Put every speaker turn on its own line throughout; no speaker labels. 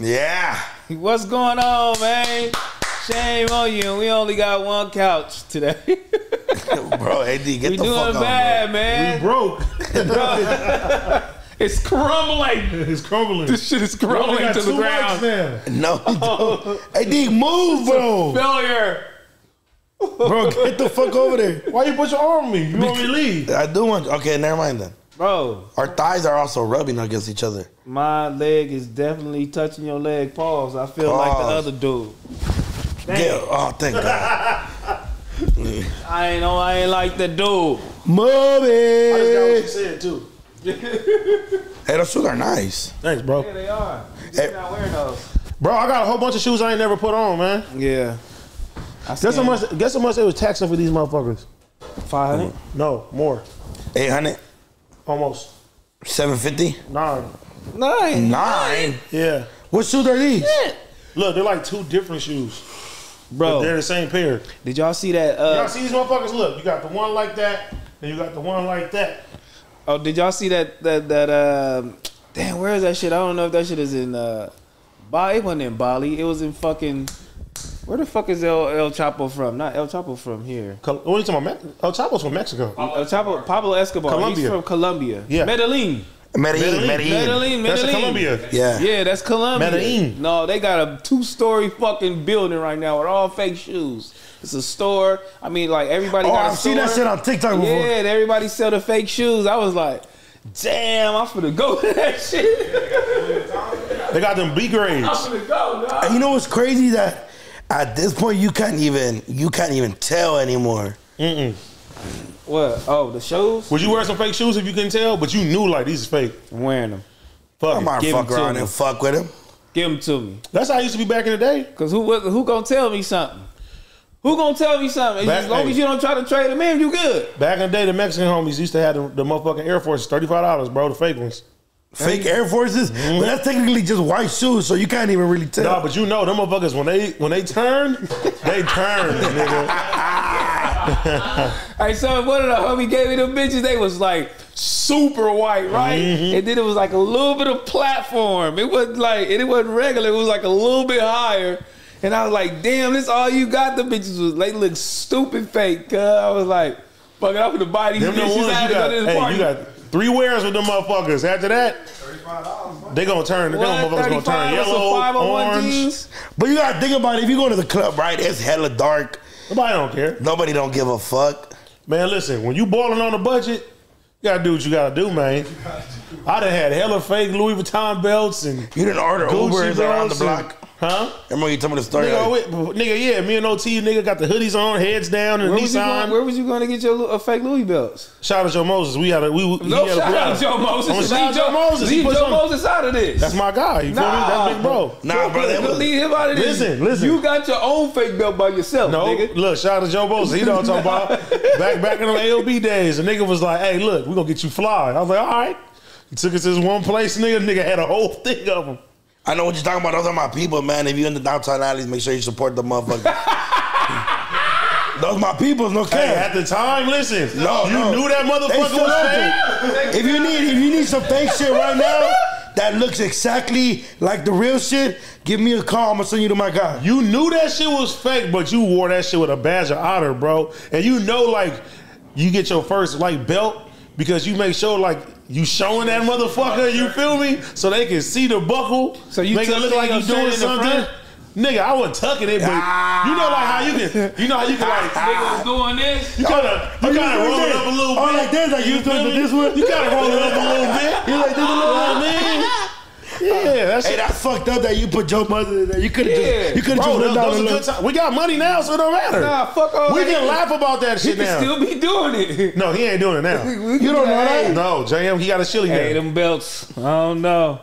Yeah.
What's going on, man? Shame on you. We only got one couch today.
bro, AD, get
we
the
doing
fuck on,
bad,
bro.
man.
We broke.
it's crumbling.
it's crumbling.
This shit is crumbling to the ground.
now.
No, we oh. don't. AD, move, bro.
Failure.
Bro, get the fuck over there.
Why you put your arm on me? You want me to leave?
I do want. Okay, never mind then.
Bro,
Our thighs are also rubbing against each other.
my leg is definitely touching your leg. Pause. I feel like the other dude.
Yeah. Oh, thank God.
I ain't know I ain't like the dude.
Move
I just got what you said too.
Hey, those shoes are nice.
Thanks, bro.
Yeah, they are. You're not wearing those.
Bro, I got a whole bunch of shoes I ain't never put on, man.
Yeah. I
Guess how much? Guess how much they was taxing for these motherfuckers?
500.
No, more,
800,
almost
750,
nine.
Nine.
nine.
Yeah.
What shoes are these?
Look, they're like two different shoes.
Bro,
They're the same pair.
did y'all see that?
Y'all
Uh,
see these motherfuckers? Look, you got the one like that, and you got the one like that.
oh, did y'all see that? That that um, damn, where is that shit? I don't know if that shit is in uh, Bali. It wasn't in Bali. It was in fucking. Where the fuck is El El Chapo from? Not El Chapo from here.
Col- What are you talking about? Me- El Chapo's from Mexico.
El Chapo, Pablo Escobar. He's from Colombia.
Yeah.
Medellin.
Medellin,
Medellin.
Medellin.
Medellin.
That's Colombia.
Yeah.
Yeah, that's Colombia.
Medellin.
No, they got a two-story fucking building right now with all fake shoes. It's a store. I mean, like everybody
Oh,
got a
I've seen that shit on TikTok before.
Yeah, and everybody sell the fake shoes. I was like, damn, I'm finna go to that shit.
They got them B
I'm
grades.
finna go, dog.
And you know what's crazy that at this point you can't even you can't even tell anymore.
What? Oh, the shoes?
Would you wear some fake shoes if you couldn't tell? But you knew like these is fake.
I'm wearing them.
Fuck
I
it.
might
Give 'em
fuck
to
around and fuck with him.
Give them to me.
That's how I used to be back in the day.
Cause who was- who gonna tell me something? Who gonna tell me something?
Back-
as long
hey.
as you don't try to trade them in, you good.
Back in the day, the Mexican homies used to have the, the motherfucking Air Force thirty five dollars, bro, the fake ones.
Fake Air Forces, but that's technically just white shoes, so you can't even really tell.
Nah, but you know them motherfuckers when they when they turn, they turn, nigga.
Hey, so one of the homie gave me them bitches. They was like super white, right?
Mm-hmm.
And then it was like a little bit of platform. It wasn't like and it wasn't regular. It was like a little bit higher. And I was like, damn, this all you got. The bitches was they look stupid fake. Cuz I was like, fuck it, I'm gonna buy these
Them the
bitches.
ones
I had
you
to go to this
Hey,
party.
you got three wears with them motherfuckers. After that, they gonna turn. Them
What?
motherfuckers gonna turn
with some
yellow,
501
orange.
jeans?
But you gotta think about it. If you go to the club, right? It's hella dark.
Nobody don't care.
Nobody don't give a fuck.
Man, listen, when you balling on a budget, you gotta do what you gotta do, man. I done had hella fake Louis Vuitton belts and
You didn't order
Gucci
Ubers around the
belts and-
block.
Huh?
Remember you told me the story?
Nigga, wait, nigga, yeah, me and OT, nigga, got the hoodies on, heads down, and
Where was, going,
Nissan.
where was you going to get your uh, fake Louis belts?
Shout out Joe Moses. We had a we. he
No,
had a
shout out
plan.
Joe Moses.
gonna
Leave Joe,
Joe Moses. He
Leave
put
Joe Moses out of this.
That's my guy. You feel me? That's big bro.
Nah, bro, that was
leave him out of this.
Listen, listen.
You got your own fake belt by yourself,
No,
nigga.
look, shout out to Joe Moses. He know what I'm talking about. Back back in the ALB days, the nigga was like, "Hey, look, we gonna get you fly." I was like, "All right." He took us to this one place, nigga. Nigga had a whole thing of them.
I know what you're talking about. Those are my people, man. If you're in the downtown alleys, make sure you support the motherfucker. Those my peoples, no
Hey, at the time, listen,
No,
you
no.
knew that motherfucker was fake.
If you need, if you need some fake shit right now that looks exactly like the real shit, give me a call. I'm gonna send you to my guy.
You knew that shit was fake, but you wore that shit with a badge of honor, bro. And you know, like, you get your first like belt because you make sure like you showing that motherfucker. You feel me? So they can see the buckle.
So you
make it look like you doing
shirt in the
something. Nigga, I wasn't tucking it, but you know like how you can, you know how you can like,
Nigga was doing this.
you kind of, you kind of oh, roll it up a little bit.
Oh, like this, like you
feel
doing this one?
You kind of roll it up a little bit.
You like this a
You know
little
what I mean? Yeah, that's
Hey, that's fucked up that you put your Mother in there. You could have
Yeah.
just, you could have just
those,
went down
those
and
good
looked.
We got money now, so it don't matter.
Nah, fuck all
we
that.
can laugh about that shit
can
now.
still be doing it.
no, he ain't doing it now.
You
don't know that?
No, JM, he got a chili
Hey,
now.
them belts. I don't know.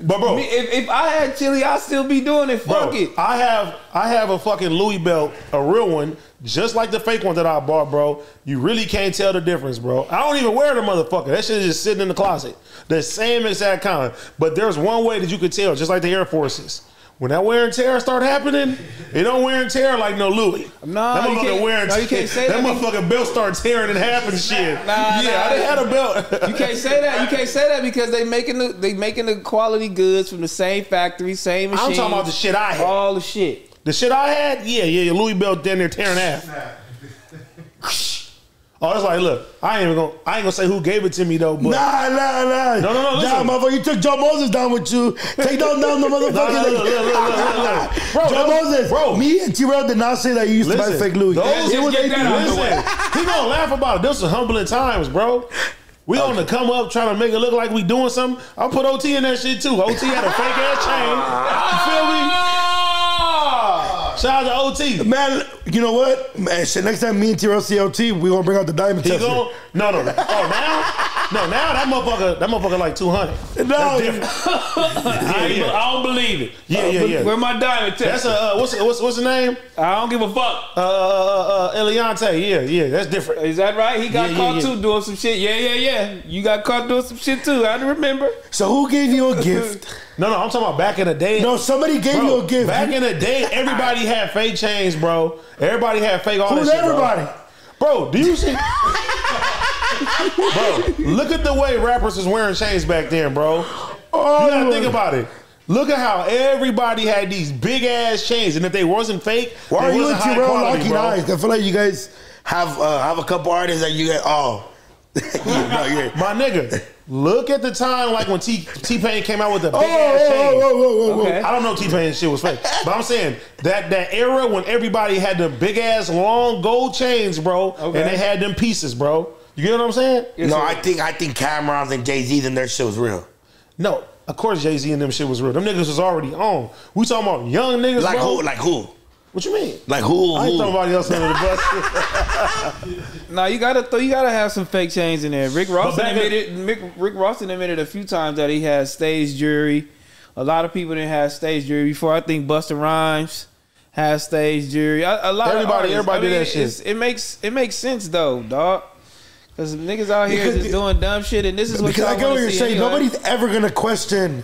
But bro,
If, if I had chili, I'd still be doing it. Fuck
bro,
it.
I have I have a fucking Louis belt, a real one, just like the fake one that I bought, bro. You really can't tell the difference, bro. I don't even wear the motherfucker. That shit is just sitting in the closet. The same exact kind. But there's one way that you could tell, just like the Air Forces. when that wear and tear start happening, it don't wear and tear like no Louis.
Nah,
that motherfucker wear and
no, you can't say
that
that.
motherfucking belt start tearing in half and shit.
Nah,
yeah,
nah,
I done had a belt.
You can't say that. You can't say that because they making the they making the quality goods from the same factory, same machine.
I'm talking about the shit I had.
all the shit.
The shit I had, yeah, yeah, your Louis belt down there tearing half. Oh, it's like, look, I ain't even gonna, I ain't gonna say who gave it to me though, but
Nah, nah, nah.
No, no, no,
Nah, motherfucker, you took Joe Moses down with you. Take down down the motherfucker.
No, no, look, look, look, look, look, look. Bro,
Joe
those-
Moses,
bro.
Me and T-Rell did not say that you used to buy
Listen,
fake Louis.
those-
it was
Just get that out the way.
Listen, he gonna laugh about it. This was humbling times, bro. We on the come up trying to make it look like we doing something. I'll put OT in that shit too. OT had a fake ass chain. You feel me? Shout out to OT.
Man, you know what? Man, shit, next time me and see OT, we gonna bring out the diamond
He
tester.
gon' no no no. Oh now no now that motherfucker that motherfucker like two hundred.
No.
I, ain't-
yeah.
I don't believe it.
Yeah yeah yeah.
Where my diamond test?
That's a uh, what's what's what's the name?
I don't give a fuck.
Uh, uh, uh, Eliantte. Yeah yeah. That's different.
Is that right? He got
Yeah, yeah,
caught
yeah.
too doing some shit. Yeah, yeah, yeah. You got caught doing some shit too. I don't remember.
So who gave you a gift?
No no. I'm talking about back in the day.
No, somebody gave
Bro,
you a gift.
Back in the day, everybody had fake chains, bro. Everybody had fake all
Who's
that shit, bro.
everybody?
Bro, do you see? bro, look at the way rappers was wearing chains back then, bro. Oh, You
Oh,
gotta think about it. Look at how everybody had these big ass chains, and if they wasn't fake,
Why are you
wasn't
and
high
T-Rell
quality,
locking
bro.
eyes? I feel like you guys have uh, have a couple artists that you get. Oh, you know, you're-
My nigga, look at the time like when T T Pain came out with the big
Oh,
ass
whoa,
chain.
whoa, whoa, whoa, whoa.
Okay.
I don't know T Pain shit was fake, but I'm saying that that era when everybody had the big ass long gold chains, bro,
Okay.
and they had them pieces, bro. You get what I'm saying?
Yes,
no,
sir.
I think I think Cam'ron's and Jay Z and their shit was real.
No, of course Jay Z and them shit was real. Them niggas was already on. We talking about young niggas,
Like
bro.
who? Like who?
What you mean?
Like who?
I ain't
who?
throwing nobody else under the bus.
No, you gotta th- you gotta have some fake chains in there. Rick Ross admitted Mick, Rick Ross admitted a few times that he had stage jury. A lot of people didn't have stage jury before. I think Busta Rhymes has stage jury. A, a lot
Everybody-
of artists.
everybody
I mean,
did that shit.
It makes it makes sense though, dog. Because niggas out here is doing dumb shit, and this is what
because I
y'all
get what
wanna
you're saying.
anyway.
Nobody's ever gonna question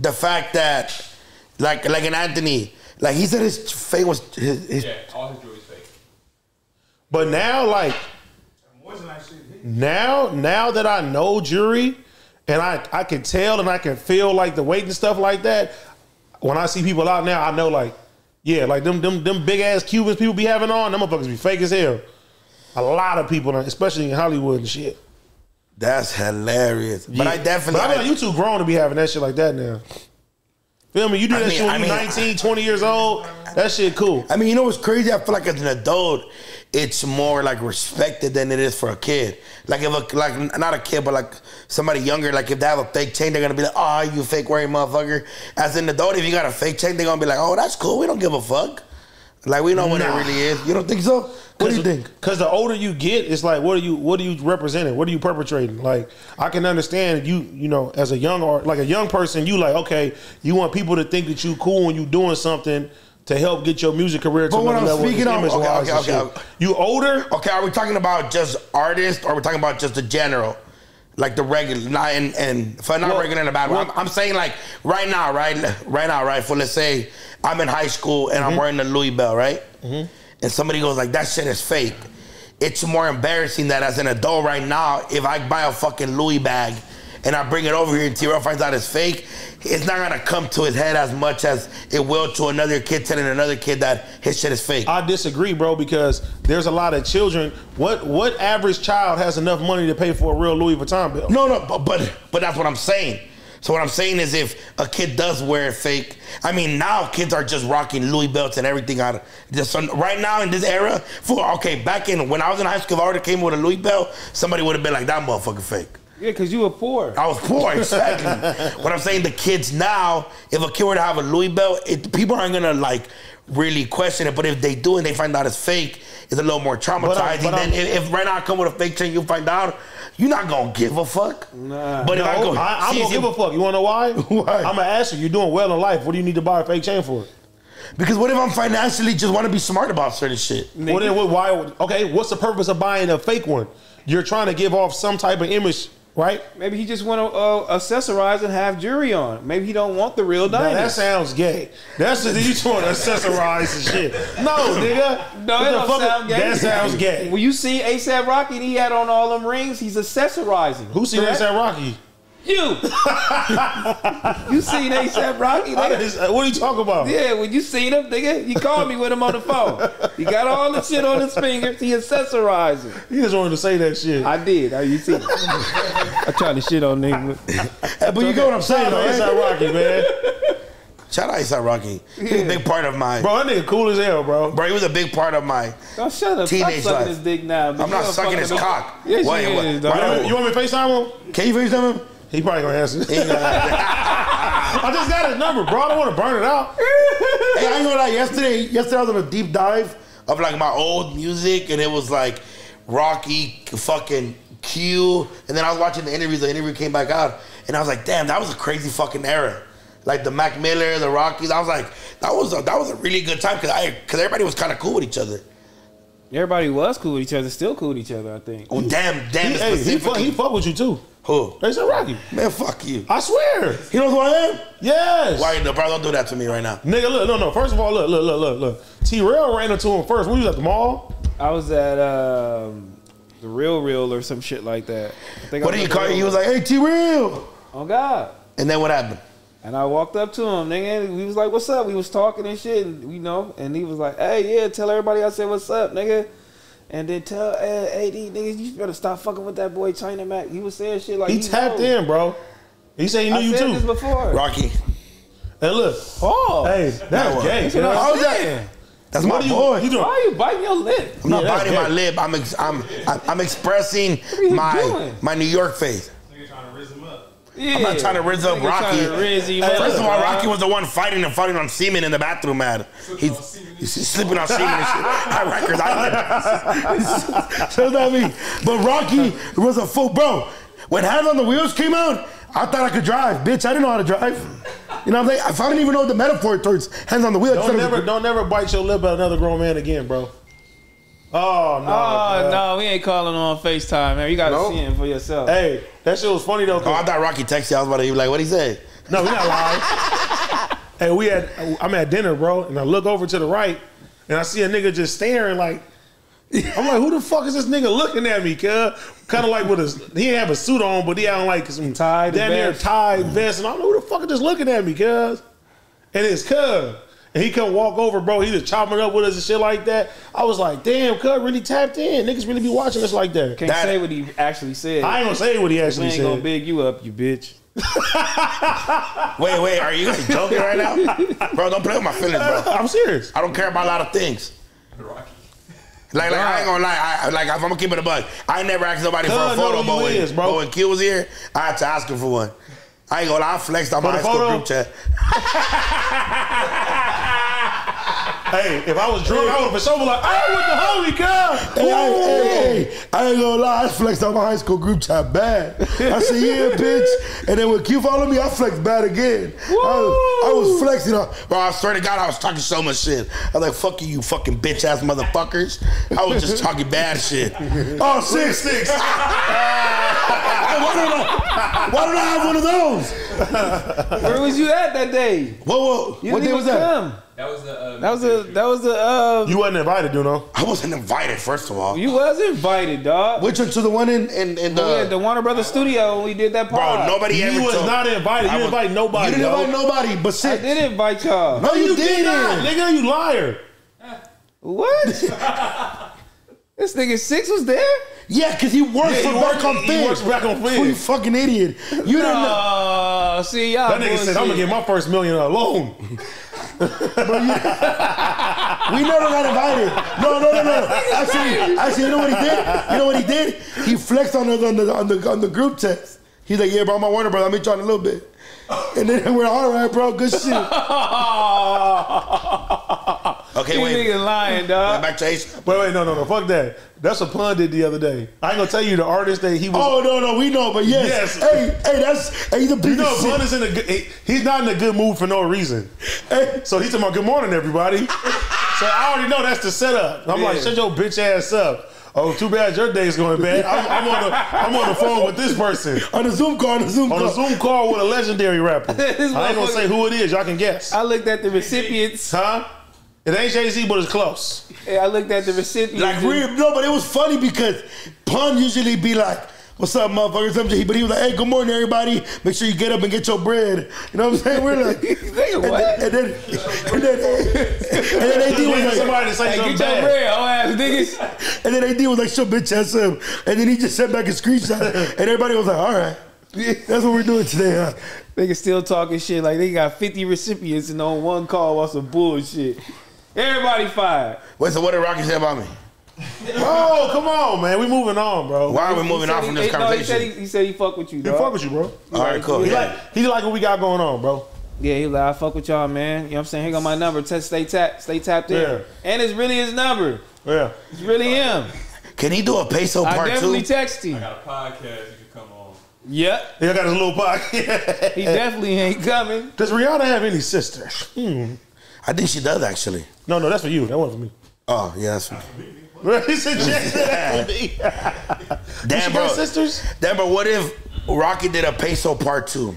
the fact that, like, like an Anthony, like he said his fame was his. his
Yeah, all his jewelry's fake.
But now, like now, now that I know jury, and I I can tell and I can feel like the weight and stuff like that. When I see people out now, I know like, yeah, like them them them big ass Cubans people be having on, them motherfuckers be fake as hell. A lot of people, especially in Hollywood and shit.
That's hilarious. But I definitely.
But I feel like you too grown to be having that shit like that now. Feel me? You do
I
that
mean-
shit when
I
you
mean-
19, 20 years old. That shit cool.
I mean, you know what's crazy? I feel like as an adult, it's more like respected than it is for a kid. Like if a like not a kid, but like somebody younger, like if they have a fake chain, they're gonna be like, "Oh, you fake wearing motherfucker." As an adult, if you got a fake chain, they're gonna be like, "Oh, that's cool. We don't give a fuck." Like we know what
Nah.
it really is. You don't think so? What do you think?
Because the older you get, it's like, what are you, what are you representing? What are you perpetrating? Like, I can understand you, you know, as a young or like a young person, you like, okay, you want people to think that you cool and you doing something to help get your music career to
But
another level.
speaking of- okay, okay, okay.
You older?
Okay, are we talking about just artists, or are we talking about just the general, like the regular, not and and for not
Well,
regular in a bad way?
well-
I'm, I'm saying like right now, right, right now, right. For let's say I'm in high school and I'm mm-hmm. wearing the Louis Bell, right, mm-hmm. and somebody goes like, "That shit is fake." It's more embarrassing that as an adult right now, if I buy a fucking Louis bag and I bring it over here and T-Rell finds out it's fake, it's not gonna come to his head as much as it will to another kid telling another kid that his shit is fake.
I disagree, bro, because there's a lot of children. What what average child has enough money to pay for a real Louis Vuitton belt?
No, no, but, but but that's what I'm saying. So what I'm saying is, if a kid does wear fake, I mean, now kids are just rocking Louis belts and everything out. Of, just right now in this era, for okay, back in when I was in high school, if I already came with a Louis belt, somebody would have been like, "That motherfucker fake."
Yeah, because you were poor.
I was poor, exactly. what I'm saying, the kids now, if a kid were to have a Louis belt, it, people aren't gonna like really question it. But if they do and they find out it's fake, it's a little more uh, traumatizing.
but uh,
than
I'm-
if, if right now I come with a fake chain, you find out, you're not gonna give a fuck.
Nah.
But if I go,
I, I'm gonna
see,
give a fuck. You wanna know why?
Why?
I'm gonna ask you. You're doing well in life. What do you need to buy a fake chain for?
Because what if I'm financially just want to be smart about certain shit?
Well, then what, why? Okay, what's the purpose of buying a fake one? You're trying to give off some type of image right?
Maybe he just want to uh, accessorize and have jewelry on. Maybe he don't want the real diamond.
that sounds gay. That's the you trying to accessorize and shit. No, nigga.
No, it don't
fuck-
sound gay.
That sounds gay.
When you see ASAP Rocky and he had on all them rings, he's accessorizing.
Who seen that Rocky?
You. you seen ASAP Rocky? Nigga?
is- What are you talking about?
Yeah, when you seen him, nigga, you called me with him on the phone. He got all the shit on his fingers. He accessorizing.
He just wanted to say that shit.
I did. How you see? I tried to shit on niggas.
But you get what I'm saying,
Shout out
though.
to
right?
Rocky, man.
Shout out ASAP Rocky. He's a big part of my. Bro.
Bro, that nigga cool as hell, bro.
Bro, he was a big part of my.
Don't shut up.
Teenage
Stop sucking
life.
his dick now.
I'm not sucking his cock.
Yes,
Wait,
you
what-
is,
why
You want me to FaceTime him?
Can you FaceTime him?
He probably gonna answer.
He gonna-
I just got his number, bro. I don't want to burn it out.
Hey, I ain't gonna lie. Yesterday, yesterday I was on a deep dive of like my old music, and it was like Rocky, fucking Q, and then I was watching the interviews. The interview came back out, and I was like, damn, that was a crazy fucking era. Like the Mac Miller, the Rockies. I was like, that was a, that was a really good time because I because everybody was kind of cool with each other.
Everybody was cool with each other. Still cool with each other. I think.
Oh damn, damn,
He, hey, he, fuck, he fuck with you too.
Who?
They said Rocky.
Man, fuck you.
I swear.
He knows who I am.
Yes.
Why, no, bro? Don't do that to me right now.
Nigga, look, no, no. First of all, look, look, look, look, look. T-Rell ran into him first. We was at the mall.
I was at um, the Real Real or some shit like that. I think I
What did he call you? He was like, "Hey, T-Rell,"
Oh God.
and then what happened?
And I walked up to him, nigga. And we was like, "What's up?" We was talking and shit, and you know. And he was like, "Hey, yeah, tell everybody I said what's up, nigga." And then tell uh, AD niggas, you better stop fucking with that boy China Mac. He was saying shit like
He tapped
knows.
in, bro. He said he knew
I
you
said
too.
this before.
And
Rocky.
look,
Oh,
hey, that's
what?
gay.
That's what
cuz.
I'm
How's that?
saying.
That's
What
my
are you,
boy.
you doing?
Why are you biting your lip?
I'm not
Yeah, that's
biting my lip. I'm ex- I'm I'm, I'm expressing my
doing?
my New York face.
Nigga trying to rizz him up.
Yeah.
I'm not trying to rizz up Rocky.
trying rizz him up,
First of all,
bro.
Rocky was the one fighting and fighting on semen in the bathroom, man. He's,
on
he's sleeping on semen and shit. I records. I so that me. But Rocky was a full bro. When Hands on the Wheels came out, I thought I could drive. Bitch, I didn't know how to drive. You know what I'm saying? I didn't even know the metaphor towards hands on the wheel,
Don't
thought it was-
never, don't never bite your lip at another grown man again, bro. Oh no.
Oh
bro.
no, we ain't calling on FaceTime, man. You gotta
Nope.
see him for yourself.
Hey, that shit was funny though.
Oh, I thought Rocky texted you. I was about to be like, what he say?
No, we not lying. hey, we had I'm at dinner, bro, and I look over to the right, and I see a nigga just staring like. I'm like, who the fuck is this nigga looking at me, cuz? Kind of like with his, he didn't have a suit on, but he had on like some
Tied
damn near
vest.
tied vest, and I don't know who the fuck is just looking at me, cuz. And it's cuz. And he come walk over, bro. He just chopping up with us and shit like that. I was like, damn, cuz really tapped in. Niggas really be watching us like that.
Can't
That-
say what he actually said.
I ain't gonna say what he
we
actually
ain't gonna big you up, you bitch.
Wait, wait, are you guys joking right now? Bro, don't play with my feelings, bro.
I'm serious.
I don't care about a lot of things.
Rocky.
Like, like I ain't gonna lie. I, like, if I'm gonna keep it a bug, I never asked nobody for a photo, but when,
is, bro.
but when Q was here, I had to ask him for one. I ain't gonna lie. I flexed on my
For
high
the
school
photo?
group chat.
Hey, if I was drunk, I would have for sure been like, oh, with the homie, cuz.
Hey, I, hey, hey, I ain't gonna lie. I flexed on my high school group chat bad. I said, yeah, bitch. And then when Q followed me, I flexed bad again. I, I was flexing. On, bro, I swear to God, I was talking so much shit. I was like, fuck you, you fucking bitch ass motherfuckers. I was just talking bad shit. Oh, six, six. why, don't I, why don't I have one of those?
Where was you at that day?
What, what,
You
what day was that?
come.
That was the. Uh,
That was a that was a uh,
You wasn't invited, you know.
I wasn't invited, first of all.
you was invited, dog.
Which one to the one in, in, in
we had the
the.
Warner Brothers studio when we did that
part.
Bro,
nobody
You
ever
was
told-
not invited.
I
You
was-
invited nobody.
You didn't
yo.
invite nobody but six.
I did invite y'all.
No, you, didn't.
Nigga, you liar.
What? this nigga six was there?
Yeah, because he works
Yeah,
for
he
back
works-
on
he
Figg.
works back on Figg.
You fucking idiot. You didn't know.
Oh, see y'all.
That nigga said, I'm gonna get my first million alone.
We never got invited. No, no, no, no. Actually, actually, you know what he did? You know what he did? He flexed on us on the on the on the group text. He's like, "Yeah, bro, I'm Warner Brother. I'll meet you in a little bit." And then we're all right, bro. Good shit. Okay,
You
wait.
nigga lying, dog.
Back to Ace.
Wait, wait, no, no, no. Fuck that. That's what Pun did the other day. I ain't gonna tell you the artist that he was.
Oh no, no, we know, but yes.
Yes.
Hey, hey, that's hey, he's a piece
you know. Pun is in a good. he- he's not in a good mood for no reason.
Hey,
So he's talking about good morning, everybody. so I already know that's the setup. I'm like,
Yeah.
shut your bitch ass up. Oh, too bad your day's going bad. I'm, I'm on the I'm on the phone with this person
On the Zoom call, on the Zoom
on
call.
a Zoom call with a legendary rapper. I ain't gonna say who it is. Y'all can guess.
I looked at the recipients.
Huh? It ain't Jay Z, but it's close.
Hey, I looked at the recipients.
Like real, no, but it was funny because Pun usually be like, "What's up, motherfucker?" Something, but he was like, "Hey, good morning, everybody. Make sure you get up and get your bread." You know what I'm saying? We're like,
Nigga,
and
what?
then, and then, and then, and then AD
Wait
was like,
somebody to say
Hey,
something
get your bread, oh ass niggas.
and then AD was like, "Show bitch ass up," and then he just sent back a screenshot, and everybody was like, "All right, that's what we're doing today." Huh?
Niggas still talking shit like they got 50 recipients and on one call on some bullshit. Everybody fired.
Wait, so what did Rocky say about me?
Oh, come on, man. We moving on, bro.
Why are we moving
He
on
said
from
he-
this
no, he
conversation?
said he, he said he fuck with you,
He fuck with you, bro.
All right, cool.
He
Yeah.
like he like what we got going on, bro.
Yeah, he like, I fuck with y'all, man. You know what I'm saying? Here go my number. Test, stay tapped, stay tapped in.
Yeah.
And it's really his number.
Yeah.
It's really him.
Can he do a peso
I
part
definitely
two?
text him.
Got a podcast you can come on.
Yep.
He got his little podcast.
He definitely ain't coming.
Does Rihanna have any sisters? Hmm.
I think she does actually.
No, no, that's for you. That wasn't for me.
Oh yeah, that's
he said, "Check that for me."
damn, bro.
sisters?
Damn, but what if Rocky did a peso part two?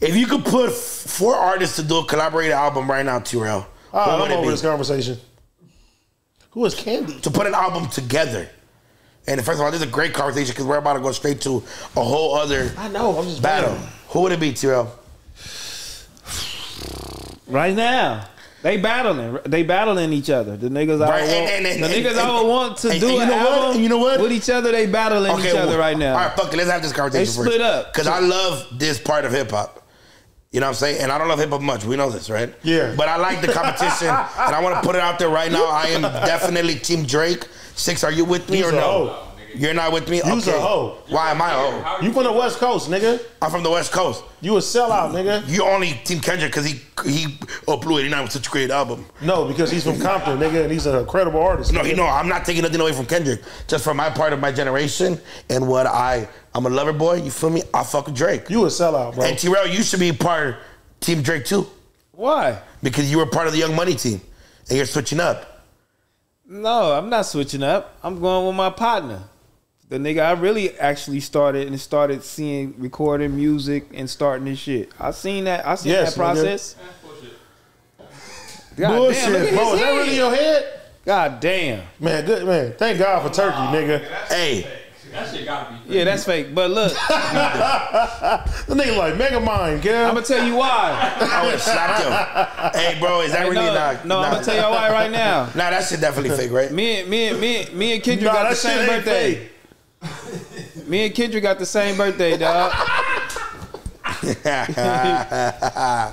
If you could put four artists to do a collaborated album right now, Terrell,
Oh, ah,
what
I'm
would it
over
be?
this conversation. Who is Candy?
to put an album together. And first of all, this is a great conversation because we're about to go straight to a whole other
I know. I'm just
battle.
playing.
Who would it be, Terrell?
Right now. They battling. They battling each other. The niggas I
Right,
would
and-
want,
and- and-
the niggas
and-
I would want to
and-
do
and you
an
know what?
album
And you know what?
with each other. They battling each other
well,
right now.
All right, fuck it. Let's have this conversation
They split up.
Because I love this part of hip hop. You know what I'm saying? And I don't love hip hop much. We know this, right?
Yeah.
But I like the competition, and I want to put it out there right now. I am definitely Team Drake. Six, are you with me
You's
or
a
no? You're not with me?
You's
okay.
a hoe.
Why am I a hoe?
You from the West Coast, nigga.
I'm from the West Coast.
You a sellout, nigga.
You only Team Kendrick because he he oh Blue 89 was such a great album.
No, because he's from Compton, nigga, and he's an incredible artist.
No, no, I'm not taking nothing away from Kendrick. Just from my part of my generation and what I I'm a lover boy. You feel me? I fuck with Drake.
You a sellout, bro.
And Terrell, you should be part of Team Drake too
Why?
because you were part of the Young Money team and you're switching up.
No, I'm not switching up. I'm going with my partner. The nigga I really actually started and started seeing recording music and starting this shit. I seen that. I seen
Yes,
that process. God
Bullshit,
damn, look at
bro,
his
is that really your head?
God damn.
Man, good man. Thank God for turkey, nigga.
Hey,
That shit gotta be.
Yeah, that's fake. But look,
The nigga like mega mind,
I'm gonna tell you why.
I would have slapped him. Hey, bro, is that
Hey,
really
no,
not?
no, I'm gonna tell y'all why right now.
Nah, that shit definitely fake, right?
Me and me and me and, me and Kendrick
Nah,
got the
that shit
same
ain't
birthday.
fake.
Me and Kendrick got the same birthday, dog.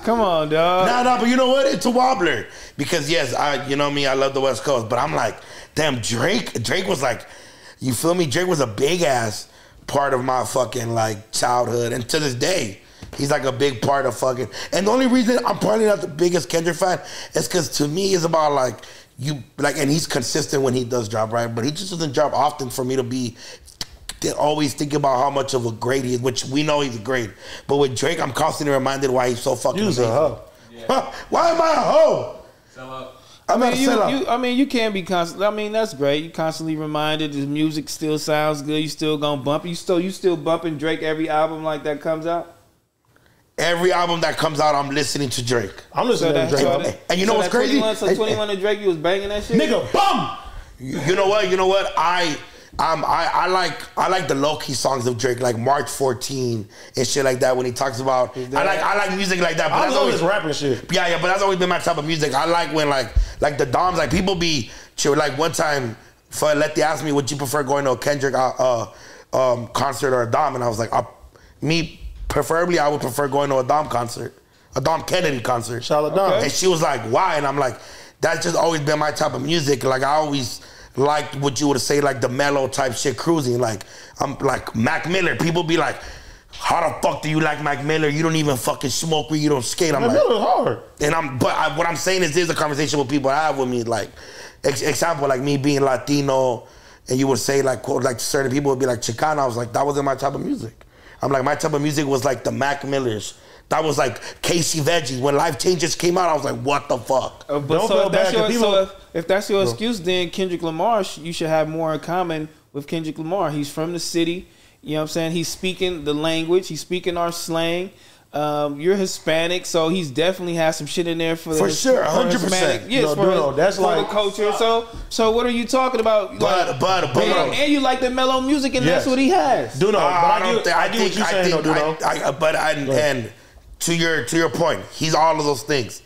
Come on, dog.
Nah, nah, but you know what? It's a wobbler because yes, I, you know me, I love the West Coast, but I'm like, damn, Drake. Drake was like, you feel me? Drake was a big ass part of my fucking like childhood, and to this day, he's like a big part of fucking. And the only reason I'm probably not the biggest Kendrick fan is because to me, it's about like you like, and he's consistent when he does drop right, but he just doesn't drop often for me to be they always think about how much of a great he is, which we know he's great. But with Drake, I'm constantly reminded why he's so fucking
You's a hoe.
Huh? Why am I a hoe?
Sell up.
I'm not
mean,
a
you, you, I mean, you can be constant. I mean, that's great. You constantly reminded. The music still sounds good. You still gonna bump. You still, you still bumping Drake every album like that comes out.
Every album that comes out, I'm listening to Drake.
I'm listening
that,
to Drake.
so
album.
And you know what's crazy?
21, so
And-
21 and Drake, you was banging that shit.
Nigga, bum!
You you know what? You know what? I um I, I like I like the low key songs of Drake, like March 14 and shit like that. When he talks about, I like I like music like that. But
I
that's always
rapping shit.
Yeah, yeah, but that's always been my type of music. I like when like like the Doms, like people be chill. Like one time, for let they ask me, would you prefer going to a Kendrick uh, uh, um, concert or a Dom? And I was like, I, me preferably, I would prefer going to a Dom concert, a Dom Kennedy concert.
Charlotte Dom.
And she was like, why? And I'm like, that's just always been my type of music. Like I always liked what you would say, like the mellow type shit, cruising. Like I'm like Mac Miller. People be like. How the fuck do you like Mac Miller? You don't even fucking smoke weed. You don't skate. I'm
Man,
like,
Miller's hard.
and I'm, but I, what I'm saying is, there's a conversation with people I have with me. Like, ex- example, like me being Latino, and you would say like, quote, like certain people would be like Chicano. I was like, that wasn't my type of music. I'm like, my type of music was like the Mac Millers, That was like Casey Veggies. When Life Changes came out, I was like, what the fuck?
Uh, but
Don't
so
feel
if that's your,
people-
so if, if that's your excuse, then Kendrick Lamar, you should have more in common with Kendrick Lamar. He's from the city. You know what I'm saying? He's speaking the language. He's speaking our slang. Um, you're Hispanic, so he's definitely has some shit in there for the
For sure, 100%.
Hispanic- Yes,
No,
for,
no, no, that's
for
like-
the culture. So, so what are you talking about?
But-
Like,
but- but-
and, and you like the mellow music, and
Yes.
that's what he has.
Do know,
Uh,
but I,
don't
get,
thi-
I, get what you're saying, though, DoKnow.
I, I, but I, and to your to your point, he's all of those things,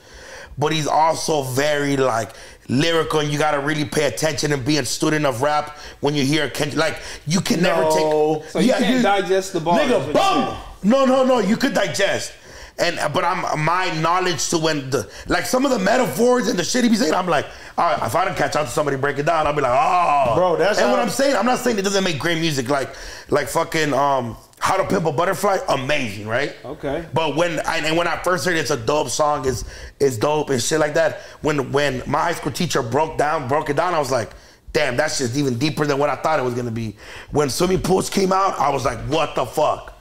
but he's also very like lyrical, you got to really pay attention and be a student of rap when you hear Kendrick. Like you can never
No.
take.
So you can't digest the bars.
Nigga, bum. No, no, no. You could digest. And but I'm my knowledge to when the like some of the metaphors and the shit he be saying, I'm like, all right, if I don't catch on to somebody break it down, I'll be like, oh,
Bro, that's
and what I'm saying. I'm not saying it doesn't make great music, like like fucking um, How to Pimp a Butterfly, amazing, right?
Okay.
But when I, and when I first heard it's a dope song, is is dope and shit like that. When when my high school teacher broke down broke it down, I was like, damn, that's just even deeper than what I thought it was gonna be. When Swimming Pools came out, I was like, what the fuck?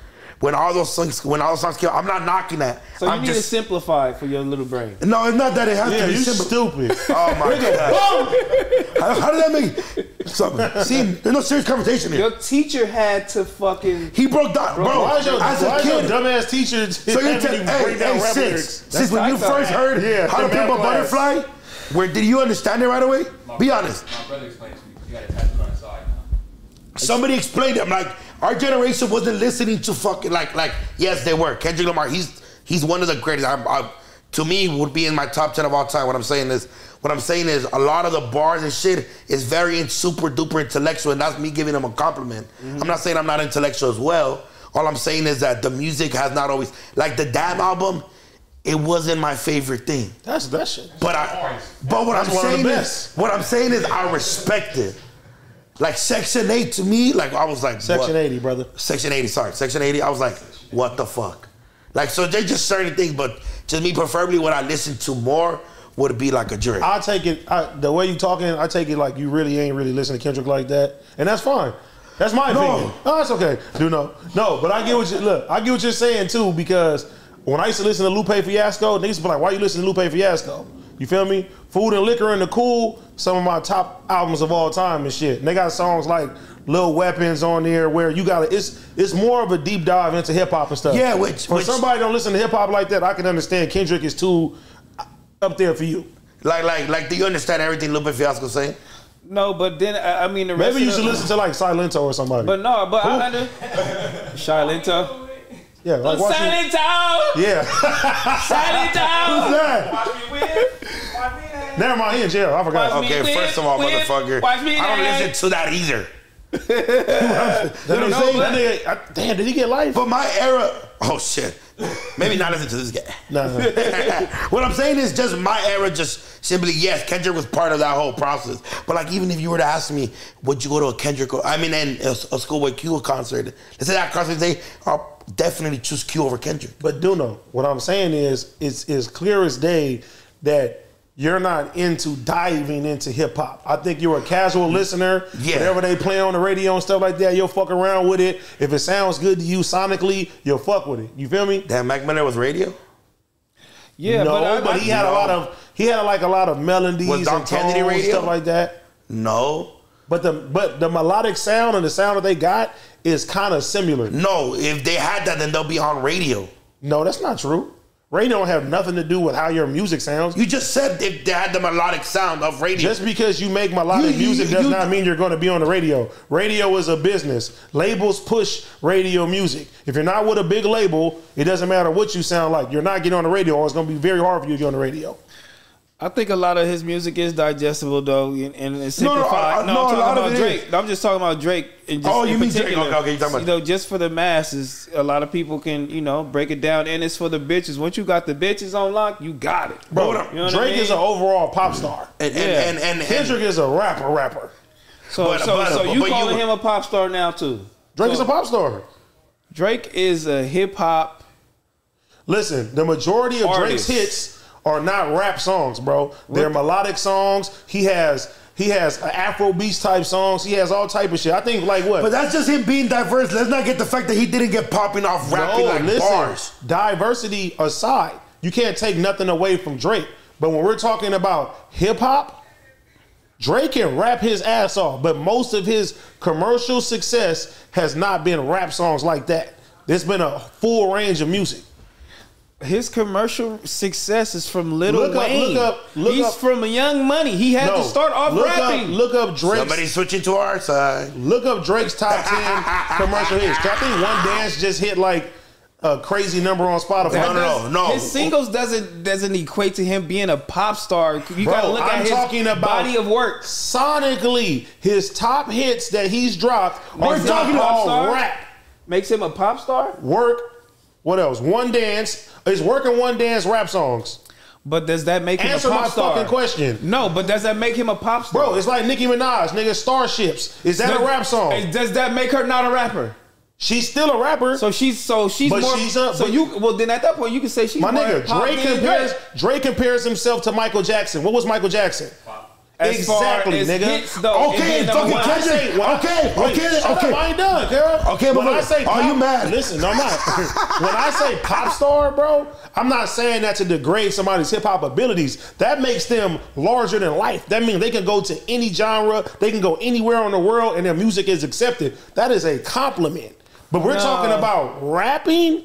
When all those songs when all those songs came out, I'm not knocking that.
So you
I'm
need
just
to simplify it for your little brain.
no, it's not that it has
Yeah,
to be
you
simple.
stupid.
Oh my god! how, how did that make something? See, there's no serious conversation here.
Your teacher had to fucking.
He broke down, bro.
why is your,
as a
why your
kid,
dumbass teacher
So you're telling,
you
hey,
break down
hey,
rap
sis,
lyrics?
when you
what I
first
thought.
heard
Yeah,
how to
the
pimp a butterfly, where did you understand it right away? Be honest.
My brother explained to me. You got a tattoo on the side now.
Somebody explained it. I'm like, our generation wasn't listening to fucking like like. Yes, they were. Kendrick Lamar. He's he's one of the greatest. I'm, I, to me, would be in my top ten of all time. What I'm saying is, what I'm saying is, a lot of the bars and shit is very super duper intellectual, and that's me giving him a compliment. Mm-hmm. I'm not saying I'm not intellectual as well. All I'm saying is that the music has not always like the Damn album. It wasn't my favorite thing.
That's that shit.
But I, but what
That's
I'm
one of the
saying is, what I'm saying is, I respect it. Like Section Eight to me, like I was like
Section
what?
80, brother.
Section 80, sorry, Section 80. I was like, what the fuck? Like, so they just certain things, but just me, preferably what I listen to more would be like a Drake.
I take it I, the way you talking. I take it like you really ain't really listening to Kendrick like that, and that's fine. That's my
No.
opinion. No, that's okay. Do no, no, but I get what you look. I get what you're saying too because when I used to listen to Lupe Fiasco, niggas be like, "Why you listen to Lupe Fiasco?" You feel me? Food and Liquor and the Cool, some of my top albums of all time and shit. And they got songs like Little Weapons on there where you got to it's it's more of a deep dive into hip hop and stuff.
Yeah, which-
for
which-
somebody don't listen to hip hop like that, I can understand Kendrick is too up there for you.
like, like, like, do you understand everything Lupe Fiasco saying?
No, but then I I mean the rest
Maybe you
of
should
the,
listen to like Silento or somebody.
But no, but I under Shylento.
Yeah, like watch you-
Silento.
Yeah.
Silento.
That.
Watch me win. Watch me win.
Never mind, he in jail. I forgot.
Watch
Okay,
win,
first of all,
win,
motherfucker,
watch me
I don't
now.
listen to that either.
That nigga-
know, but-
that nigga- I- damn, did he get life?
But my era, oh shit, maybe not listen to this guy.
Nah.
what I'm saying is just my era just simply yes, Kendrick was part of that whole process. But like even if you were to ask me, would you go to a Kendrick or I mean and a, a Schoolboy Q concert? Let's say that concert say I'll definitely choose Q over Kendrick.
But do know what I'm saying is it's it's clear as day that you're not into diving into hip hop. I think you're a casual listener.
Yeah.
Whatever they play on the radio and stuff like that, you'll fuck around with it. If it sounds good to you sonically, you'll fuck with it. You feel me?
Damn, Mac Miller was radio.
Yeah,
no,
but,
but,
I,
he had a lot of he had like a lot of melodies
Was
and
Dom
tones,
Kennedy radio?
stuff like that.
No,
But the but the melodic sound and the sound that they got is kind of similar.
no. If they had that, then they'll be on radio.
No, that's not true. Radio don't have nothing to do with how your music sounds.
You just said if they had the melodic sound of radio.
Just because you make melodic
You- you-
music does
you-
not mean you're going to be on the radio. Radio is a business. Labels push radio music. If you're not with a big label, it doesn't matter what you sound like. You're not getting on the radio, or it's going to be very hard for you to get on the radio.
I think a lot of his music is digestible though, and, and it's
No, no,
simplified.
I-
No,
no, a
I'm
lot
talking
of
about
it
Drake.
is.
I'm just talking about Drake. And just
Oh, you
in
mean Drake. Okay, okay, you're talking about-
You know, just for the masses, a lot of people can you know break it down, and it's for the bitches. Once you got the bitches on lock, you got it,
Bro,
Hold on.
You know
Drake
I mean?
is an overall pop star.
and, and,
Yeah.
and, and, and,
Kendrick is a rapper, rapper.
So,
But-
so,
but-
so you
but you-
calling him a pop star now too?
Drake
So-
is a pop star.
Drake is a hip hop.
Listen, the majority of
Artist.
Drake's hits are not rap songs, bro. They're melodic songs. He has He has Afro beats type songs. He has all type of shit. I think like what?
But that's just him being diverse. Let's not get the fact that he didn't get popping off rapping like bars.
diversity aside, you can't take nothing away from Drake. But when we're talking about hip hop, Drake can rap his ass off, but most of his commercial success has not been rap songs like that. There's been a full range of music.
His commercial success is from Little
Look up-
Wayne.
look up- look
He's
up-
from Young Money. He had
No,
to start off
look
rapping.
Up, look up Drake's.
Somebody switching to our side.
Look up Drake's top ten commercial hits. I think One Dance just hit like a crazy number on Spotify.
No, no, no, no.
His singles doesn't doesn't equate to him being a pop star. You
Bro,
gotta look
I'm
at his
talking about
body of work.
Sonically, his top hits that he's dropped are
Makes him
not
a
all rap.
Makes him a pop star,
Work. What else? One Dance. Is working One Dance rap songs.
but does that make him
Answer
a pop
my
star?
fucking question.
No, but does that make him a pop star?
Bro, it's like Nicki Minaj, nigga, Starships. Is that
Does-
a rap song?
Does that make her not a rapper?
She's still a rapper.
So she's so she's
But
more.
she's a-
so
but-
you well then at that point you can say she's
My nigga, Drake compares
Drake.
Drake compares himself to Michael Jackson. What was Michael Jackson?
As far
exactly,
as
nigga.
hits, though,
Okay,
and being
fucking
one.
When I say- when I-
Okay,
wait,
okay,
shut
okay.
Up, I ain't done, girl.
Okay, but
when I
look,
say,
are you mad?
Listen, no, I'm not. when I say pop star, bro, I'm not saying that to degrade somebody's hip hop abilities. That makes them larger than life. That means they can go to any genre, they can go anywhere in the world, and their music is accepted. That is a compliment. But we're
No.
talking about rapping,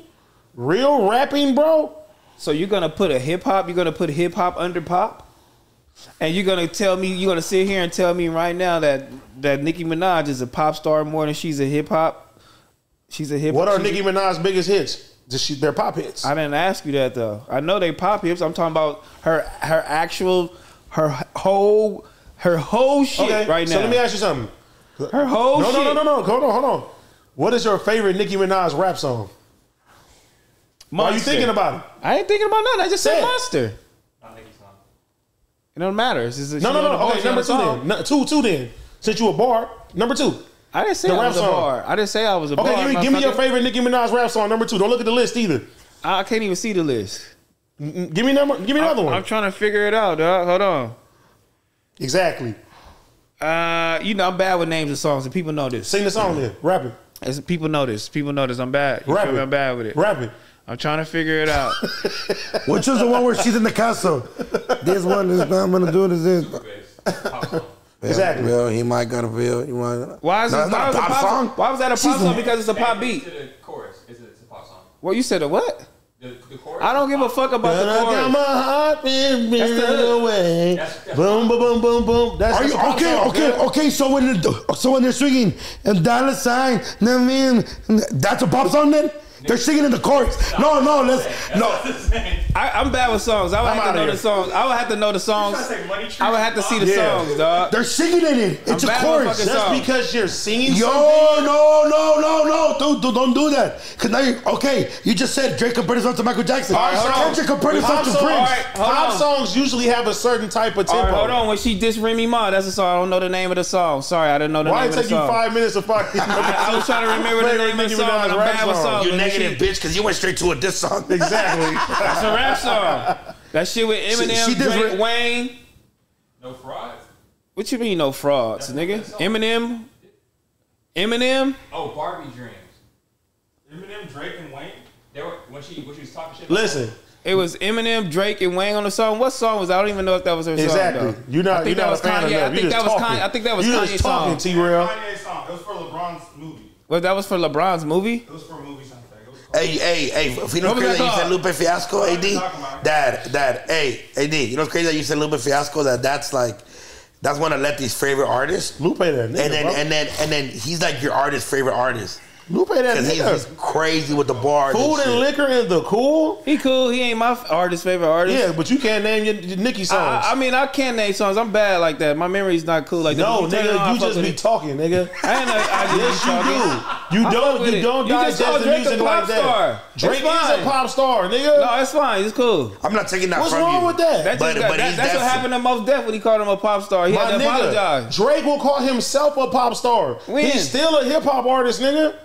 real rapping, bro.
So you're gonna put a hip hop? You're gonna put hip hop under pop? And you're gonna tell me you're gonna sit here and tell me right now that that Nicki Minaj is a pop star more than she's a hip hop. She's a hip. Hop.
What are Nicki Minaj's biggest hits? Just she, they're pop hits.
I didn't ask you that though. I know they pop hits. I'm talking about her her actual her whole her whole shit
okay,
right now.
so let me ask you something.
her whole
No,
shit.
no, no, no, no. Hold on, hold on. What is your favorite Nicki Minaj rap song? Why are you thinking about it?
I ain't thinking about nothing. I just said monster. It don't matter. It's just,
No, no, no. Okay, number two then. No, two, two then. Since you a bar, number two.
I didn't say
The
I
rap
was a
song.
bar. I didn't say I was a
Okay,
bar.
give me, give me your favorite Nicki Minaj rap song. Number two. Don't look at the list either.
I can't even see the list.
Give me number. Give me another one.
I'm trying to figure it out, dog. Hold on.
Exactly.
Uh, you know I'm bad with names of songs, and people know this.
Sing the song then. Rap it.
As people know this. People know this. I'm bad. You
Rap it.
I'm bad with it.
Rap it.
I'm trying to figure it out.
Which is the one where she's in the castle? This one is I'm gonna do this. this.
Base.
Exactly.
Bill, he might got a bill. You might.
Why is
No,
it why
not a
was
pop song.
Why was that a pop
She's-
song? Because it's a pop beat.
To
beat.
the chorus. It's a, it's a pop song.
Well, you said a what?
The, the chorus.
I don't give a fuck about
But
the
I got
chorus.
my heart beating
That's the hook.
away.
That's- that's
Boom, boom, boom, boom, boom. That's
Are you
a pop
okay?
song,
Okay,
man.
okay. So when they're, so when they're singing and dollar sign, I mean, that's a pop song then. They're singing in the chorus. No, no, let's no.
I, I'm bad with songs. I would
I'm
have to know
here.
the songs. I would have to know the songs.
trying to say Money Tree
I would have to see the
Yeah.
songs, dog.
They're singing in it. It's
I'm
a
bad
chorus.
motherfucker.
Just
song.
because you're singing
Yo,
something.
no, no, no, no, dude, dude, don't do that. Cause now you okay. You just said Drake compared himself to Michael Jackson.
All right, hold on.
Kendrick compared himself
Pop
to
songs-
Prince.
All right,
Pop
on.
songs usually have a certain type of tempo.
All right, hold on. When she dissed Remy Ma, that's a song. I don't know the name of the song. Sorry, I didn't know the
Why
name
it
of the song.
Why it take you five minutes to fucking?
I, I was trying to remember the name of the song.
Minaj
I'm
rap
bad with
song.
songs.
You
but when
negative
she-
bitch, cause you went straight to a diss song.
Exactly.
That's a rap song. That shit with Eminem,
she did
Drake,
re-
Wayne.
No frauds.
What you mean no frauds, nigga? Eminem, Eminem.
Oh, Barbie Dreams. Eminem, Drake, and Wayne. They were when she when she was talking shit.
Listen,
It was Eminem, Drake, and Wayne on the song. What song was that? I don't even know if that was her
exactly.
song. though.
You're
I
not.
think
You're
that
not
was
a fan
Kanye.
of
I think
You
that was
talking.
Kanye. I think that was
You
Kanye's
just talking,
song.
T-Rell.
Kanye song. It was for LeBron's movie.
Well, that was for LeBron's movie.
It was for a movie soundtrack. It was called-
Hey, hey, hey! If you know
What
crazy that
that
you said? Lupe Fiasco,
are
AD,
talking about?
Dad, Dad, hey, AD, you know what's crazy that you said Lupe Fiasco? That that's like, that's one of Letty's favorite artists.
Lupe then.
And then and then and then he's like your artist's favorite artist
Lupe that
because he's, he's crazy with the bars.
Food
and
and liquor and the cool.
He cool. He ain't my f- artist favorite artist.
Yeah, but you can't name your, your Nicki songs.
I, I mean, I can't name songs. I'm bad like that. My memory's not cool like that.
no,
When you on,
nigga, you just be
it.
talking, nigga.
I ain't know. I just
Yes, you
talking.
do. You
I
don't.
with
You
it.
don't
You just
digest
called
the
Drake a pop
like that.
star.
Drake
It's
is a
fine.
pop star, nigga.
No, it's fine. It's cool.
I'm not taking that
What's
from
wrong with that?
That
But-
got,
but
that,
he's
that's what happened to Mos Def when he called him a pop star. He
My
had to
nigga,
apologize.
Drake will call himself a pop star. He's still a hip hop artist, nigga.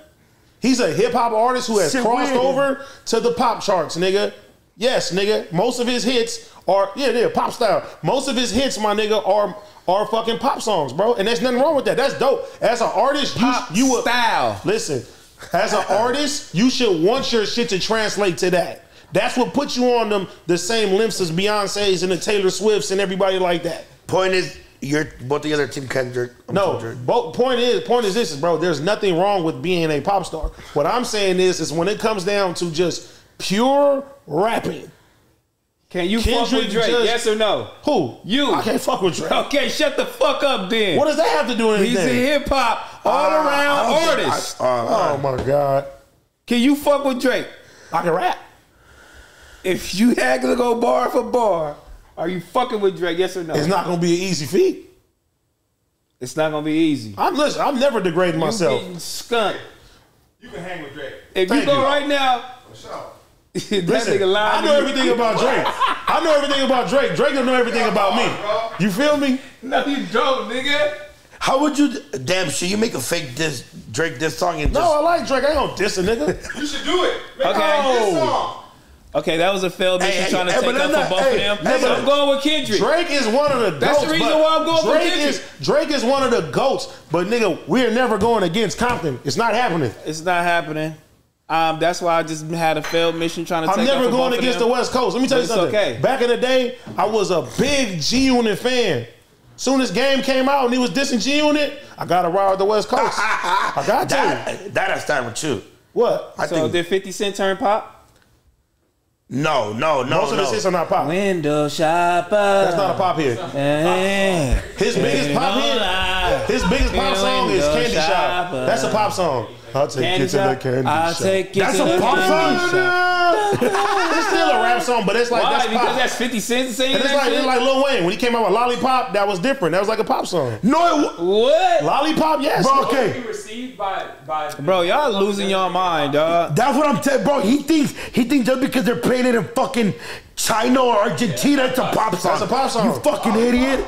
He's a hip hop artist who has
Shit,
crossed
when?
over to the pop charts, nigga. Yes, nigga. Most of his hits are yeah, yeah, pop style. Most of his hits, my nigga, are are fucking pop songs, bro. And there's nothing wrong with that. That's dope. As an artist,
Pop
you you would
style.
listen. As an artist, you should want your shit to translate to that. That's what puts you on them the same limps as Beyonce's and the Taylor Swifts and everybody like that.
Point is, you're both together, Team Kendrick. I'm
No,
Kendrick.
both point is point is this is bro. There's nothing wrong with being a pop star. What I'm saying is, is when it comes down to just pure rapping.
Can you fuck with Drake?
just-
yes or no?
Who
You.
I can't fuck with Drake.
Okay, shut the fuck up then.
What does that have to do with
He's a hip hop all
Uh,
around
don't think-
artist.
I- uh,
oh my god,
Can you fuck with Drake?
I can rap.
If you had to go bar for bar, are you fucking with Drake? Yes or no?
It's not gonna be an easy feat.
It's not gonna be easy.
I'm listen. I'm never degrading
You
myself.
getting skunked.
You can hang with Drake.
If
Thank
you go
you.
right now, that
Listen,
nigga lying.
I know everything about Drake. I know everything about Drake. Drake don't know everything about me. You feel me?
No, you don't, nigga.
How would you? Damn, should you make a fake diss Drake diss song and
No. I like Drake. I don't diss a nigga.
You should do it. Make
Okay. Okay, that was a failed mission
hey,
trying to take
but
up
I'm
for both
hey,
of them.
hey,
so I'm going with Kendrick.
Drake is one of the
That's the reason why I'm going for
Drake
Kendrick.
is Drake is one of the goats, but nigga, we're never going against Compton. It's not happening.
It's not happening. Um, that's why I just had a failed mission trying to
I'm
take
never
for
going
both of
against the. West Coast. Let me tell you
But it's
something.
okay.
Back in the day, I was a big G Unit fan. Soon as game came out and he was dissing G Unit, I got to ride with the West Coast. I got to.
That that I stand with you.
What?
I
So
think
did 50 Cent turn pop?
No, no, no,
Most of
no.
his hits are not pop.
Window shopper.
That's not a pop here.
Eh.
His biggest pop hit, his biggest pop song is Candy Shop.
shopper.
That's a pop song. I'll take
Candy
you to the candy
I'll
shop.
take you
That's
to
a
the
pop song?
shop.
it's still a rap song, but it's like
Why?
that's
Because
pop.
that's 50 Cent singing
And it's like, it's like Lil Wayne when he came out with Lollipop. That was different. That was like a pop song.
No, it, wa-
what?
Lollipop, yes.
bro. Okay,
received by by.
Bro, y'all losing your mind, dog.
that's what I'm telling, bro. He thinks he thinks just because they're playing it in fucking China or Argentina, it's a pop song.
That's a pop song.
You fucking idiot.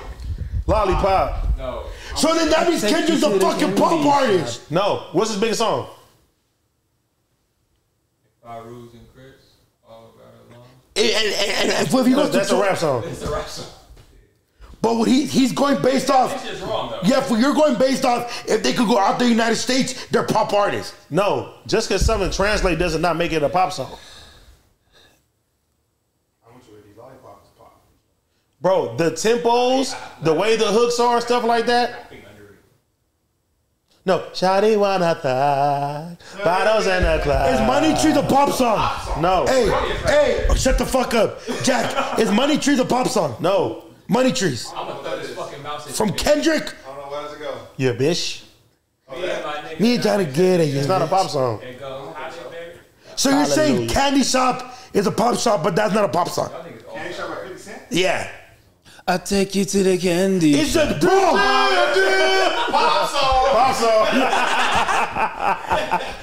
Lollipop.
No.
So then that means
Take
Kendrick's a fucking pop
shop.
artist.
No. What's his biggest song?
By Rules and Chris. All right along.
And, and, and, and if he goes
That's
to
a rap song.
It's a rap song.
But what he he's going based off.
This shit's wrong though.
Yeah, for you're going based off if they could go out the United States, they're pop artists.
No. Just because something translate doesn't not make it a pop song. Bro, the tempos, the way the hooks are, stuff like that. No, Shawty wanna thigh, bottles in the
Is. Money Tree the pop song?
No,
Hey, hey, shut the fuck up, Jack. Is Money Tree the pop song?
no,
Money Trees
I'm gonna throw this fucking mouse
from Kendrick.
I don't know where does it go.
yeah, bitch.
Me and my nigga.
Me trying to get it.
It's not a pop song.
It goes hot in there.
So you're saying Candy Shop is a pop shop, but that's not a pop song?
Candy Shop by 50 Cent?
Yeah.
I take you to the candy.
It's a bro.
Pop song!
Pop song.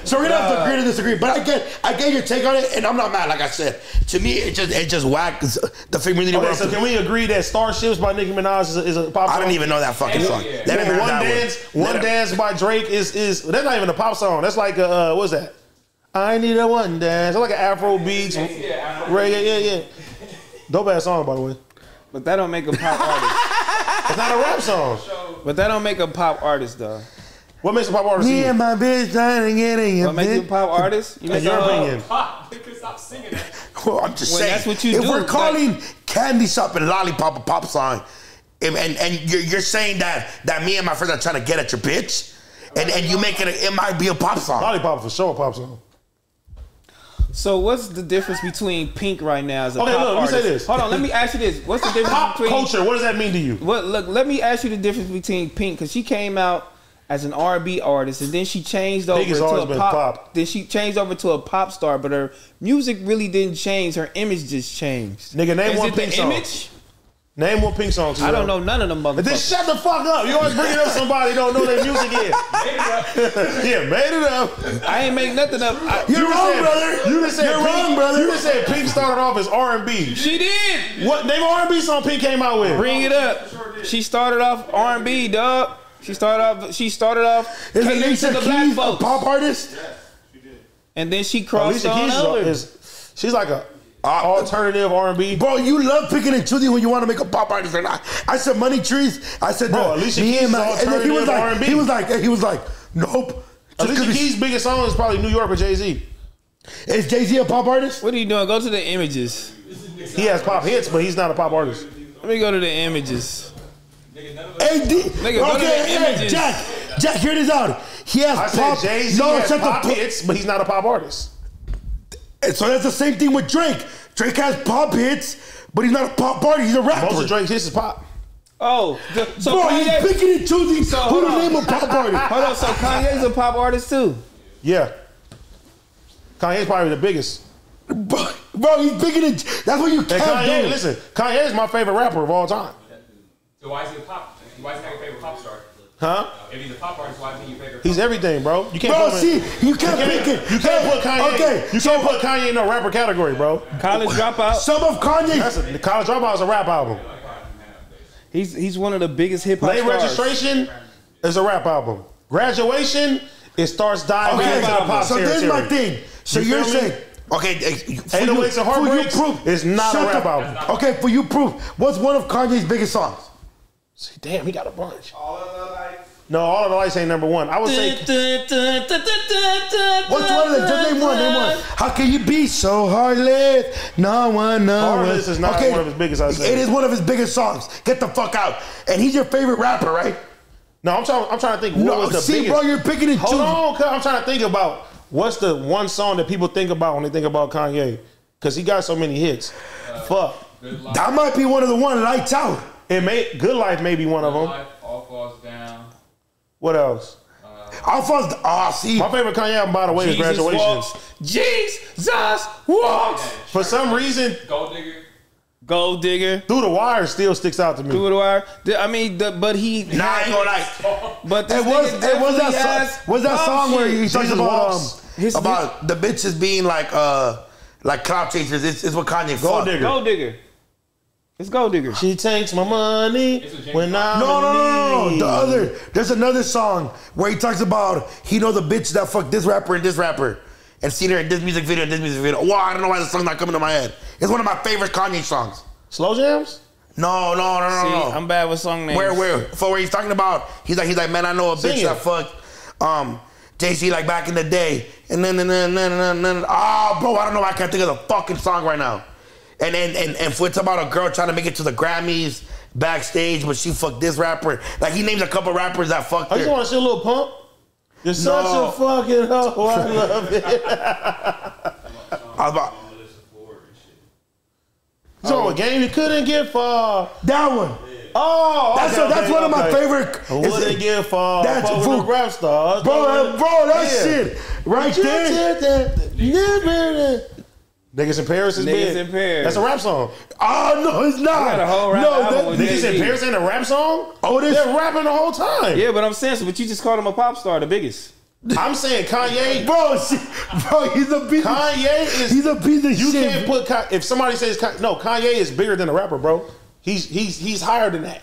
So we're gonna have to agree to disagree, but I get, I get your take on it, and I'm not mad. Like I said, to me, it just, it just whack the figment.
Okay, so can we agree that Starships by Nicki Minaj is a, is a pop song?
I don't even know that fucking
Hell
song.
yeah.
They didn't
one
that
dance, one
They-
dance by Drake is is that's not even a pop song. That's like a, uh, what's that? I need a one dance. It's like an Afro beats,
Yeah,
reggae. Yeah, yeah. Dope ass song by the way.
But that don't make a pop artist.
It's not a rap song.
But that don't make a pop artist, though.
What makes a pop artist? to
Me
you?
and my bitch trying to get in your
What make you a pop artist? You
In
make
your
a-
opinion,
Pop, nigga, stop singing that.
Well, I'm just
Well,
saying.
that's what you
if
do,
we're
like-
calling Candy Shop and Lollipop a pop song, and and, and you're, you're saying that that me and my friends are trying to get at your bitch, and, and you make it, a, it might be a pop song.
Lollipop for sure a pop song.
So what's the difference between Pink right now as a
Okay,
pop
look, let me say this.
Hold on, let me ask you this. What's the difference
Pop
between
culture. What does that mean to you?
What look, let me ask you the difference between Pink because she came out as an R&B artist and then she changed over to
always
a
been
pop,
pop.
Then she changed over to a pop star, but her music really didn't change. Her image just changed.
Nigga, name
Is
one
it
Pink
the
song.
image?
Name one Pink song.
I don't know none of them
Then
motherfuckers.
shut the fuck up. You always bringing up somebody who don't know their music yet. yeah, made it up.
I ain't make nothing up. I,
You're
You
wrong,
said-
brother.
You just said
You're
Pink,
wrong, brother.
You just said Pink started off as R and B.
she did.
What name R and B song Pink came out with?
Bring it up. She started off R&B, dog. She started off. She started off
Is
catering to
Alicia
the black
Keys a
folks,
pop artist?
and then she crossed
Alicia
on
Keys
over.
is, is she's like a alternative R and B.
Bro, you love picking and choosing when you want to make a pop artist or not. I said Money Trees. I said
Bro,
no.
Alicia
Me
Keys
and
is
my- and then he was
alternative
like,
R&B.
he was like, he was like, nope. Just
Alicia
'cause
Keys' biggest song is probably New York with Jay Z.
Is Jay Z a pop artist?
What are you doing? Go to the images.
He has pop hits, but he's not a pop artist.
Let me go to the images.
Hey, D-
Nigga, go to
okay,
the
hey. Jack, Jack, hear this out. He has
I
pop.
said Jay Z
no,
has
shut the
pop hits, but he's not a pop artist.
So that's the same thing with Drake. Drake has pop hits, but he's not a pop artist. He's a rapper.
Most of Drake's hits is pop.
Oh, the, so
Bro,
Kanye.
he's picking and choosing
So,
who
hold
to
on.
name a pop artist.
Hold on, so Kanye's a pop artist too.
Yeah. Kanye's probably the biggest.
Bro, bro, he's picking and that's what you
And
can't
Kanye,
do.
listen, Kanye is my favorite rapper of all time.
So why is he a pop? Why is he not your favorite pop star?
Huh?
If he's a pop artist, why is he your favorite?
He's everything, bro. You can't
Bro,
put
see,
him
you can't
you
pick
can't,
it.
you can't
Hey,
put Kanye.
Okay,
you can't put Kanye in a rapper category, bro.
College dropout.
some of Kanye.
That's a, the College Dropout is a rap album.
He's he's one of the biggest hip hop
Late
stars.
Registration is a rap album. Graduation, it starts diving
Okay,
into the pop
so
territory.
this is my thing. So
You
you are saying, okay, for you, for you proof,
is not a rap
the-
album.
Okay, for you proof, what's one of Kanye's biggest songs?
See, Damn, he got a bunch.
All of the lights.
No, all of the lights ain't number one. I would say
What's one of them? Just name one, name one. How can you be so heartless? No one, no one.
Heartless is not one of his biggest, I say.
It is one of his biggest songs. Get the fuck out. And he's your favorite rapper, right?
no. I'm trying. I'm trying to think. What
No,
was the
see,
biggest?
bro, you're picking and
Hold on, cuz I'm trying to think about what's the one song that people think about when they think about Kanye, because he got so many hits. Fuck.
That might be one of the one. Lights out.
It may Good Life may be one of them.
Life all falls down.
What else?
Alphonse. Oh, see.
My favorite Kanye album, by the way, is
Jesus
Graduation.
walks. Jesus walks.
For some reason,
Gold digger.
Gold digger.
Through the Wire still sticks out to me.
Through the wire. I mean, the, but he.
Nah, I ain't gonna lie.
But this
It was, it was that song, was that
pop
song where he talks about um,
His-
about the bitches being like uh like clout chasers. It's, it's what Kanye
Gold
fucked.
digger.
Gold digger. It's gold digger.
She takes my money
It's a James
when I'm
No, no, no, no. The other, there's another song where he talks about he know the bitch that fucked this rapper and this rapper, and seen her in this music video and this music video. Wow, I don't know why the song's not coming to my head. It's one of my favorite Kanye songs.
Slow jams.
No, no, no, no,
See,
no.
I'm bad with song names.
Where, where, for where he's talking about, he's like, he's like, man, I know a
Sing
bitch
it.
that fucked, um, JC like back in the day, and then, and then, and then, then, ah, bro, I don't know, why I can't think of the fucking song right now. And and and and for it's about a girl trying to make it to the Grammys backstage, but she fucked this rapper. Like he names a couple rappers that fucked
I just want to see a little pump. You're such a fucking hoe. I love it.
I was about
So a game you couldn't get far.
that one.
Oh,
That's
okay,
a, that's
okay,
one of my
okay.
favorite.
I wouldn't
it's-
get far.
That's
Fuck with the rap stars.
Bro, bro, that
Yeah.
shit right there.
Niggas in Paris is
Niggas
big.
in Paris.
That's a rap song.
Oh no, it's not.
got a whole rap
no,
album with
that,
Niggas in
Jay-Z.
Paris ain't a rap song.
Oh, this-
They're rapping the whole time.
Yeah, but I'm saying so. But you just called him a pop star, the biggest.
I'm saying Kanye.
bro, see, bro, he's a piece. Of,
Kanye is.
he's a piece of
You
shit.
can't put Ka- if somebody says no, Kanye is bigger than a rapper, bro. He's he's he's higher than that.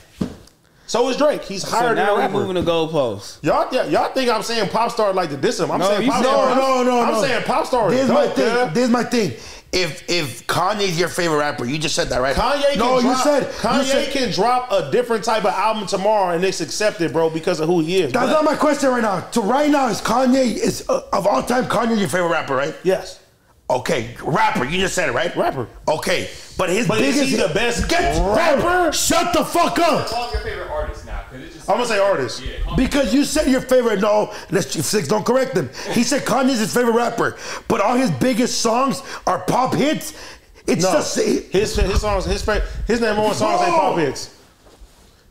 So is Drake. He's
So
higher than a
we're
rapper.
moving the goalposts.
Y'all, yeah, y'all think I'm saying pop star like to diss him? I'm
No,
saying pop star.
No, no, no,
I'm
no.
saying pop star.
This
is
is my thing.
yeah.
This is my thing. If if Kanye's your favorite rapper, you just said that, right?
Kanye
no,
can
you
drop,
said
Kanye
you said,
can drop a different type of album tomorrow and it's accepted, bro, because of who he is.
That's
But-
not my question right now. To right now, is Kanye is uh, of all time Kanye your favorite rapper, right?
yes,
Okay, rapper. You just said it, right?
rapper.
Okay, but his
But is
biggest
he the best
Get
rapper?
Shut the fuck up.
Call your favorite artist now, because it's just.
I'm gonna say artist.
Yeah.
Because you said your favorite. No, let's six. Don't correct him. He said Kanye's his favorite rapper, but all his biggest songs are pop hits. It's
No,
just
his his songs, his his number one songs ain't
Bro.
pop hits.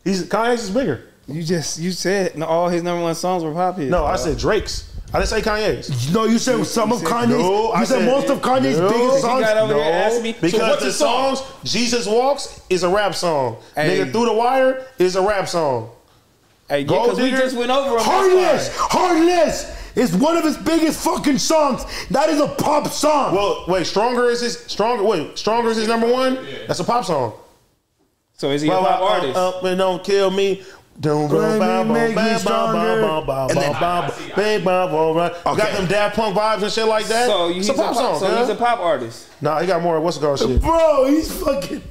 He's Kanye's is bigger.
You just you said no, all his number one songs were pop hits.
No, I said Drake's. I didn't say Kanye's.
no. You said some of Kanye's.
No,
you
I
said,
said-
most of Kanye's
No.
biggest
He
songs.
got over here asking me, so
because
what's
the
the song?
songs Jesus Walks is a rap song.
Hey.
Nigga Through the Wire is a rap song.
Hey,
Gold
because we just went over him.
Heartless,
That's why.
Heartless is one of his biggest fucking songs. That is a pop song.
Well, wait, Stronger is his stronger. Wait, Stronger is his number one. That's a pop song.
So is he a pop
uh,
artist?
Up and don't kill me. Don't
Let me
bum, bum,
make
bum,
you
bum,
stronger.
bum, bum,
And then-
bum, bum, bum, bum, bum, bum. Got them Daft Punk vibes and shit like that.
So
it's
he's
a
a
pop
pop,
song,
so he's a pop artist.
Nah, he got more what's it called shit.
Bro, he's fucking.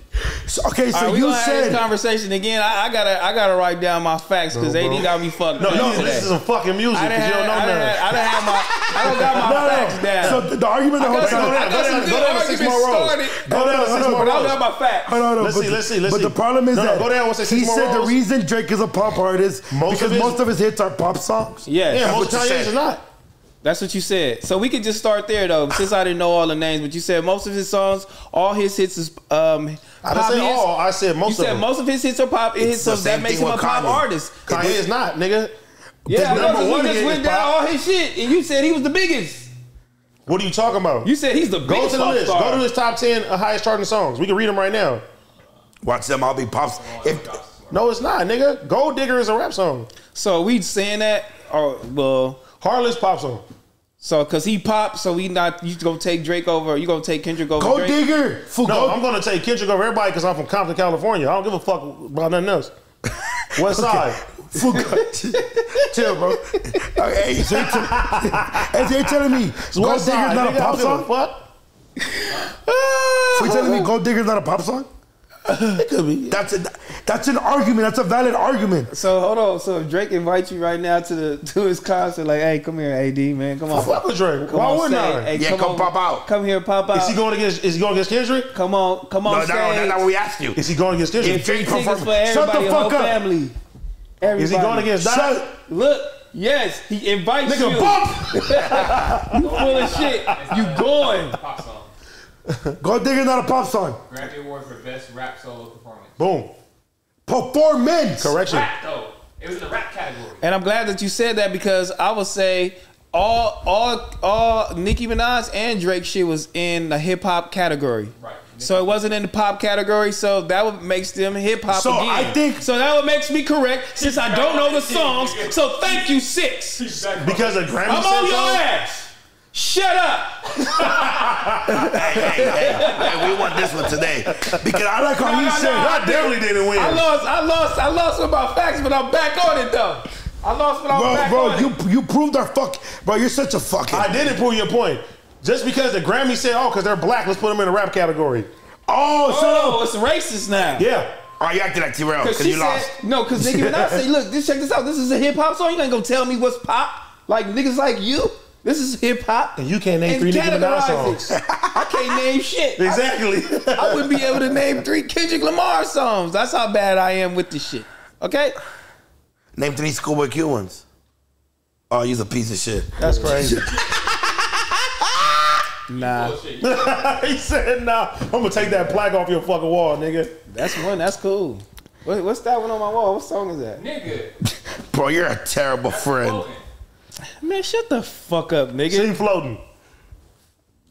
So, okay, so
All right, we
you
gonna have
said.
this conversation again. I, I gotta I gotta write down my facts because
Bro,
AD
bro.
got me fucked
No,
up
you need to
today.
listen to some fucking music
I
because
done
you don't
had,
know
I done
nothing.
had, I done had my I don't got my
No,
facts
no.
down.
So the, the argument the whole
got some,
time.
I got
Go down- go down to six more rows. Go down to six more
But I don't
rows.
got my facts.
Hold on, no,
Let's
but,
see, let's see, let's
but the problem is
No, no,
that
go down, what's that,
he
six more
said the reason Drake is a pop artist
Most
because
of his-
most of his hits are pop songs.
Yes.
Yeah, most
what you
Kanye's are not.
That's what you said. So we could just start there though, since I didn't know all the names. But you said most of his songs, all his hits is um.
I didn't say
hits.
all. I said
You
most of
said
them.
most of his hits are pop hits, so
the
that
same
makes him a
with
pop artist.
Kanye is not, nigga.
Yeah, I know,
number
'cause
one
we just went down
pop.
all his shit, and you said he was the biggest.
What are you talking about?
You said he's the
Go
biggest
to the list.
star.
Go to his top ten uh, highest charting songs. We can read them right now.
Watch them, I'll be pops. If,
No, it's not, nigga. Gold Digger is a rap song.
So we saying that, or well,
Heartless pops song.
so because he pops, so we not you gonna take Drake over? You gonna take Kendrick over
Go
Drake?
Digger. Fool,
No,
go-
I'm gonna take Kendrick over everybody because I'm from Compton, California. I don't give a fuck about nothing else. West side.
Fool, go- Chill, bro. Okay, so you're, tell- hey, you're telling me Gold
West
Digger's
side.
not a pop
I don't
song?
fuck.
So you're telling me Gold Digger's not a pop song?
It could be.
That's a that's an argument. That's a valid argument.
So hold on. So if Drake invites you right now to the to his concert, like, hey, come here, AD, man, come on.
Fuck with Drake.
Come
Why
on
wouldn't. I?
Hey,
Yeah, come
on,
pop out.
Come here, pop out.
Is he going against? Is he going against Kendrick?
come on, come on
No, no,
stage.
that's not what we asked you.
Is he going against Kendrick?
If Drake
Free tickets for everybody,
Shut the
your whole
fuck up.
family. Everybody.
Is he going against Dot?
Shut-
Look, yes, he invites
Nigga,
you.
bump!
You full of shit. You going?
Pop song.
Gold Digger's not a pop song.
Grammy Award for Best Rap Solo Performance.
Boom.
Performance.
Correction.
Rap though. It was in the rap category.
And I'm glad that you said that because I would say all all all Nicki Minaj and Drake shit was in the hip hop category.
Right.
So it wasn't in the pop category, so that would makes them hip hop
So
again.
I think-
so that would makes me correct since I don't know the songs. So thank you, six.
Because of Grammy
I'm on your
so?
ass. Shut up.
Hey, hey, hey, hey, we want this one today because I like how
No,
he
no,
said.
no.
I definitely didn't win.
I lost. I lost. I lost with my facts, but I'm back on it though. I lost, but I'm
Bro,
back
bro,
on
you
it.
you proved our fuck. Bro, you're such a fucking.
I didn't prove your point. Just because the Grammy said, oh, because they're black, let's put them in the rap category.
Oh, shut
Oh,
up.
it's racist now.
Yeah.
Oh, you acted like T-Rell
Because
because
she
you
said
lost.
no. Because Nicki Minaj say, "Look, this check this out. This is a hip hop song. You ain't gonna tell me what's pop like niggas like you. This is hip hop.
And you can't name
And
three Nicki Minaj songs.
I can't name shit.
Exactly.
I, wouldn't be able to name three Kendrick Lamar songs. That's how bad I am with this shit. Okay,
Name three Schoolboy Q ones. Oh, he's a piece of shit.
That's crazy.
nah,
Bullshit.
he said, nah, I'm going to take that plaque off your fucking wall, nigga.
that's one. That's cool. What, what's that one on my wall? What song is that?
Nigga.
Bro, you're a terrible friend.
Floating.
Man, shut the fuck up, nigga.
See floating.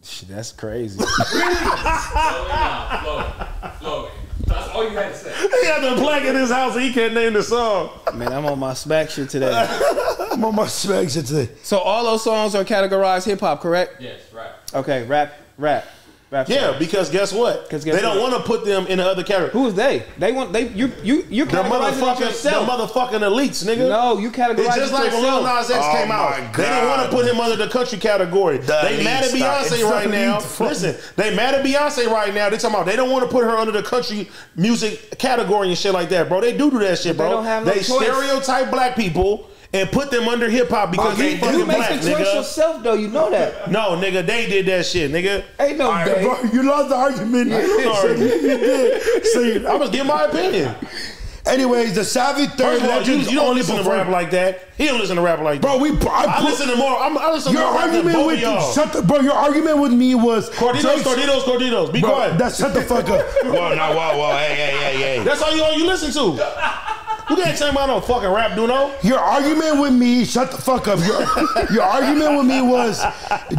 Shit, That's crazy.
Floating down. Floating. Floating. That's all you had to say.
He had the plaque in his house and he can't name the song.
Man, I'm on my smack shit today.
I'm on my swag shit today.
So all those songs are categorized hip hop, correct?
Yes, right.
Okay, rap, rap, rap.
Yeah,
songs.
because guess what?
'Cause guess
they don't want to put them in the other category.
Who is they? They want they you you you
The
categorizing it
motherfucking, the motherfucking elites, nigga.
no, you categorize
It's just
it
like when Lil. Nas X
Oh
came out.
my
They didn't want to put him under the country category.
The
they mad at. Beyonce
It's
right
the
now. Listen, they mad at Beyonce right now. They talking about they don't want to put her under the country music category and shit like that, bro. They do do that shit,
But they
bro.
don't have no
they stereotype black people and put them under hip hop because oh,
Okay,
they
you
fucking
You make
black,
the choice
nigga.
yourself though. You know that.
No, nigga, they did that shit, nigga.
Ain't no
All right,
they.
bro, you lost the argument.
Sorry.
So you did. So you-
I was giving my opinion.
anyways, the Savvy Third
First of all, you,
Legends
you don't
only
listen to
perform-
rap like that. He don't listen to rap like that.
Bro, we. I,
I
put-
listen to more. I'm, I listen to
Your
more rap
argument
both
with
of y'all.
shut the, bro. Your argument with me was
corridos,
Drake's-
corridos, corridos. Be
Bro,
quiet.
that's shut the fuck up. whoa, no, whoa, whoa, hey, hey, hey, hey.
That's all you all you listen to. You can't tell me I don't fucking rap, DoKnow.
Your argument with me, shut the fuck up. Your, your argument with me was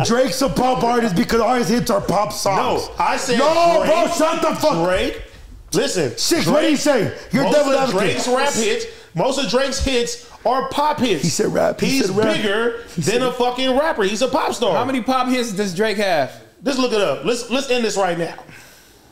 Drake's a pop artist because all his hits are pop songs.
No, I said
no,
Drake,
bro. Shut the fuck. Up.
Drake. Listen,
Six. what did he say? You're
most
devil
of
advocate.
Drake's rap hits, most of Drake's hits are pop hits.
He said rap. He
He's
said rap.
bigger than a fucking rapper. He's a pop star.
How many pop hits does Drake have?
Just look it up. Let's let's end this right now.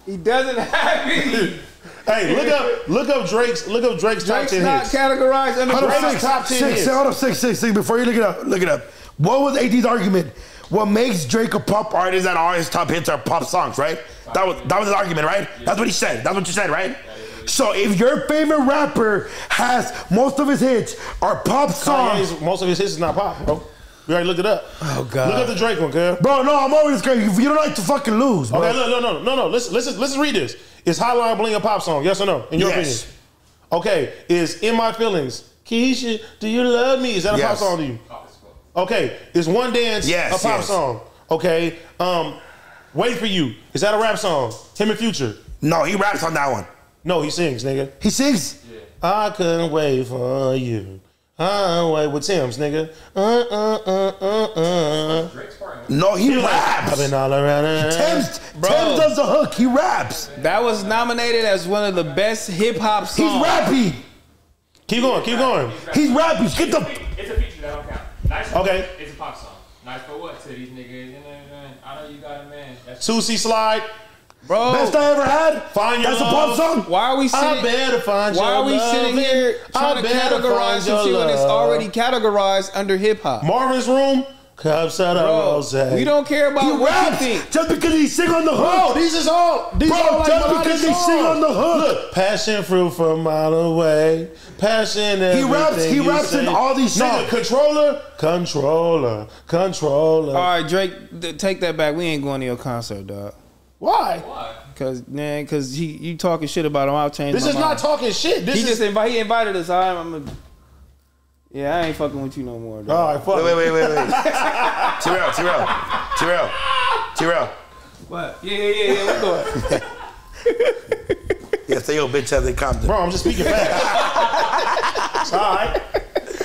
He doesn't have any.
Hey, look up, look up Drake's, look up Drake's top
Drake's
ten
not
hits.
categorized under
Drake's
six,
top 10
six,
hits.
six, hold up, six, six, six. Before you look it up, look it up. What was AD's argument? What makes Drake a pop artist that all his top hits are pop songs, right? That was that was his argument, right? That's what he said. That's what you said, right? So if your favorite rapper has most of his hits are pop songs,
Kanye's, most of his hits is not pop, bro. We already looked it up.
Oh, God.
Look up the Drake one, cuz.
bro, no, I'm always crazy. You don't like to fucking lose, bro.
Okay, no, no, no, no, no. Listen, listen, listen. Read this. Is Hotline Bling a pop song? Yes or no? In your
Yes.
opinion. Okay. Is In My Feelings? Keisha, do you love me? Is that a pop song to you? Okay. Is One Dance
Yes,
a pop
yes.
song? Okay. Um, Wait for You. Is that a rap song? Him and Future.
No, he raps on that one.
No, he sings, nigga.
He sings. Yeah.
I couldn't wait for you. I wait with Tems, nigga. Uh, uh, uh, uh, uh.
Drake's part.
No, he
I've
raps.
been all around it.
Tems,
Bro.
Tim does the hook. He raps.
That was nominated as one of the best hip hop songs.
He's rappy.
Keep going, keep going.
He's rappy. Get the.
It's a feature that don't count. Nice
Okay.
It's a pop song. Nice for what? To these niggas. I know you got a man. That's
Susie Slide.
Bro,
Best I ever had.
Find your
That's a
love.
pop song.
why are we sitting?
I better find
Why are we sitting here trying to categorize some shit when it's already categorized under hip hop?
Marvin's Room. Cups of the rose.
we don't care about
He
what
raps
you think.
just because he sing on the
Bro,
hook.
these is all. These
Bro,
all
just because they sing on the hook.
Look, passion fruit from a mile away. Passion.
He raps- he raps in all these
Nigga,
songs.
Controlla, Controlla, Controlla.
All right, Drake, take that back. We ain't going to your concert, dog.
Why?
why.
Cause man, cause he you talking shit about him. I'll change.
This
my
is not talking shit. This
He
is.
just invited. He invited us. I'm. I'm a, yeah, I ain't fucking with you no more. Dog.
all right, fuck.
Wait, wait, wait, wait, wait. Terrell, Terrell, Terrell, Terrell.
What? Yeah, yeah, yeah, yeah. We going.
Yeah, say your bitch as they come.
Bro, I'm just speaking facts. all right.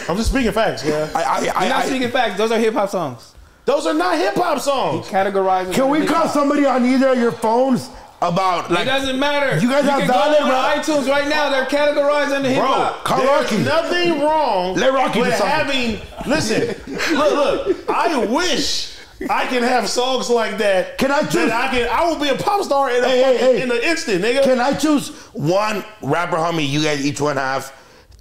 I'm just speaking facts, yeah.
I, I,
You're not
I,
speaking facts. Those are hip hop songs.
Those are not hip hop songs.
Categorized.
can we call somebody on either of your phones about
It
like?
doesn't matter.
You guys have
can go
valid
on
rap-
iTunes right now. They're categorized under hip hop.
Call
there's
Rocky.
nothing wrong
Let Rocky do
with
something.
having. Listen, look, look. I wish I can have songs like that.
Can I choose-
That I can. I will be a pop star in a
Hey, hey, hey.
in an instant, nigga.
Can I choose one rapper, homie? You guys each one have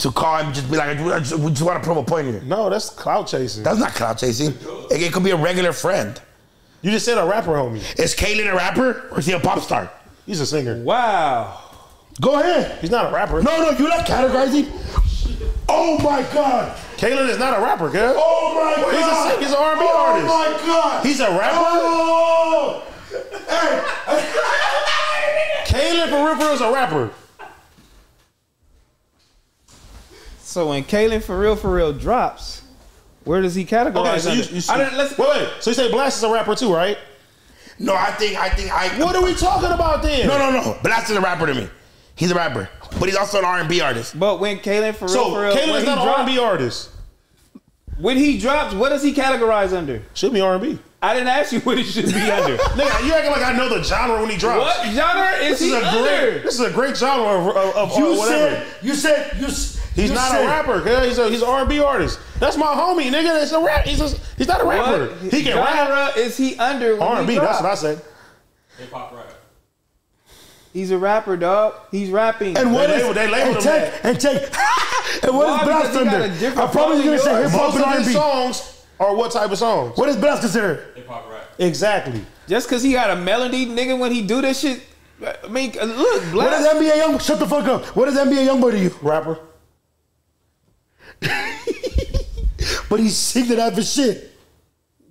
to call him. Just be like, I just, we just want to prove a point here.
no, that's clout chasing.
That's not cloud chasing. It, it could be a regular friend.
you just said a rapper, homie.
Is Kalen a rapper or is he a pop star?
He's a singer.
Wow.
Go ahead.
He's not a rapper.
No, no, you're not categorizing. Oh my god.
Kalen is not a rapper, girl.
Oh my god.
He's a singer. He's an R&B
oh
artist.
Oh my god.
He's a rapper.
Oh. Hey.
Kalen for real, for real is a rapper.
So when Kalen for real for real drops, where does he categorize?
Okay, so you,
under?
you
I don't, let's,
wait, wait. So you say Blast is a rapper too, right?
No, I think I think I.
What are we talking about then?
No, no, no. Blast is a rapper to me. He's a rapper, but he's also an R&B artist.
But when Kalen for real
So
for real, when
Kalen's
he,
not an
drops,
R&B artist.
when he drops, what does he categorize under?
Should be R&B.
I didn't ask you what it should be under.
Nigga, you acting like I know the genre when he drops.
what genre is
This is
he
a
under?
great. This is a great genre of, of, of
You
or whatever.
said. You said. You. S-
he's
you
not
said-
a rapper. Cause he's a he's an R&B artist. That's my homie, nigga. That's a rap. He's a, he's not a rapper.
What
He can rap.
is he under? when
R&B.
He
That's what I said.
Hip hop rap.
He's a rapper, dog. He's rapping.
And what
They
is
label- they labeled
and
him
take and take and what
Why?
is Blast
Because he got
under?
a different
I'm probably
flow
gonna
than
say
yours.
hip hop
Most
and
of his
R&B.
songs are what type of songs?
What is Blast considered?
Hip hop rap.
Exactly.
Just because he got a melody, nigga, when he do this shit, I mean, look,
What
Blast.
is NBA Young? Shut the fuck up. What is NBA Youngboy to you?
Rapper.
But he's singing that for shit.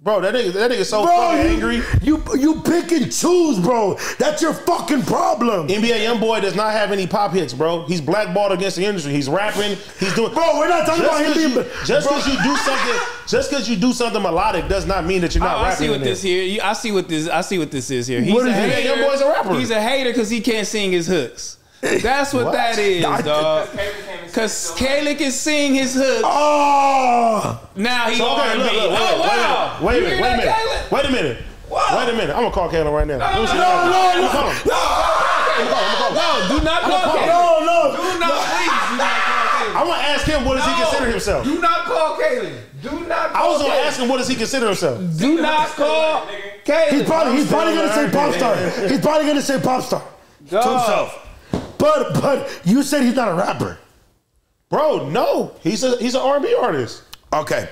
Bro, that nigga, that nigga so
Bro,
fucking
you,
angry.
You you pick and choose, bro. That's your fucking problem.
NBA YoungBoy does not have any pop hits, bro. He's blackballed against the industry. He's rapping. He's doing.
Bro, we're not talking about him being.
you, just
bro,
'cause you do something, just because you do something melodic, does not mean that you're not
I
rapping.
see what this here. you- I see what this. I see what this is here. He's
What
a hater.
Yeah, young boy's a rapper.
He's a hater because he can't sing his hooks. That's what,
What?
that is,
I-
dog.
Caleb came and
Because
said,
Kayla can sing his hooks.
Oh,
Now he
So, okay,
R&B.
look, look, wait,
oh
wait,
wow!
wait, a minute, wait a minute, wait a minute,
Wow.
wait a minute. I'm gonna call Kayla right now. Let me see
no,
what
no,
happens.
no,
I'm gonna.
No, do not call
call-
Kayla.
no, no.
Do not, please, do not call Kayla.
I'm gonna ask him what does he consider himself.
Do not call Kayla. Do not call
I was gonna
Kayla.
ask him what does he consider himself.
Do not call Kayla.
He's probably he's probably gonna say pop star. He's probably gonna say pop star to himself.
But but you said he's not a rapper.
Bro, no, he's a he's an R and B artist.
Okay.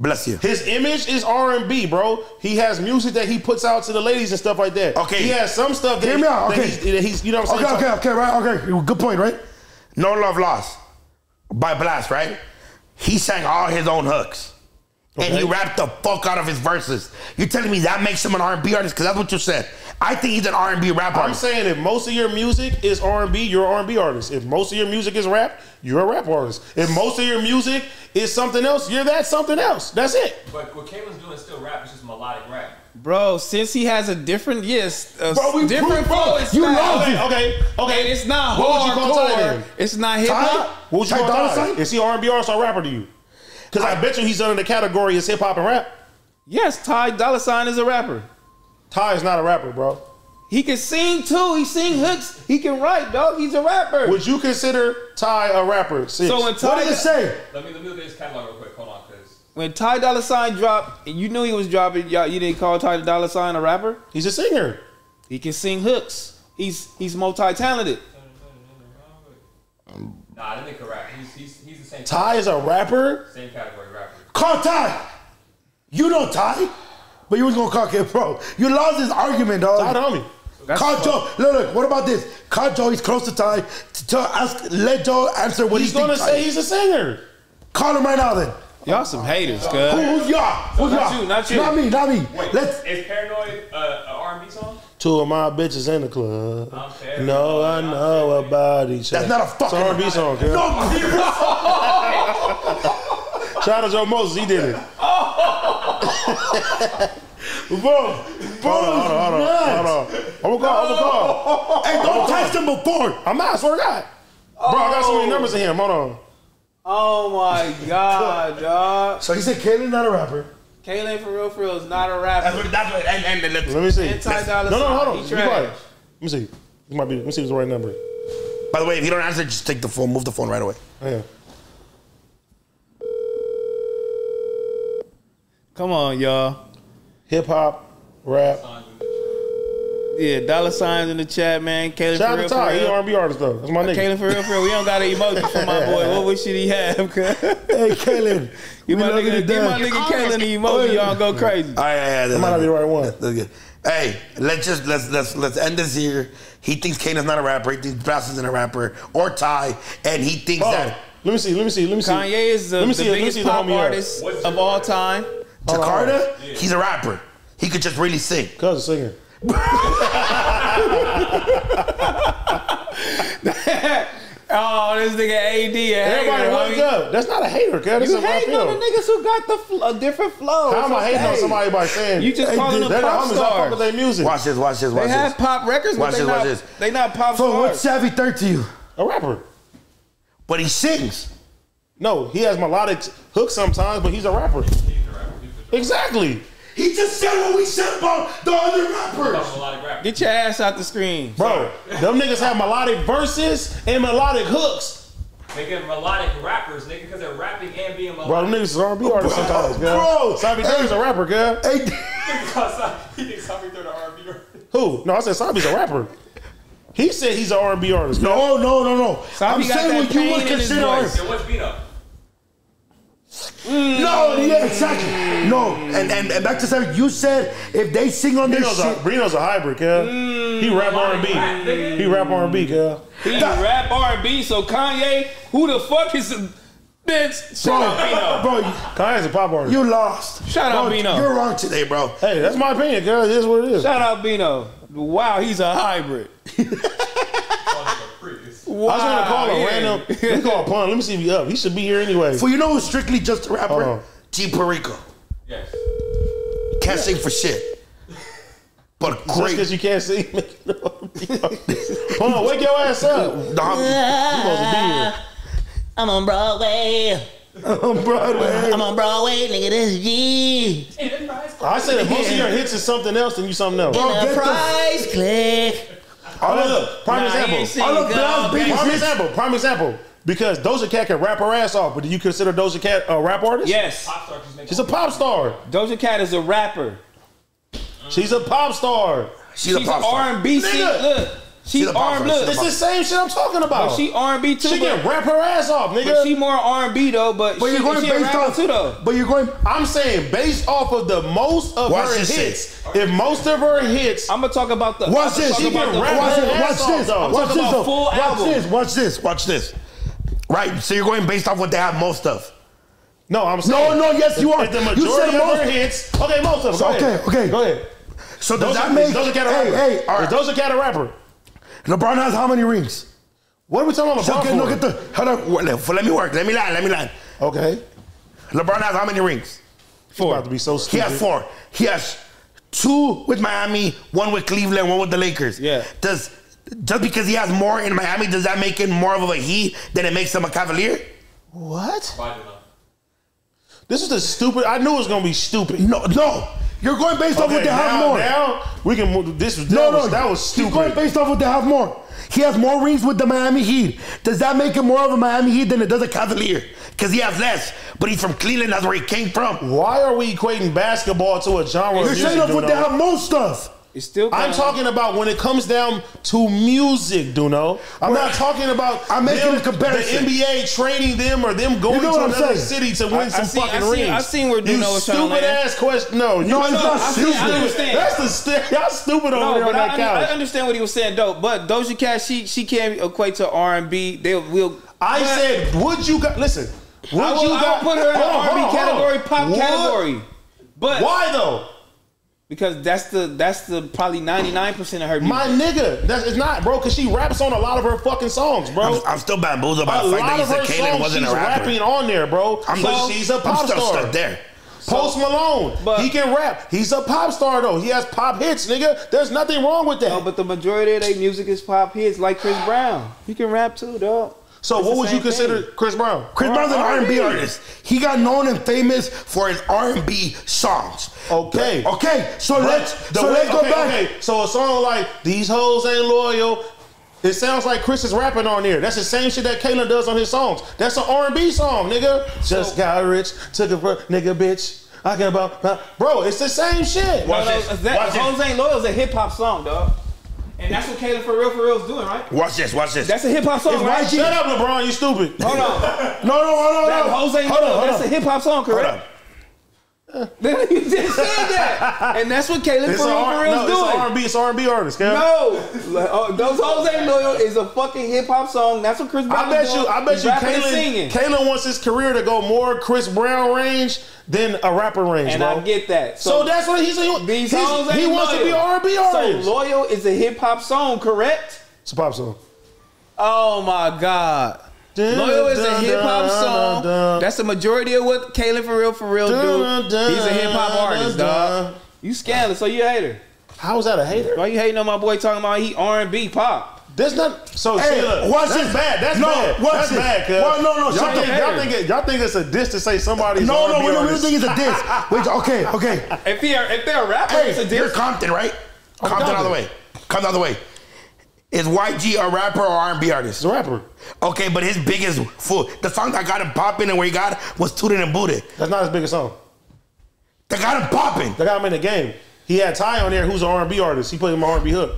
Bless you.
His image is R and B, bro. He has music that he puts out to the ladies and stuff like that.
Okay.
he has some stuff that,
Hear me out,
that
okay.
he's, that he's you know what I'm
Okay,
saying.
okay, okay, right, okay. Good point, right?
No Love Lost by Blast, right? He sang all his own hooks. And he rapped the fuck out of his verses. You're telling me that makes him an R&B artist? Because that's what you said. I think he's an R&B rap
I'm
artist.
saying if most of your music is R and B, you're an R and B artist. If most of your music is rap, you're a rap artist. If most of your music is something else, you're that something else. That's it.
But what Kalen's doing is still rap. It's just melodic rap.
Bro, since he has a different yes, a
Bro, we
different
proved- bro, you
not,
Okay, okay, okay.
And it's not
What would you call Ty
hardcore. It's not hip hop.
What would you
Ty
call
Dolla
Ty? Is he R and B artist or rapper to you? Because I, bet you he's under the category as hip hop and rap.
Yes, Ty Dolla Sign is a rapper.
Ty is not a rapper, bro.
He can sing too. He sing hooks. He can write, dog. He's a rapper.
Would you consider Ty a rapper? Six.
so when
What
Ty
did it say?
Let me let me look at his catalog real quick. Hold on, cause
when Ty Dolla Sign dropped, and you knew he was dropping, y'all, you didn't call Ty Dolla Sign a rapper.
he's a singer.
He can sing hooks. He's he's multi talented.
nah, that nigga rap. He's he's he's the same.
Ty is a rapper.
Same category rapper.
Call Ty. You know Ty, but you was gonna call Kid Pro. You lost this argument, dog.
Ty the homie.
Call Joe. Look, look. What about this? Call Joe. He's close to Ty. To tell, ask, let Joe answer what
He's
he
gonna
thinks.
say he's a singer.
Call him right now, then.
Y'all some haters,
Who, who's y'all? Who's
not
y'all?
you, not you.
Not me. Not me.
Wait,
Let's.
is Paranoid uh, an R&B song?
Two of my bitches in the club.
I'm fair.
No, I know about each other.
That's not a fucking
R&B song, kid.
No,
Shout out to Joe Moses. He did it. Oh.
bro, bro.
Hold on, hold on, hold on, hold on. I'm gonna call. I'm gonna call.
Hey, don't text him before.
I'm not. I swear to God. Bro, I got so many oh. numbers in him. Hold on.
Oh my god, dog.
So he said Kalen's not a rapper.
Kalen for real, for real is not a
That's
rapper.
what, that's what, and, and, and,
Let me see.
Anti Dolla
No, no, hold on.
He
Be quiet. Let me see. This might be. Let me see if it's the right number.
by the way, if you don't answer, just take the phone, move the phone right away.
Oh, yeah.
Come on, y'all.
Hip hop, rap.
Yeah, dollar signs in the chat, man. Kalen
Shout
for
out to
real,
Ty. He
real.
R&B artist though. That's my nigga.
Kalen for real, for real. We don't got an emoji for my boy. What would should he have?
Hey, Kalen.
Give my
we you
nigga,
to
give my
death.
nigga Kalen the emoji. Y'all go crazy.
All right, yeah, yeah,
That might not be the right one.
That's good. Hey, let's just let's let's let's end this here. He thinks Kanan's not a rapper. He thinks Blast isn't a rapper or Ty, and he thinks
Oh,
that
let me see. Let me see. Let me see.
Kanye is the,
Let me
the
see- let me
biggest
see the
pop artist of all time.
Hold on, hold on.
Jakarta, he's a rapper. He could just really sing.
Cuz a singer.
Oh, this nigga AD. a
Everybody
hater,
wake up. That's not a hater, cuz. That's
You hating on the niggas who got the fl- a different flow.
How am I hating on somebody by saying
You just calling them
they're the
pop
I fuck
stars.
with their music.
Watch this. Watch this. Watch this.
They have pop records, but
Watch
they
this, watch
not,
this.
they not pop
So
stars.
what's Savvy Third to you?
A rapper.
But he sings.
No, he has melodic hooks sometimes, but he's a rapper. Exactly.
He just said what we said about the other rappers.
Melodic rap.
Get your ass out the screen.
Bro, them niggas have melodic verses and melodic hooks.
Nigga, melodic rappers, nigga, because they're rapping and being melodic.
Bro,
melodic.
them niggas is R&B artists sometimes,
bro.
girl. Sabi
Hey.
Third is a rapper, girl.
Hey,
he thinks Tommy threw the R&B artist.
Who? No, I said Sabi's a rapper. He said he's an R&B artist. girl.
no, no, no, no.
Sabi
I'm
got
saying
that
what you would
in his
consider.
voice.
So what's Bino?
No, yeah, exactly. No, and, and and back to something you said. If they sing on this
Brino's a,
shit,
Brino's a hybrid, girl. Mm. he rap R&B. He rap R&B, girl.
He rap R&B, so Kanye, who the fuck is a bitch? Shout out Bino.
bro,
Kanye's a pop artist.
you lost.
Shout out
Bro,
Bino.
You're wrong today, bro.
hey, that's my opinion, girl. It is what it is.
Shout out Bino. Wow, he's a hybrid. Wow,
I just want to call a
yeah.
random. Let me call Pun. Let me see if he up. He should be here anyway.
For you know who's strictly just a rapper?
Hold on.
G Perico.
Yes.
Can't sing for shit. But great.
because you can't see. Pun, wake your ass up. You
Nah,
supposed to be here.
I'm on Broadway.
I'm on Broadway.
I'm on Broadway. Nigga, this G.
I say that most of your hits is something else than you something else.
In
oh,
get
the-
price click.
Oh, look, look, prime
Nah,
example.
ain't sing
All of
good.
Blast beat
Prime
his
example. Prime example. Because Doja Cat can rap her ass off, but do you consider Doja Cat a rap artist?
Yes,
star just
She's a pop star.
Doja Cat is a rapper.
She's a pop star.
she's, a pop
an
star.
R&B singer. Look, She
She's
R
star.
look.
It's the same shit I'm talking about.
But she R and B too.
She
but,
can rap her ass off,
but
nigga.
she more R and B though. But,
But
she,
you're going
she a
based
rapper
off
too though.
But you're going.
I'm saying based off of the most of
Watch
her
this
hits. If most of her hits,
I'm gonna talk about the.
Watch this.
She
about
can rap
Watch
her
this.
ass
Watch
off,
this.
though.
Watch this.
about full
Watch
album.
this. Watch this.
Watch this. Right, so you're going based off what they have most of.
no, I'm
No,
saying
no, yes, you are.
If the
You said
of
most.
her hits, okay, most of them.
So,
Go ahead.
okay, okay.
Go ahead.
So does
Doja,
that make
Doja Cat a
Hey,
rapper?
hey, all right.
Is Doja Cat a rapper?
LeBron has how many rings?
What are we talking about?
So,
LeBron
okay,
for?
look at the. Hold on.
Let- let me work. Let me lie. Let me lie.
Okay.
LeBron has how many rings?
Four. About to be so stupid.
He has four. He has two with Miami, one with Cleveland, one with the Lakers.
Yeah.
Does just because he has more in Miami, does that make him more of a he than it makes him a Cavalier?
What?
Why not?
This is the stupid. I knew it was gonna be stupid.
No, no. You're going based off
Okay,
what they have
now,
more.
now we can move. This was
no,
was,
no.
that was stupid.
He's going based off what they have more. He has more rings with the Miami Heat. Does that make him more of a Miami Heat than it does a Cavalier?
Because he has less, but he's from Cleveland. That's where he came from.
Why are we equating basketball to a genre
You're saying off what they have most of.
It's still.
I'm talking about when it comes down to music, DoKnow. I'm
Well,
not talking about
I'm making
them-
a comparison.
The NBA training them or them going
You know
to
what
another
saying?
city to win
I- I
some
see- I
fucking
see-
rings.
I've seen where
you
DoKnow was trying to
stupid ass question. No, you
No, it's
no,
not
I
stupid.
see-
I understand.
That's the st- y'all stupid over there on
but
that
I, I understand what he was saying, though. But Doja Cat, she she can't equate to R and B. They will.
I
but
said, would you got listen? Would
I will,
you
I
got
will put her in the
Hold
R and B
on, on.
category, pop
Would-
category. But
Why though?
Because that's the that's the probably ninety nine percent of her music.
My nigga, that's it's not, bro, because she raps on a lot of her fucking songs, bro.
I'm, I'm still bamboozled by
a
the fact
lot
that
of her
said Kaylin
songs
wasn't
she's
a rapper.
rapping on there, bro.
I'm,
but she's a
I'm
pop
still
star.
stuck there.
Post Malone,
But-
he can rap. He's a pop star though. He has pop hits, nigga. There's nothing wrong with that.
No, but the majority of their music is pop hits, like Chris Brown. He can rap too, dog.
So,
it's
what would you consider
thing.
Chris Brown?
Chris Brown's an
R&B.
R&B artist. He got known and famous for his R&B songs.
Okay.
Okay, so let's so
way-
let's go
okay,
back.
okay. So a song like "These Hoes Ain't Loyal," it sounds like Chris is rapping on there. That's the same shit that Kalen does on his songs. That's an R and B song, nigga. Just got rich, took a bro- nigga bitch. I can about, uh, bro. It's the same shit.
Watch
no, no,
this.
that,
Watch this.
Hoes Ain't Loyal is a hip hop song, dog. And that's what Caleb for real for real is doing, right?
Watch this. Watch this.
That's a hip hop song,
It's
right?
YG.
Shut up, LeBron. You stupid.
Hold on.
No, no, no, no,
That
no.
Hoes Ain't
Hold on,
Loyal.
hold
That's a hip hop song,
Hold
correct? Then you just said that, and that's what Caleb
It's
for
R- no,
is
it's
doing.
an R&B. It's R&B artist, Kev.
No, oh, those hoes ain't loyal is a fucking hip hop song. That's what Chris Brown
I bet
is
you.
doing.
I bet
He's
you.
and singing.
Kalen wants his career to go more Chris Brown range than a rapper range,
and
bro.
I get that.
so that's what he's. He,
these
he's-
hoes ain't
he wants to be an
loyal.
R&B artist.
So loyal is a hip hop song, correct?
it's a pop song.
Oh my god. Loyal is a hip hop song. That's the majority of what Caleb for real for real do. He's a hip hop artist, dog. You scandalous, so you a hater.
How is that a hater?
Why you hating on my boy talking about he R and B pop?
There's not. So
Hey,
see, look,
watch
that's
this.
bad. That's
No,
bad.
watch
that's
this.
bad. Cuz.
Well, no, no,
Y'all think,
the
y'all think, it, y'all think it's a diss to say somebody's
No, no,
R&B
we don't
artist.
think it's a diss. Which, okay, okay.
If he if they're a rapper,
Hey,
it's a
you're. Compton, right? Compton
Compton.
all the way. Compton all the way. Is YG a rapper or R&B artist?
He's a rapper.
Okay, but his biggest fool, the song that got him popping and where he got was Toot It and Boot It.
That's not his biggest song.
That got him popping.
They got him in the game. He had Ty on there, who's an R&B artist. He played him on R&B hook.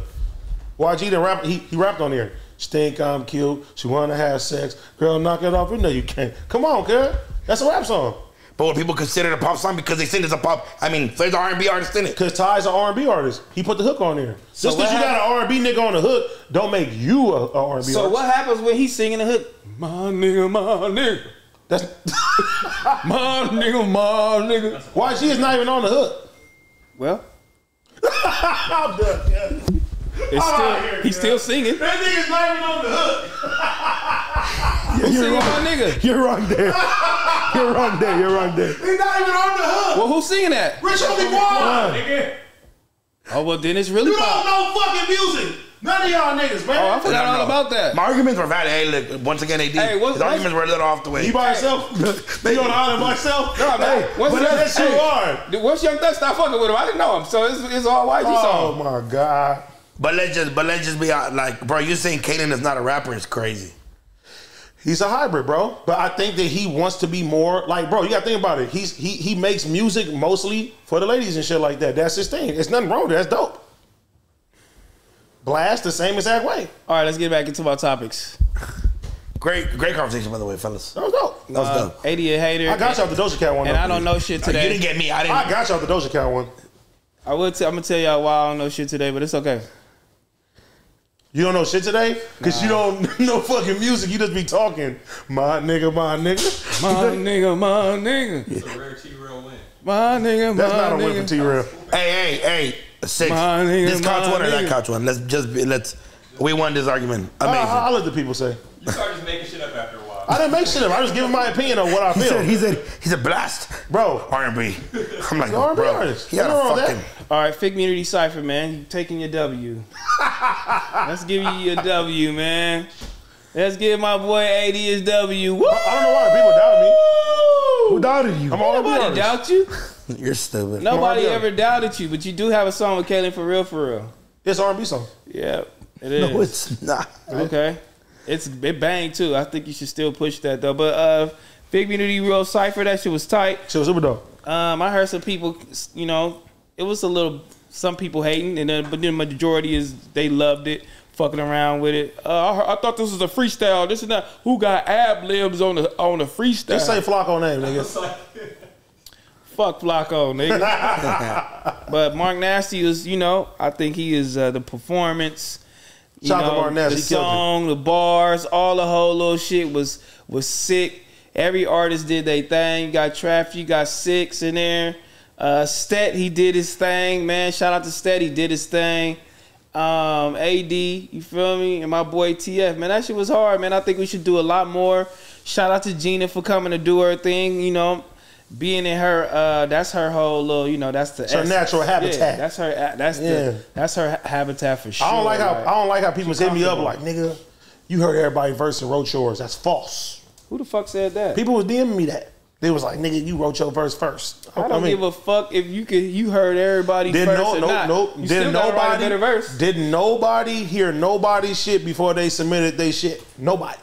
YG didn't rap. He, he rapped on there. Stink, I'm cute. She wanna have sex. Girl, knock it off. You know you can't. Come on, girl. That's a rap song.
But what people consider it a pop song because they think it's a pop. I mean, there's an R&B artist in it.
Cause Ty's an R&B artist. He put the hook on there.
So
Just because you got an R&B nigga on the hook, don't make you a, a R&B
So
artist.
what happens when he's singing the hook? My nigga, my nigga,
That's
my nigga, my nigga.
YG is not even on the hook.
Well,
I'm done. Yeah.
It's
I'm
still
outta here,
he's
yeah.
still singing.
That nigga's not even on the hook.
He's
You're
singing
wrong.
my nigga.
You're wrong there. You're wrong there. You're wrong there.
He's not even on the hook.
Well, who's singing that?
Rich Homie Quan.
Nigga.
Oh well, then it's really
You don't know fucking music. None of y'all niggas, man.
Oh, I forgot all
no.
about that.
My arguments were valid. Hey, look, once again, AD.
Hey, what's-
his arguments were a little off the way.
You by yourself? you on the island by yourself?
No, man. What's
but
that-
that's you
hey.
hard.
Dude, What's Young Thug stop fucking with him? I didn't know him, so it's, it's all YG
Oh
song.
my god.
But let's just, but let's just be out, like, bro. You saying Kaden is not a rapper is crazy.
He's a hybrid, bro. But I think that he wants to be more like, bro. You got to think about it. He's he he makes music mostly for the ladies and shit like that. That's his thing. It's nothing wrong with that. That's dope. blast the same exact way.
All right, let's get back into our topics.
Great, great conversation by the way, fellas.
That was dope.
That was
Uh,
dope.
AD a hater.
I got y'all the Doja Cat one.
And
though.
I don't know shit today.
You didn't get me. I didn't.
I got y'all the Doja Cat one.
I will. T- I'm gonna tell y'all why I don't know shit today, but it's okay.
You don't know shit today? Because you don't know fucking music. You just be talking. My nigga, my nigga.
My nigga, my nigga,
It's a rare T real win.
my nigga, my
That's not a
nigga.
win for T-Rell.
Hey, hey, hey. Six.
My nigga,
this couch
my
one or that
nigga.
couch one? Let's just be, let's. We won this argument. Amazing.
I'll, I'll let the people say.
You start just making shit up after a while.
I didn't make shit up. I just giving my opinion on what I
he said.
feel.
He said. He's a blast.
Bro,
R and B. I'm like,
R&B
bro.
artist.
He had
Nothing wrong
a fucking.
All right, Figgmunity Cypher, man. You taking your W. Let's give you your W, man. Let's give my boy AD his W. Woo!
I don't know why people doubt me.
Who doubted you?
I'm all
Nobody
artist.
doubt you.
You're stupid.
Nobody
Mark
ever doubted you, but you do have a song with Kaylin for real, for real.
It's R&B song.
Yeah, it is.
No, it's not.
Okay. It's it bang too. I think you should still push that though. But uh Figgmunity World Cypher, that shit was tight.
Shit was super dope.
Um I heard some people you know, it was a little some people hating and then but then majority is they loved it, fucking around with it. Uh, I, heard- I thought this was a freestyle. This is not who got ab libs on the on the freestyle.
Just say Flacko name, nigga.
Fuck Flacko, nigga. but Mark Nasty is, you know, I think he is uh, the performance.
Out
know,
Mark
the
he
song, the bars, all the whole little shit was was sick. Every artist did their thing. You got Traffic, you got Six in there. Uh, Stet, he did his thing, man. Shout out to Stet, he did his thing. Um, AD, you feel me? And my boy TF, man, that shit was hard, man. I think we should do a lot more. Shout out to Gina for coming to do her thing, you know, being in her. Uh, that's her whole little, you know, that's the
her natural habitat.
Yeah, that's her. That's
Yeah.
the that's her habitat for sure.
I don't like how
like-
I don't like how people hit me up like, nigga, you heard everybody verse and wrote yours. That's false.
Who the fuck said that?
People was DMing me that. They was like, nigga, you wrote your verse first.
I don't give a fuck if you could. You heard everybody
Did
first
no,
or
no,
not.
no.
You
Did
still gotta write a
nobody?
verse.
Did nobody hear nobody shit before they submitted their shit? Nobody.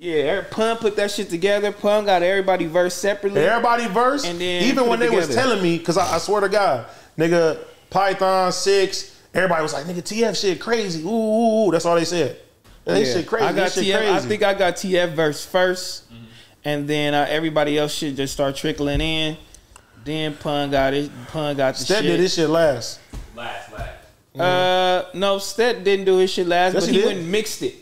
Yeah, Eric Pun put that shit together. Pun got everybody verse separately.
Everybody verse,
And then
even when
it
they was telling me, because I, I swear to God, nigga, Python six, everybody was like, nigga, TF shit crazy. Ooh, ooh, ooh. that's all they said. They
Yeah.
shit crazy.
I got
shit
TF.
crazy.
I think I got TF verse 1st and then uh, everybody else shit just start trickling in. Then Pun got it. Pun got the
Stet
shit.
did this shit last.
last, last.
Uh, no, Stet didn't do his shit last,
Yes,
but
he
he,
did.
went and mixed it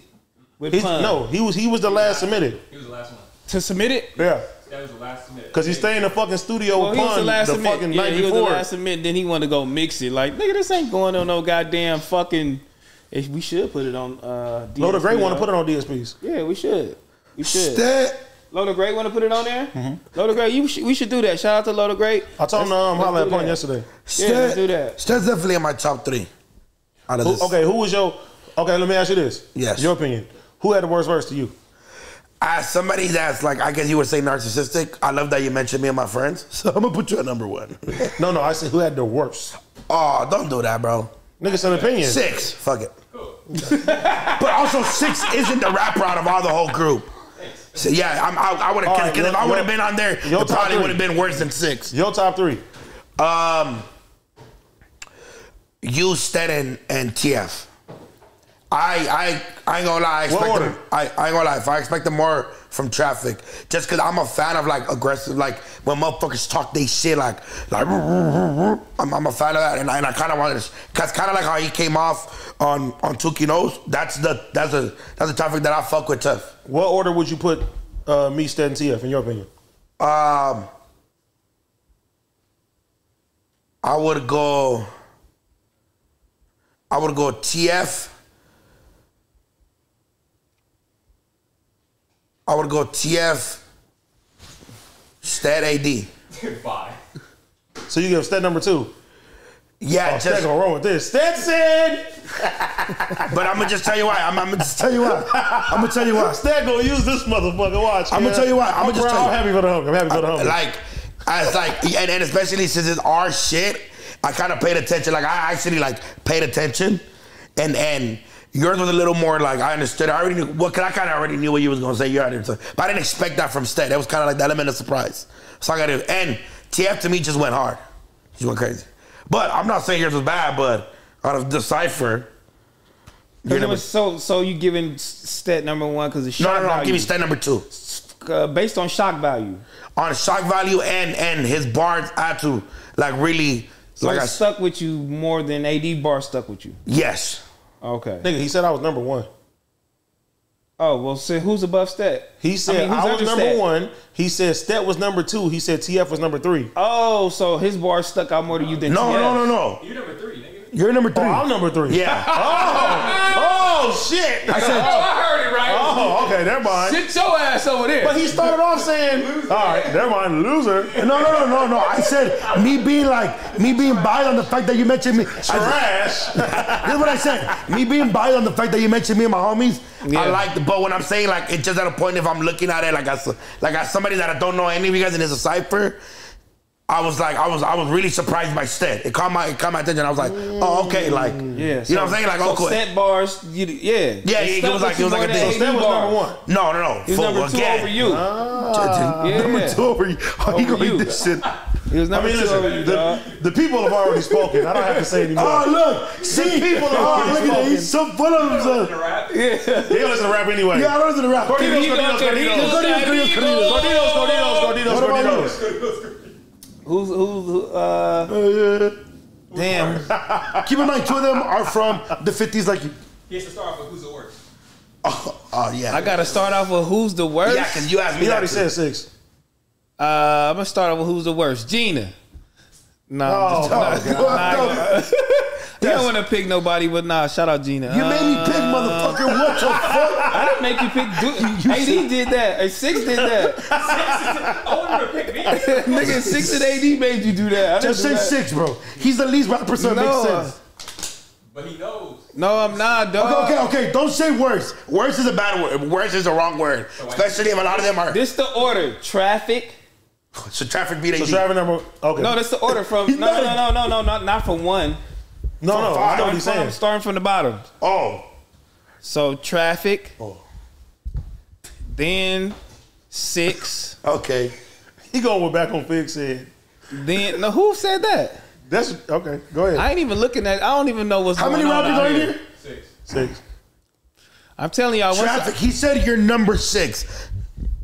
with
He's,
Pun.
no, he was he was the last submitted.
He was the last one.
to submit it.
Yeah,
That was the last submit.
because he stayed in the fucking studio
Well,
with
he was the
Pun
last
the
submit.
fucking
Yeah,
night
he was the last submit. Then he wanted to go mix it. Like, nigga, this ain't going on no goddamn fucking. If we should put it on. Uh,
Loda Gray want to
to
put it on DSPs.
Yeah, we should. We should.
That
Loda Great want to put it on there. Loda Great, you should, we should do that. Shout out to Loda Great.
I told him to um,
Let's-
holler
let's
at Pun
that.
yesterday.
Yeah, let's do that.
Stet's definitely in my top three. Out of
Who,
this.
okay, who was your? Okay, let me ask you this.
Yes.
Your opinion. Who had the worst verse to you?
As somebody that's like, I guess you would say narcissistic. I love that you mentioned me and my friends. So I'm gonna put you at number one.
No, no, I said who had the worst.
oh, don't do that, bro.
Nigga, an opinion.
Six. Fuck it. but also, six isn't the rapper out of all the whole group. So yeah, I'm, I, I would have.
Right,
if I would have been on there,
your
it probably would have been worse than six.
Your top three.
Um, you, Sted, and, and TF. I I I ain't gonna lie. I expect
What
them,
order?
I, I ain't gonna lie. If I expect them more from traffic, just because I'm a fan of like aggressive, like when motherfuckers talk they shit, like like I'm, I'm a fan of that, and I, and I kind of wanted to, cause kind of like how he came off on on Tuki knows. That's the that's a that's a topic that I fuck with tough.
What order would you put uh, me, Sted, and TF in your opinion?
Um, I would go. I would go TF. I would go TF. Stat AD.
Bye.
So you give Sted number two.
Yeah,
Oh,
just,
gonna roll with this. Stetson!
but I'm gonna just tell you why. I'm, I'm gonna just tell you why. I'm gonna tell you why.
Sted gonna use this motherfucker. Watch.
I'ma tell you why. I'ma just
proud.
tell you.
I'm happy for the home. I'm happy for the home.
Like, I was like, and, and especially since it's our shit, I kind of paid attention. Like, I actually like paid attention, and and yours was a little more like I understood. I already knew. Well, cause I kind of already knew what you was gonna say. You already, but I didn't expect that from Sted. That was kind of like the element of surprise. So I got to. And TF to me just went hard. Just went crazy. But I'm not saying yours was bad. But out of Decipher, number,
so so you giving S- Stet number one because it's
no,
shock
no, no.
value.
Give me stat number two.
uh, based on shock value.
On shock value and and his bars had to like really
So
like
it
I,
stuck with you more than AD bar stuck with you.
yes.
Okay.
Nigga, he said I was number one.
Oh well, so who's above Stet?
He said
mean,
I, was number
Stet?
one. He said Stet was number two. He said TF was number three.
Oh, so his bar stuck out more to you than
No,
TF.
no, no, no.
You're number three, nigga.
You're number
Oh,
three.
I'm number three.
yeah.
Oh, oh shit.
I said
Oh, I heard it right.
Oh, okay, never mind.
Sit your ass over there.
But he started off saying, "All right, never mind, loser."
No, no, no, no, no. I said me being like me being biased on the fact that you mentioned me. I said-
Trash.
This is what I said. Me being biased on the fact that you mentioned me and my homies.
I like the, but when I'm saying like, it's just at a point if I'm looking at it like as like as somebody that I don't know any of you guys and it's a cipher. I was like, I was, I was really surprised by Stead. It caught my, it caught my attention. I was like, oh, okay, mm. like,
yeah,
you know what I'm saying? Like,
so
oh, cool.
Stet bars, you, yeah,
Yeah,
It
it was like- it was like a
more
thing.
Stet
AD
was
bars.
number one.
No, no, no.
He's
Full
number two
again.
over you. Ah. yeah.
Number two over you. Oh, he
Over
gonna
you.
this shit.
He was
I mean,
two over you,
listen,
dog.
the, the people have already spoken. I don't have to say anymore.
Oh ah, look, see,
people are already
look at that. He's so full of himself.
He don't listen to rap ananyway.
Yeah, I don't listen to rap.
Corditos,
He
Corditos,
gonna-
Corditos.
Corditos,
Corditos, Corditos,
Corditos, Corditos,
What about
Corditos, Corditos.
Who's who's uh?
Uh,
Damn.
Keep in mind, two of them are from the 50s, like you.
He has to start off with who's the worst.
Oh, oh, yeah.
I gotta start off with who's the worst.
yeah, because you asked me
He already said six.
Uh, I'm gonna start off with who's the worst. Gina. No,
Oh,
just-
oh,
nah, you don't want to pick nobody, but nah. Shout out Gina.
You made me pick, motherfucker. What the fuck?
I didn't make you pick. Du- AD did that. Or six did that.
I want him to pick me.
Nigga, six and AD made you do that. I
Just
do
say
that.
six, bro. He's the least rapper, so it
No.
makes sense.
But he knows.
No, I'm not, dog.
Okay, okay, don't say worse.
Worse is a bad word. Worse is a wrong word. Especially if a lot of them are.
This the order. Traffic.
So traffic beat AD.
So
AD.
Travis number. Okay.
No, that's the order from.
He's
No, no, no, no, no, not not from one.
no, no. I know what he's saying.
starting from the bottom.
Oh.
So traffic.
Oh.
Then six.
Okay.
He going with back on Figg said.
Then no, who said that?
That's okay. Go ahead.
I ain't even looking at. I don't even know what's
How
going
many
on
rappers
out
are in
here.
here?
Six.
Six.
I'm telling y'all, once I-
Traffic. He said you're number six.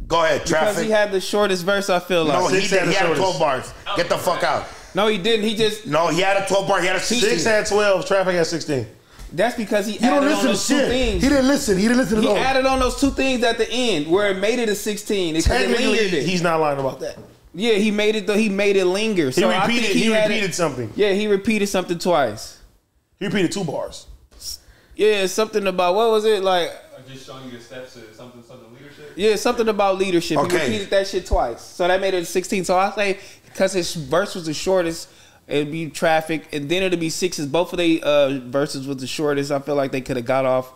Go ahead,
because he had the shortest verse. I feel like
no, he
Six
did.
had
He had 12 bars. Get the fuck out.
no, he didn't. He just
No, he had a 12 bar. He had a 16.
Six had twelve. Traffic had sixteen.
That's because he
You don't
added on
listen to
those two
shit.
things.
He didn't listen. He didn't listen at
He
all.
added on those two things at the end where it made it a 16. It, 'cause it
Technically,
lingered it.
he's not lying about that.
Yeah, he made it. Though he made it linger.
He
So I
repeated.
think
He,
had
repeated
It,
something.
yeah, he repeated something twice.
He repeated two bars.
Yeah, something about what was it like?
I'm just showing you the steps to something, something leadership.
Yeah, something about leadership. He
Okay.
repeated that shit twice, so that made it a 16. So I say because his verse was the shortest, it'd be traffic, and then it'd be sixes. Both of the uh, verses was the shortest. I feel like they could have got off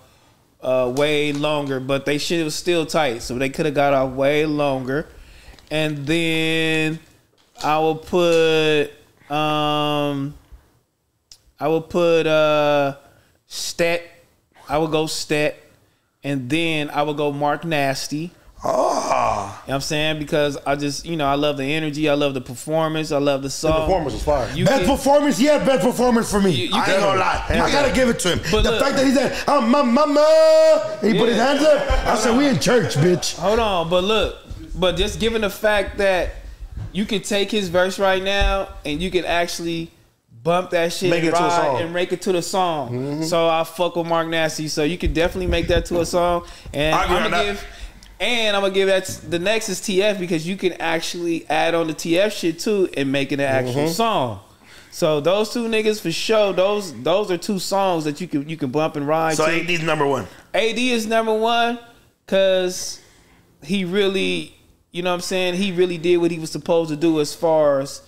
uh, way longer, but they shit was still tight, so they could have got off way longer. And then I will put um I will put uh Stet. I will go Stat, And then I will go Mark Nasty.
Oh.
You know what I'm saying? Because I just, you know, I love the energy, I love the performance, I love the song.
The
song.
performance was fire.
You
Best
can-
performance, yeah, best performance for me.
You- you
I ain't gonna lie.
I gotta give it to him.
But
the
look-
fact that he said, "I'm my mama," and he put his hands up. I said, "We in church, bitch."
Hold on, but look, but just given the fact that you can take his verse right now and you can actually bump that shit
Make
and
it to a
ride
song.
and make it to the song. Mm-hmm. So I fuck with Mark Nasty. So you can definitely make that to a song. And
I
I'm gonna
that.
give and I'm gonna give that the next is TF because you can actually add on the TF shit too and make it an actual mm-hmm. song. So those two niggas for sure, those those are two songs that you can you can bump and ride
So
to.
AD's number one.
AD is number one because he really, you know what I'm saying? He really did what he was supposed to do as far as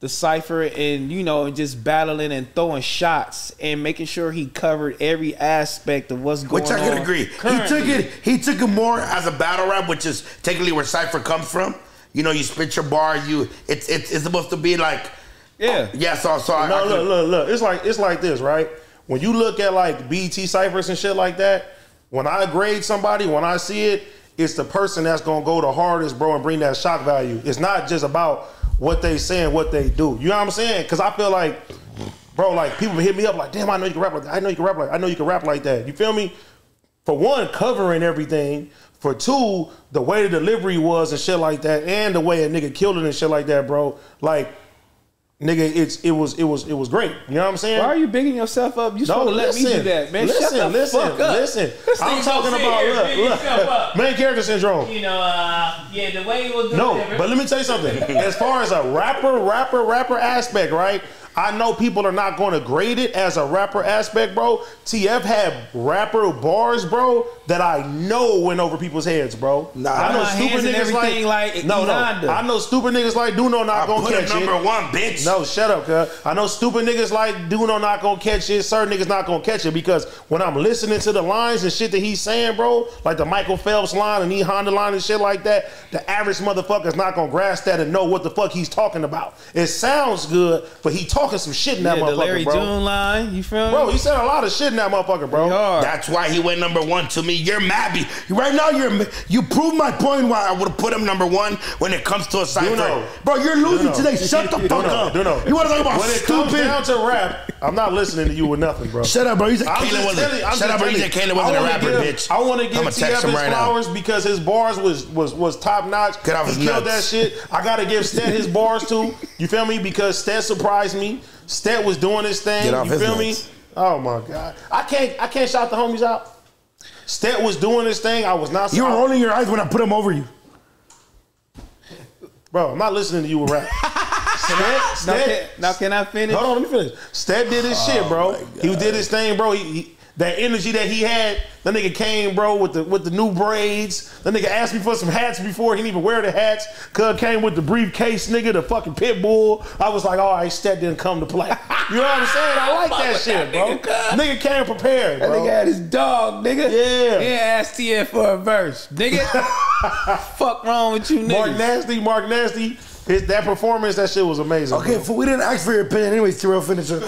the cipher and, you know, and just battling and throwing shots and making sure he covered every aspect of what's going on. Which.
I can agree. He took it. He took it more as a battle rap, which is technically where Cipher comes from. You know, you spit your bar. You it's it's, it's supposed to be like
Yeah.
Oh, yeah. So so I,
No,
I
look, look, look. It's like it's like this, right? When you look at like BT ciphers and shit like that, when I grade somebody, when I see it, it's the person that's gonna go the hardest, bro, and bring that shock value. It's not just about what they say and what they do. You know what I'm saying? Because I feel like bro, like people hit me up like, damn, I know you can rap like that. I know you can rap like I know you can rap like that. You feel me? For one, covering everything. For two, the way the delivery was and shit like that, and the way a nigga killed it and shit like that, bro. Like, nigga, it's it was it was it was great. You know what I'm saying?
Why are you bigging yourself up? You
No,
supposed to let
listen,
me do that, man.
Listen,
Shut the
listen,
fuck up.
listen.
This
I'm talking about
here
look,
and big himself
look,
up.
main character syndrome.
You know, uh, yeah, the way it was
No,
delivered.
but let me tell you something. As far as a rapper, rapper, rapper aspect, right? I know people are not going to grade it as a rapper aspect, bro. TF had rapper bars, bro, that I know went over people's heads, bro.
Nah,
I know
stupid niggas and everything like
no, no.
Yolanda.
I know stupid niggas like DoKnow not
I
gonna
put him
catch
number
it.
one, bitch.
No, shut up, cuz. I know stupid niggas like DoKnow not gonna catch it. Certain niggas not gonna catch it because when I'm listening to the lines and shit that he's saying, bro, like the Michael Phelps line and E Honda line and shit like that, the average motherfucker's not gonna grasp that and know what the fuck he's talking about. It sounds good, but he talking some shit in that
Yeah, the Larry
bro.
June line. You feel me?
Bro, he said a lot of shit in that motherfucker, bro.
That's why he went number one to me. You're mad. Be- Right now, you're you prove my point why I would have put him number one when it comes to a cipher.
DoKnow.
Bro, you're losing
DoKnow.
today. Shut the fuck
DoKnow,
up.
DoKnow.
You want to talk about
when it comes
stupid?
down to rap, I'm not listening to you with nothing, bro.
Shut up, bro. You said
I'm
Kayla
just
wasn't.
telling I'm
Shut up, bro. You
telling
said
you.
Kayla wasn't
I
a
wanna
rapper,
give-
bitch.
I want to give
I'ma
TF his
right now.
flowers because his bars was was was top notch.
Get off
he
his
killed that shit. I gotta give Stet his bars too. You feel me? Because Stet surprised me. Stet was doing his thing.
Get off
you
his
feel me? Oh my god, I can't I can't shout the homies out. Stet was doing his thing. I was not.
You were
I-
rolling your eyes when I put him over you.
bro. I'm not listening to you with rap. Stet,
now,
Stet,
can, now can I finish?
Hold on, let me finish. Stat did his oh shit, bro. He did his thing, bro. He, he- that energy that he had, that nigga came, bro, with the with the new braids. That nigga asked me for some hats before he didn't even wear the hats. Cuz came with the briefcase, nigga, the fucking pit bull. I was like, all right, Stat didn't come to play. You know what I'm saying? I like that shit, bro.
nigga.
Nigga came prepared,
That
bro.
nigga had his dog, nigga.
Yeah.
Yeah, asked TF for a verse, nigga. Fuck wrong with you,
nigga.
Mark?
Nasty, Mark Nasty. His, that performance, that shit was amazing.
Okay,
bro.
we didn't ask for your opinion anyways, Terrell Finisher.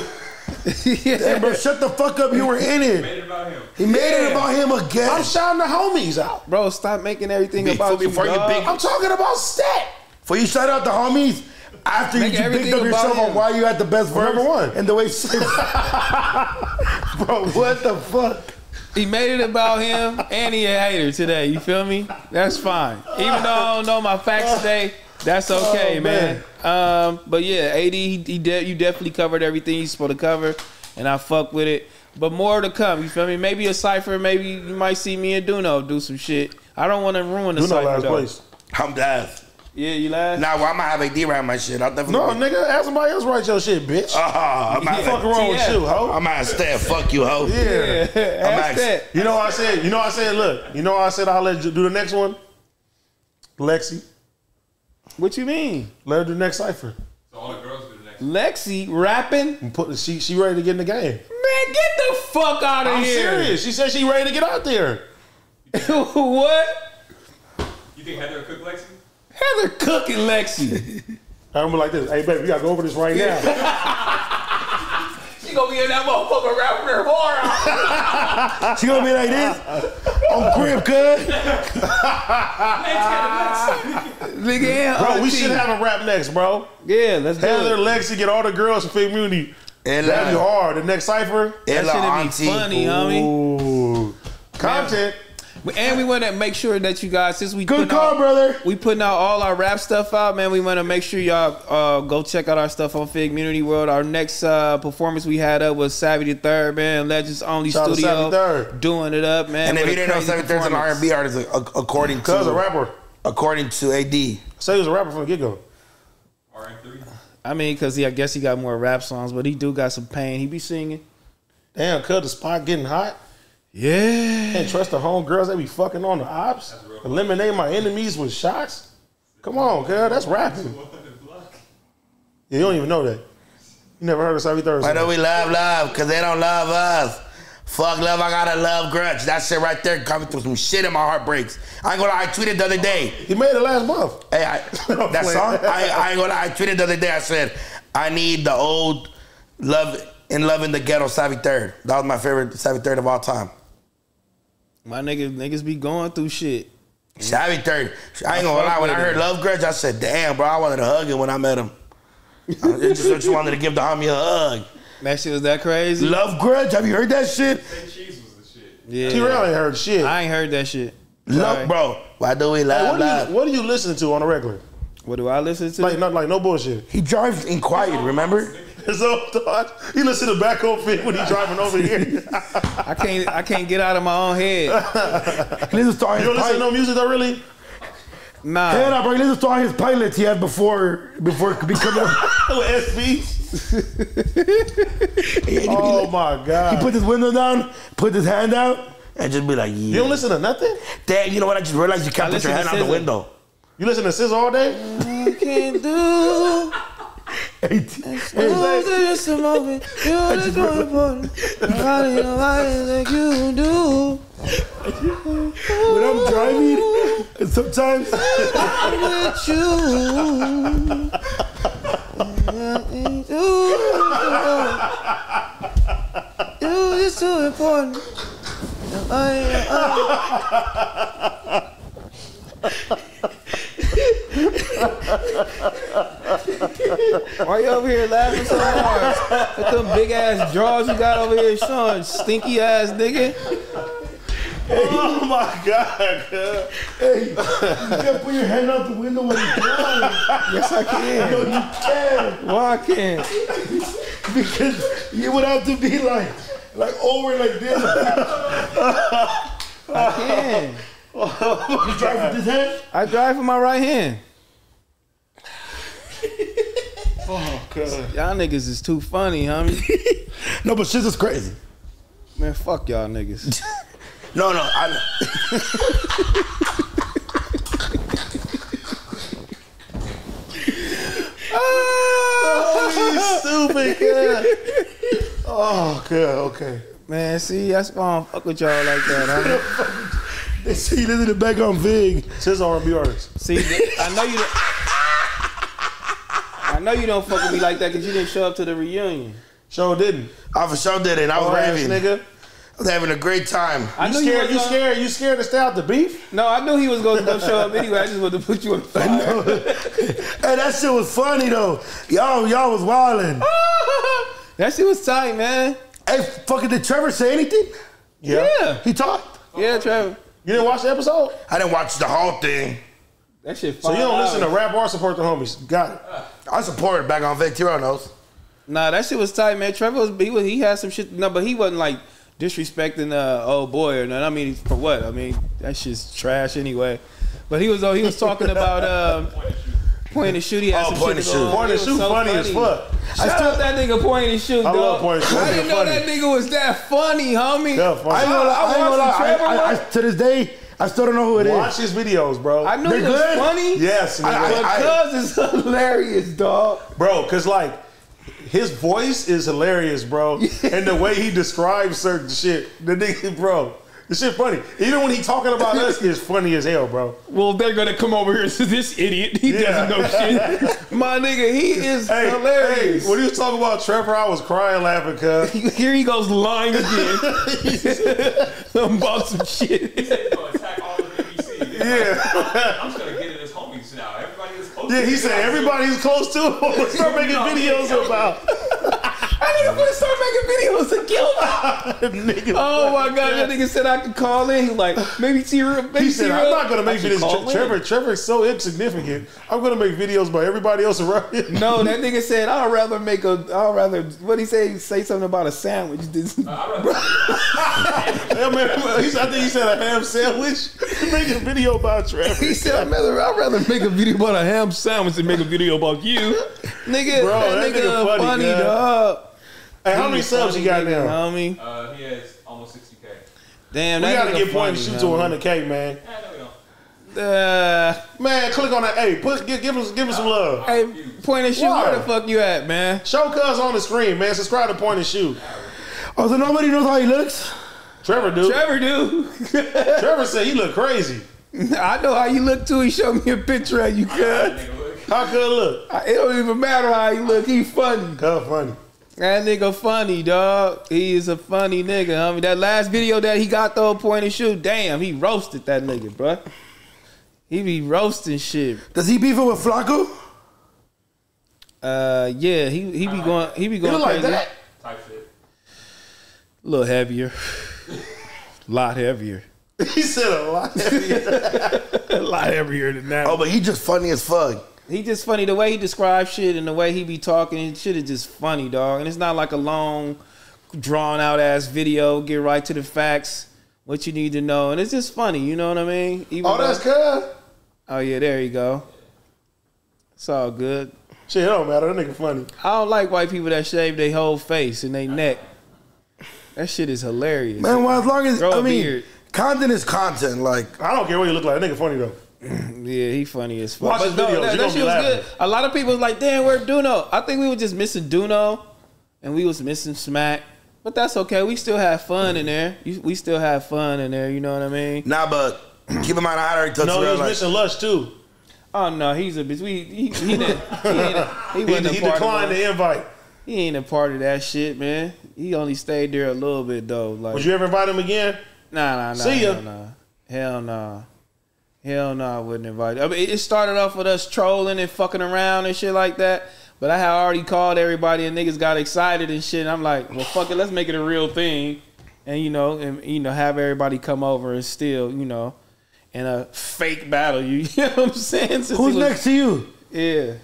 Hey, bro, shut the fuck up. You were in it.
He Made
it.
it about him.
He made it about him again.
I'm shouting the homies out.
Bro, stop making everything
Before-
about you,
before you
dog.
big-
I'm talking about Stat.
For you shout out the homies after
Make
you just
everything
picked up
about
yourself on
him.
why you had the best verse.
Number one.
And the way Bro, what the fuck?
He made it about him, and he a hater today. You feel me? That's fine. Even though I don't know my facts today, that's okay,
Oh,
man. Um, but yeah, AD, he, he de- you definitely covered everything he's supposed to cover, and I fuck with it. But more to come. You feel me? Maybe a cipher. Maybe you might see me and DoKnow do some shit. I don't want to ruin the
Do not
cipher
last
though.
place.
I'm last.
Yeah, you last.
Nah, well, I'm gonna have AD write my shit. I'll definitely.
No, nigga, have somebody else write your shit, bitch.
Ah, I'm
Yeah.
out.
fuck wrong with you, ho?
I'm out. Stay. Fuck you, ho.
yeah.
Yeah, ask
ask-
that.
You know what I said? You know what I said? Look, you know what I said I'll let you do the next one? Lexxyy.
What you mean?
Let her do the next cipher.
So all the girls do the next.
Lexxyy rapping?
And put she she ready to get in the game.
Man, get the fuck out of
I'm
here.
serious. She said she ready to get out there.
what?
You think Heather cook Lexxyy?
Heather cooking Lexxyy.
I'm gonna be like this. Hey baby, we gotta go over this right now.
She gonna be in that motherfucker rapping her heart out.
She gonna be like this on grip, cuz.
Nigga, yeah,
Bro, we
auntie.
should have a rap next, bro.
Yeah, let's do
Heather,
it.
Lexxyy, get all the girls from Figgmunity.
And
That'd be hard. The next cipher.
That
Ella
shit be funny, homie.
Ooh. Content.
And we want to make sure that you guys, since we
Good
putting
call,
out,
brother.
we putting out all our rap stuff out, man. We want to make sure y'all uh, go check out our stuff on Figgmunity World. Our next uh, performance we had up was Savvy the Third, man. Legends Only
Shout
Studio,
Savvy Third.
doing it up, man.
And if
with
you didn't know,
crazy
Seven Thirds an. R&B artist, uh, according
Cuz a
to
rapper.
according to AD.
Say he was a rapper from the get go.
RM3.
I mean, because he, I guess he got more rap songs, but he do got some pain. He be singing.
Damn, cuz the spot getting hot.
Yeah.
Can't trust the homegirls. They be fucking on the ops. Eliminate my enemies with shots. Come on, cuz. That's rapping. Yeah, you don't even know that. You never heard of Savvy Thursday.
Why do we love love? Because they don't love us. Fuck love, I gotta love grudge. That shit right there coming through some shit in my heart breaks. I ain't gonna lie, I tweeted the other day.
He made it last month.
Hey, I, that song? I, I ain't gonna lie, I tweeted the other day. I said, I need the old love in love in the ghetto Savvy Third. That was my favorite Savvy Third of all time.
My niggas, niggas be going through shit.
Savvy Third. I ain't gonna lie, when I
with
heard. Love Grudge, I said, damn, bro, I wanted to hug him when I met him. I just, just wanted to give the homie a hug.
That shit was that crazy.
Love Grudge. Have you heard that shit?
Cheese was the shit.
Yeah,
T-Rell ain't heard shit.
I ain't heard that shit.
Love, bro. Why do we
Hey,
laugh?
what, do you, what do you listen to on a regular?
What do I listen to?
Like, not like no bullshit.
He drives in quiet. Remember?
His own thoughts. He listen to back on Figg when he driving over here.
I can't. I can't get out of my own head.
He listens to all
You don't listen to
pilots.
no music though, really?
Nah.
Hell no, bro. He listens to all his pilots he had before before becoming.
With SB.
he,
Oh my god.
He put his window down, put his hand out, and just be like, yeah.
You don't listen to nothing?
Damn, you know what? I just realized you can't
I
put your hand out the window.
You listen to SZA all day?
I can't do.
Hey,
Oh, just a moment. You're the so important. Nobody, nobody like you do.
when I'm driving, sometimes
With you. You is so important. I, Why you over here laughing so hard? With them big ass drawers you got over here showing, stinky ass nigga.
Oh my god. Hey,
you can't put your hand out the window when you're driving.
Yes, I can.
No, you can
Why I can't?
because you would have to be like like over like this.
I can.
You drive with this hand.
I drive with my right hand.
Oh uh. god.
Y'all niggas is too funny, homie.
No, but shit is crazy.
Man, fuck y'all niggas.
No, no, I.
Oh, stupid kid. Oh god, okay.
Man, see, that's why I don't fuck with y'all like that, homie.
They say you listen the back on Figg.
SZA R&B artist.
See, I know you. Don't, I know you don't fuck with me like that because you didn't show up to the reunion.
Show didn't.
I for sure did it. I was raving.
nigga.
I was having a great time.
I
You scared?
was
You
gonna-
scared? You scared to stay out the beef?
No, I knew he was going to show up anyway. I just wanted to put you on fire.
Hey, that shit was funny though. Y'all, y'all was wilding.
that shit was tight, man.
hey, fucking did Trevor say anything?
Yeah,
He talked.
yeah, Trevor.
You didn't watch the episode?
I didn't watch the whole thing.
That shit.
So you don't listen to rap or support the homies. Got it.
I support it back on Figg. Tiro knows.
Nah, that shit was tight, man. Trevor was he, was, he had some shit. No, but he wasn't like disrespecting uh old boy or nothing. I mean, for what? I mean, that shit's trash anyway. But he was oh, he was talking about um, point and shoot. He had
Oh,
some
point
shit
and
to go
shoot.
on.
Point and shoot
so
funny, as fuck.
Shout out that nigga point and shoot.
I
dog.
love point and shoot.
I didn't know
Funny.
that nigga was that funny, homie.
Yeah, funny.
I ain't gonna lie. I, ain't gonna
watched the
lie.
Trevor
I, I, I, to this day, I still don't know who it is.
Watch his videos, bro.
I knew
They're
he was
good?
funny.
yes,
I-
nigga.
I-
cuz is hilarious, dog.
bro. Cause like his voice is hilarious, bro, and the way he describes certain shit, the nigga, bro, the shit funny. Even when he talking about us, is funny as hell, bro.
Well, they're gonna come over here and say this idiot. He
Yeah.
doesn't know shit. My nigga, he is
Hey,
hilarious.
hey, when he was talking about Trevor, I was crying laughing, cuz.
Here he goes lying again about some shit.
Go attack all of BBC.
Yeah,
I'm just gonna get it as homies now. Everybody is close.
yeah.
to
He
me.
said everybody's close to him. Start making videos about.
I nigga gonna start making videos to kill me.
nigga.
Oh my god, that nigga said I could call in. Like maybe T maybe
He said,
T-Rell-
"I'm not gonna make
should
videos."
call
Tre-
in.
Trevor, Trevor's so insignificant. I'm gonna make videos about everybody else around here.
No, that nigga said I'd rather make a. I'd rather what he say? Say something about a sandwich. This-
I'd rather-
Yeah, man, I think he said a ham sandwich. Make a video about Trevor.
He said I'd rather, I'd rather make a video about a ham sandwich than make a video about you, nigga.
Bro,
that,
that
nigga,
nigga funny,
funny,
man.
dog.
Hey, how many subs
funny
you got
nigga,
now?
homie?
uh, he has almost 60k.
Damn,
We
that
gotta get point and
funny,
shoot to 100k, man.
Eh, no, we don't.
Uh,
Man, click on that. Hey, put give, give us give us some love.
hey, point and shoot.
Why?
Where the fuck you at, man?
Show cuz on the screen, man. Subscribe to Point and Shoot.
Oh, so nobody knows how he looks?
Trevor, dude.
Trevor, dude.
Trevor said he look crazy.
I know how you look too. He showed me a picture of you, cuz.
How could look?
It don't even matter how he look. He funny.
Cuz funny.
That nigga funny, dog. He is a funny nigga, I mean, That last video that he got though, point and shoot, damn, he roasted that nigga, bruh. He be roasting shit.
Does he beef it with Flacko?
Uh, yeah, he he be going, he be
He
going
look like that.
Type
A little heavier. A lot heavier.
He said a lot heavier.
A lot heavier than that.
Oh, but he just funny as fuck.
He just funny the way he describes shit and the way he be talking. Shit is just funny, dog. And it's not like a long, drawn out ass video. Get right to the facts. What you need to know, and it's just funny. You know what I mean? Even
Oh, that's
though-
good.
Oh yeah, there you go. It's all good.
Shit, it don't matter. That nigga funny.
I don't like white people that shave their whole face and they neck. That shit is hilarious.
Man, well, as long as
Grow a
I mean,
beard.
content is content. Like,
I don't care what you look like. That nigga funny though.
Yeah, he funny as fuck.
Watch his videos,
that,
you
that
gonna
shit was
laughing.
good. A lot of people was like, "Damn, where DoKnow?" I think we were just missing DoKnow, and we was missing Smac. But that's okay. We still have fun in there. We still have fun in there. You know what I mean?
nah, but keep in mind, I had already touched
No, he
around,
was
like,
missing Lush too.
Oh no, he's a bitch. We he he didn't, he, ain't, he
He,
wasn't
he
a part
declined
of
the invite.
He ain't a part of that shit, man. He only stayed there a little bit though. Like
Would you ever invite him again?
Nah, nah, nah.
See ya.
Hell nah. Hell nah. Hell no, I wouldn't invite. I mean, it started off with us trolling and fucking around and shit like that. But I had already called everybody and niggas got excited and shit. And I'm like, well, fuck it, let's make it a real thing, and you know, and you know, have everybody come over and still, you know, in a fake battle. You, you know what I'm saying? Since
who's
was-
next to you?
Yeah.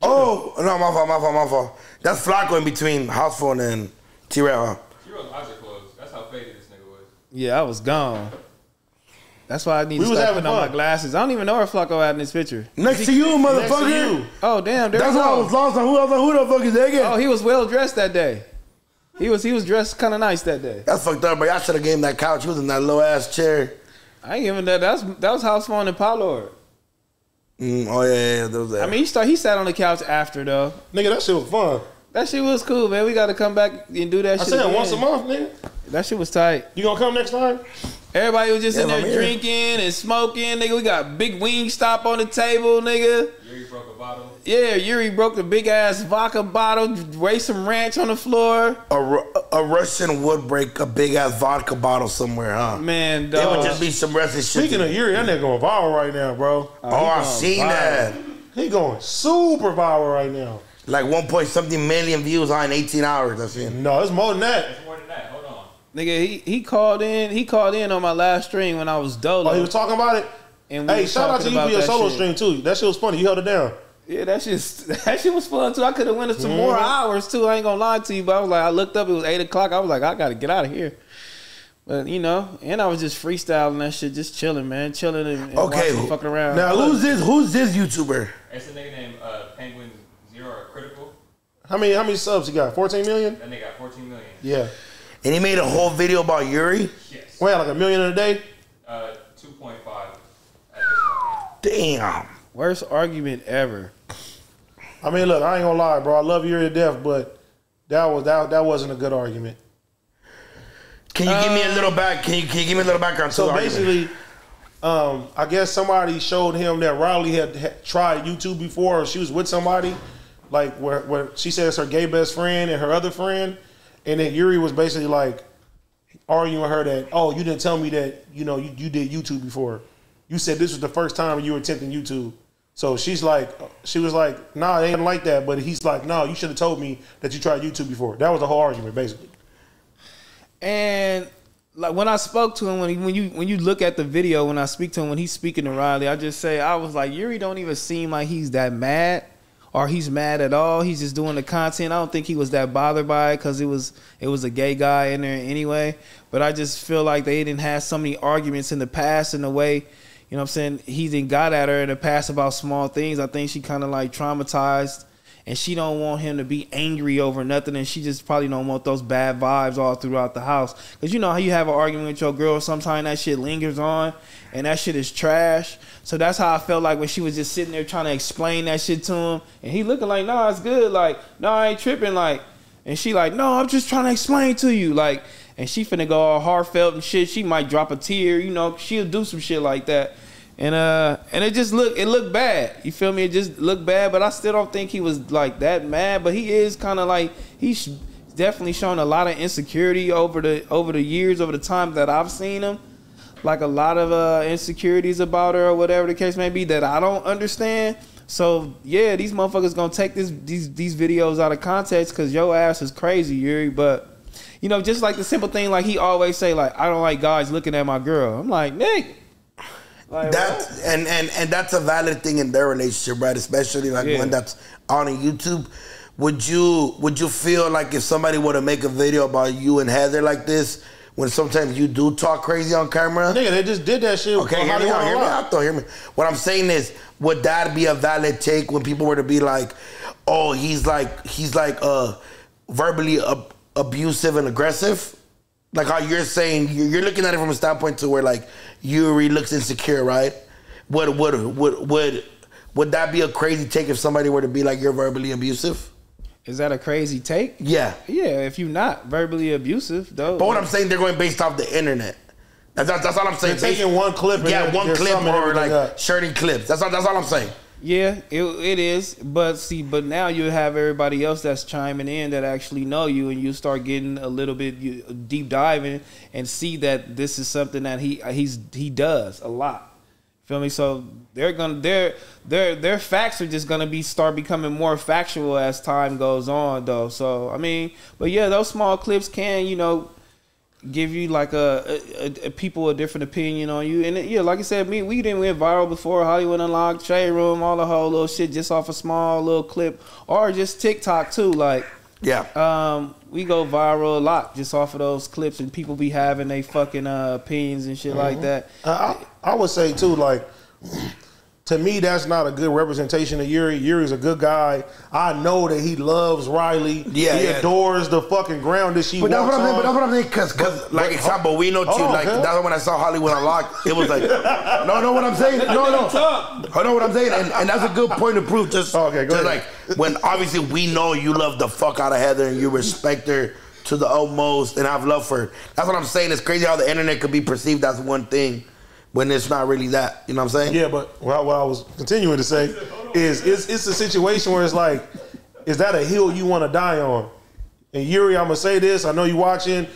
Oh, no, my fault, my fault, my fault. That's Flacko in between House Phone and T-Rell.
Heroes eyes are closed. That's how faded this nigga was.
Yeah, I was gone. That's why I need
We
to
was
start
having
putting on my glasses. I don't even know where Flacko at in this picture.
Next to you,
Next to
motherfucker.
you.
Oh damn, there
That's why I was lost on who I was like, who the fuck is that again?
Oh, he was well dressed that day. He was he was dressed kind of nice that day.
That's fucked up, but y'all should have gave him that couch. He was in that low ass chair.
I ain't even that. That was that was house phone and Pollard.
Mm, oh yeah, yeah, yeah, was that.
I mean, he start he sat on the couch after though.
Nigga, that shit was fun.
That shit was cool, man. We got to come back and do that
I
shit.
said
again.
once a month, nigga.
That shit was tight.
You gonna come next time?
Everybody was just in there drinking and smoking, nigga. We got big Wingstop on the table, nigga.
Yuriy broke a bottle.
Yeah, Yuriy broke the big ass vodka bottle, raised some ranch on the floor.
a, a Russian would break a big ass vodka bottle somewhere, huh?
Man,
It would just be some Russian shit.
Speaking of Yuriy, that nigga going viral right now, bro.
oh, I've seen
viral.
that.
He going super viral right now.
Like one point something million views on 18 hours. I've seen.
No, it's more than that.
It's more than that. Hold on.
Nigga, he, he called in. He called in on my last stream when I was dolo.
Oh, he was talking about it.
and we
Hey, shout out to you for your solo
shit.
stream too. That shit was funny. You held it down.
Yeah, that shit that shit was fun too. I could have went some more
Mhm.
hours too. I ain't gonna lie to you, but I was like, I looked up, it was eight o'clock. I was like, I gotta get out of here. But you know, and I was just freestyling that shit, just chilling, man, chilling and, and
Okay,
watching, fucking around.
Now who's this? Who's this YouTuber?
It's a nigga named uh, Penguin Zero Critical.
How many how many subs he got? 14 million?
That nigga got 14 million.
Yeah.
And he made a whole video about Yuriy.
Yes.
Well, like a million in a day?
Uh, 2.5 at this point.
Damn.
Worst argument ever.
I mean, look, I ain't gonna lie, bro. I love Yuriy to death, but that was that that wasn't a good argument.
Can you give me a little back? Can you, can you give me a little background? to
So basically, um, I guess somebody showed him that Riley had, had tried YouTube before, or she was with somebody, like where, where she says her gay best friend and her other friend, and then Yuriy was basically like arguing with her that, oh, you didn't tell me that you know you, you did YouTube before. You said this was the first time you were attempting YouTube. So she's like, she was like, nah, it ain't like that. But he's like, no, you should have told me that you tried YouTube before. That was the whole argument, basically.
And like when I spoke to him, when he, when you when you look at the video, when I speak to him, when he's speaking to Riley, I just say I was like, Yuriy don't even seem like he's that mad, or he's mad at all. He's just doing the content. I don't think he was that bothered by it because it was it was a gay guy in there anyway. But I just feel like they didn't have so many arguments in the past in the way. You know what I'm saying? He didn't got at her in the past about small things. I think she kind of like traumatized and she don't want him to be angry over nothing and she just probably don't want those bad vibes all throughout the house. Because you know how you have an argument with your girl sometimes that shit lingers on and that shit is trash. So that's how i felt like when she was just sitting there trying to explain that shit to him and he looking like nah it's good. Like no i ain't tripping. Like and she like no i'm just trying to explain to you. Like and she finna go all heartfelt and shit. She might drop a tear you know she'll do some shit like that and uh, and it just looked it looked bad. You feel me? It just looked bad, but I still don't think he was like that mad. But he is kind of like he's definitely shown a lot of insecurity over the over the years, over the time that I've seen him. Like a lot of uh, insecurities about her or whatever the case may be that I don't understand. So yeah, these motherfuckers gonna take this these these videos out of context because your ass is crazy, Yuriy. But you know, just like the simple thing, like he always say, like I don't like guys looking at my girl. I'm like, Nick, like,
That
what?
and and and that's a valid thing in their relationship, right? Especially like
Yeah.
one that's on YouTube. Would you would you feel like if somebody were to make a video about you and Heather like this, when sometimes you do talk crazy on camera?
Nigga, they just did that shit.
Okay, hear me out, hear me out though, hear me. What I'm saying is, would that be a valid take when people were to be like, oh, he's like he's like uh verbally ab- abusive and aggressive? Like how you're saying you're you're looking at it from a standpoint to where like Yuriy looks insecure, right? Would would would would would that be a crazy take if somebody were to be like you're verbally abusive?
is that a crazy take?
Yeah.
Yeah, if you're not verbally abusive, though.
But what I'm saying, they're going based off the internet. That's, that's, that's all I'm saying.
They're taking one clip
yeah, one clip or like
up.
shirting clips. That's all. That's all I'm saying.
Yeah, it, it is. But see, but now you have everybody else that's chiming in that actually know you, and you start getting a little bit deep diving and see that this is something that he he's he does a lot. Feel me? So they're gonna their their their facts are just gonna be start becoming more factual as time goes on, though. So I mean, but yeah, those small clips can you know give you like a, a, a people a different opinion on you. And it, yeah, like I said, me we didn't went viral before Hollywood Unlocked, Shade Room, all the whole little shit just off a small little clip or just TikTok too. Like
Yeah.
um, we go viral a lot just off of those clips, and people be having they fucking uh, opinions and shit like that.
I I would say too, like to me, that's not a good representation of Yuriy. Yuriy's a good guy. I know that he loves Riley.
Yeah,
he
yeah.
adores the fucking ground that she
But that's what I'm saying. But that's what I'm saying. Cause, cause
Cause like example, we know too.
On,
like
cuz.
that's when I saw Hollywood Unlocked. It was like,
no, no, what I'm saying. No, no.
Talk.
I know what I'm saying, and, and that's a good point of proof. Just
Okay, go
just
ahead.
like when obviously we know you love the fuck out of Heather and you respect her to the utmost and I've loved her. That's what I'm saying. It's crazy how the internet could be perceived as one thing when it's not really that. You know what I'm saying?
Yeah, but what I, what I was continuing to say is it's it's a situation where it's like, is that a hill you want to die on? And Yuriy, I'm gonna say this. I know you watching.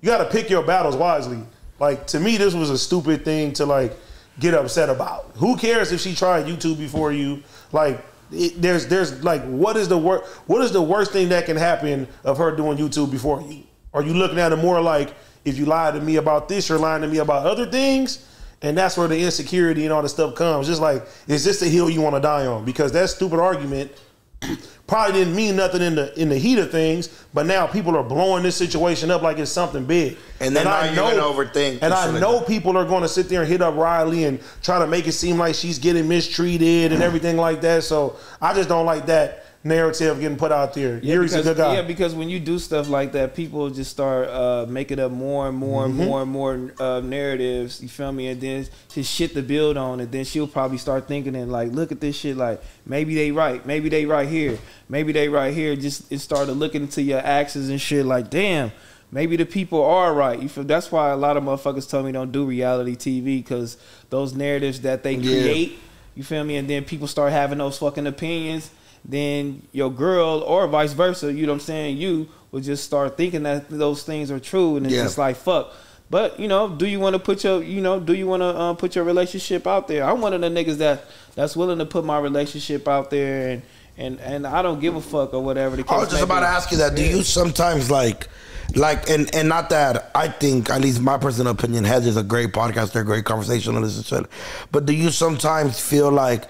You got to pick your battles wisely. Like to me, this was a stupid thing to like get upset about. Who cares if she tried YouTube before you? Like, it, there's there's like, what is the wor- What is the worst thing that can happen of her doing YouTube before you? Are you looking at it more like if you lied to me about this, you're lying to me about other things? And that's where the insecurity and all the stuff comes. Just like, is this the hill you want to die on? Because that stupid argument probably didn't mean nothing in the in the heat of things, but now people are blowing this situation up like it's something big.
And then now you're gonna overthink
And
and
I know people are going to sit there and hit up Riley and try to make it seem like she's getting mistreated and everything like that. So I just don't like that narrative getting put out there. Yuriy's a good guy.
Yeah, because when you do stuff like that, people just start uh, making up more and more and more and more uh, narratives. You feel me? And then his shit to build on, and then she'll probably start thinking and like, look at this shit. Like maybe they right, maybe they right here, maybe they right here. Just it started looking into your axes and shit. Like damn. Maybe the people are right. You feel, that's why a lot of motherfuckers tell me don't do reality TV because those narratives that they
Yeah.
create you feel me? And then people start having those fucking opinions. Then your girl, or vice versa, you know what I'm saying? You will just start thinking that those things are true, and it's
Yeah.
just like fuck. But you know, do you want to put your, you know, do you want to uh, put your relationship out there? I'm one of the niggas that that's willing to put my relationship out there, and and and I don't give a fuck or whatever. The case
I was just about
be.
to ask you that. Do you sometimes like, like, and and not that I think, at least my personal opinion, Heather's a great podcaster, great conversationalist and shit. But do you sometimes feel like,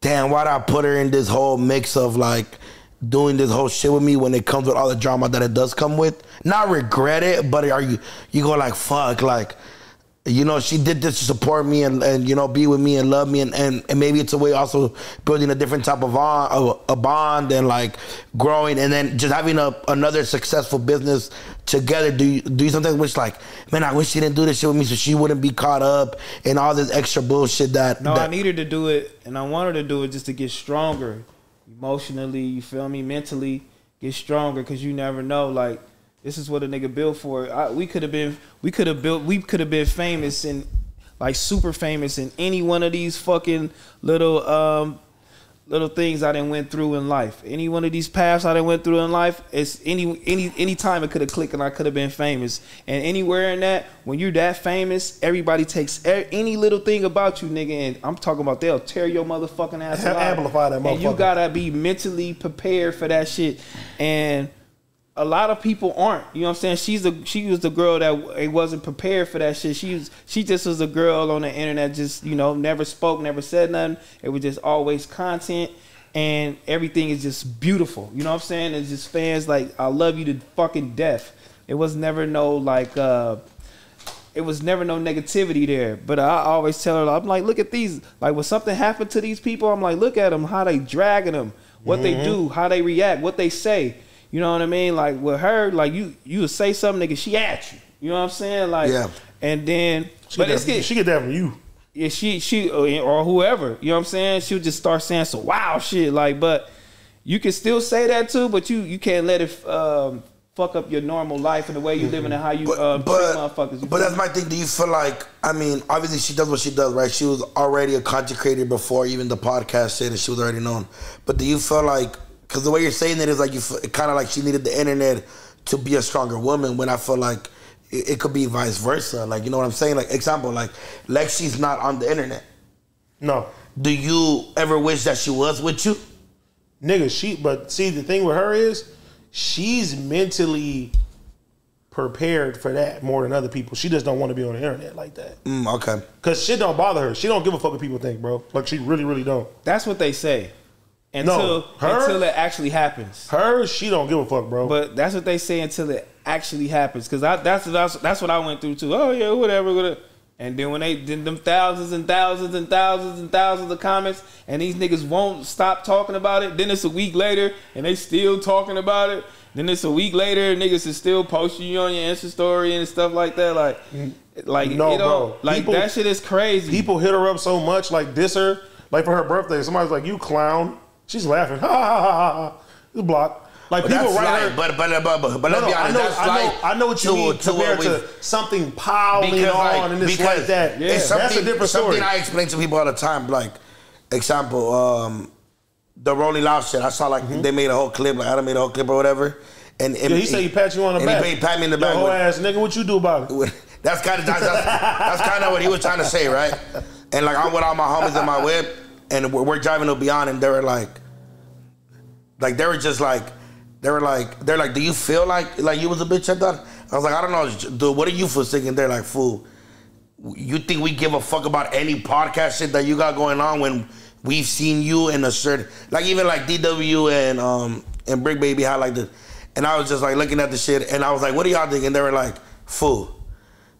damn, why'd I put her in this whole mix of like doing this whole shit with me when it comes with all the drama that it does come with? Not regret it, but are you you go like fuck like. You know, she did this to support me and, and you know, be with me and love me. And, and, and maybe it's a way also building a different type of bond, of a bond and like growing and then just having a, another successful business together. Do you, do you sometimes wish like, man, I wish she didn't do this shit with me so she wouldn't be caught up in all this extra bullshit that.
No,
that
I needed to do it, and I wanted to do it just to get stronger, emotionally. You feel me? Mentally, get stronger because you never know. Like this is what a nigga built for. I, we could have been, we could have built, we could have been famous and like super famous in any one of these fucking little um little things I didn't went through in life. Any one of these paths I didn't went through in life, it's any any any time it could have clicked and I could have been famous. And anywhere in that, when you're that famous, everybody takes e- any little thing about you, nigga. And I'm talking about they'll tear your motherfucking ass
Am- amplify that motherfucker.
And you gotta be mentally prepared for that shit. And a lot of people aren't. You know what I'm saying? She's a she was the girl that it wasn't prepared for that shit. She was she just was a girl on the internet, just you know, never spoke, never said nothing. It was just always content. And everything is just beautiful. You know what I'm saying? It's just fans like I love you to fucking death. It was never no like uh it was never no negativity there. But I always tell her, I'm like, look at these. Like when something happened to these people, I'm like, look at them, how they dragging them, what they do, how they react, what they say. You know what I mean? Like with her, like you you would say something, nigga, she at you. You know what I'm saying? Like,
Yeah.
and then,
She
but
get
it's get,
she get that from you.
yeah, she she or whoever, you know what I'm saying? She would just start saying some wow shit like, but you can still say that too, but you you can't let it um, fuck up your normal life and the way you living and how you
But,
treat
but,
motherfuckers. You
but that's my thing. Do you feel like, I mean, obviously she does what she does, right? She was already a content creator before even the podcast shit, and she was already known. But do you feel like, because the way you're saying it is like you kind of like she needed the internet to be a stronger woman, when I feel like it, it could be vice versa. Like, you know what I'm saying? Like, example, like Lexxyy's not on the internet.
No,
Do you ever wish that she was with you?
nigga, she. But see, the thing with her is, she's mentally prepared for that more than other people. She just don't want to be on the internet like that.
Mm, okay.
Cause shit don't bother her. She don't give a fuck what people think, bro. Like she really, really don't.
That's what they say. Until
No, her-
until it actually happens.
Her, she don't give a fuck, bro.
But that's what they say until it actually happens. Cause I, that's that's that's what I went through too. Oh yeah, whatever, whatever. And then when they did them thousands and thousands and thousands and thousands of comments, and these niggas won't stop talking about it. Then it's a week later, and they still talking about it. Then it's a week later, niggas is still posting you on your Insta story and stuff like that. Like, like
No,
you know,
bro.
like
People-
that shit is crazy.
people hit her up so much, like diss her, like for her birthday. Somebody's like, "You clown." She's laughing. Ha ha ha ha. ha. It's blocked. Like
But
people write
like,
her.
but, but, but, but, but
No,
let's
no,
be
I
honest,
know,
that's
I know,
like
I know what you
to-
mean
to
compared to something piling
because
on
like
and
because
like that.
it's
That's a different
something
story.
I explain to people all the time. Like example, um, the Rolling Loud shit. I saw like they made a whole clip. Like I made a whole clip or whatever. And, and
yeah, he said he pat you on the
and
back.
He pat me in the
Yo,
back.
whole
with-
ass nigga, what you do about it?
that's kind of that's, that's, that's kind of what he was trying to say, right? And like I'm with all my homies in my whip, and we're, we're driving to Beyond, and they were like, like they were just like, they were like, they're like, do you feel like like you was a bitch at that? I was like, I don't know, dude. What are you for thinking? They're like, fool. You think we give a fuck about any podcast shit that you got going on when we've seen you in a certain like even like DW and um and Brick Baby had like the and I was just like looking at the shit and I was like, what are y'all thinking? They were like, fool.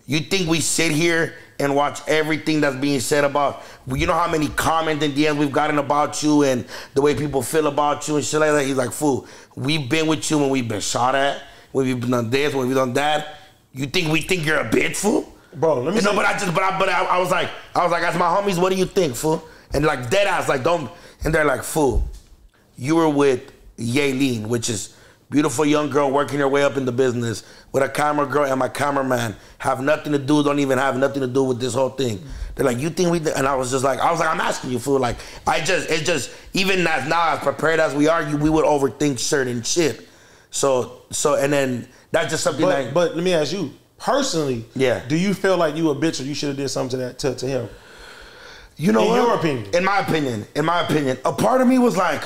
You think we sit here and watch everything that's being said about you know how many comments and DMs we've gotten about you and the way people feel about you and shit like that? He's like, fool, we've been with you when we've been shot at, when we've been done this, when we've done that. You think we think you're a bitch, fool?
Bro, let me
You know, but I just, but I, but I, I was like, I was like, as my homies, what do you think, fool? And like dead ass, like don't, and they're like, fool, you were with Yaelin, which is beautiful young girl working her way up in the business with a camera girl and my cameraman have nothing to do, don't even have nothing to do with this whole thing. They're like, you think we? th-" And I was just like, I was like, I'm asking you, fool. Like, I just, it's just, even as now as prepared as we are, you, we would overthink certain shit. So, so, and then that's just something
But
like,
but let me ask you personally.
Yeah.
Do you feel like you a bitch or you should have did something to that to, to him?
You know
In
what?
your opinion.
In my opinion. In my opinion. A part of me was like,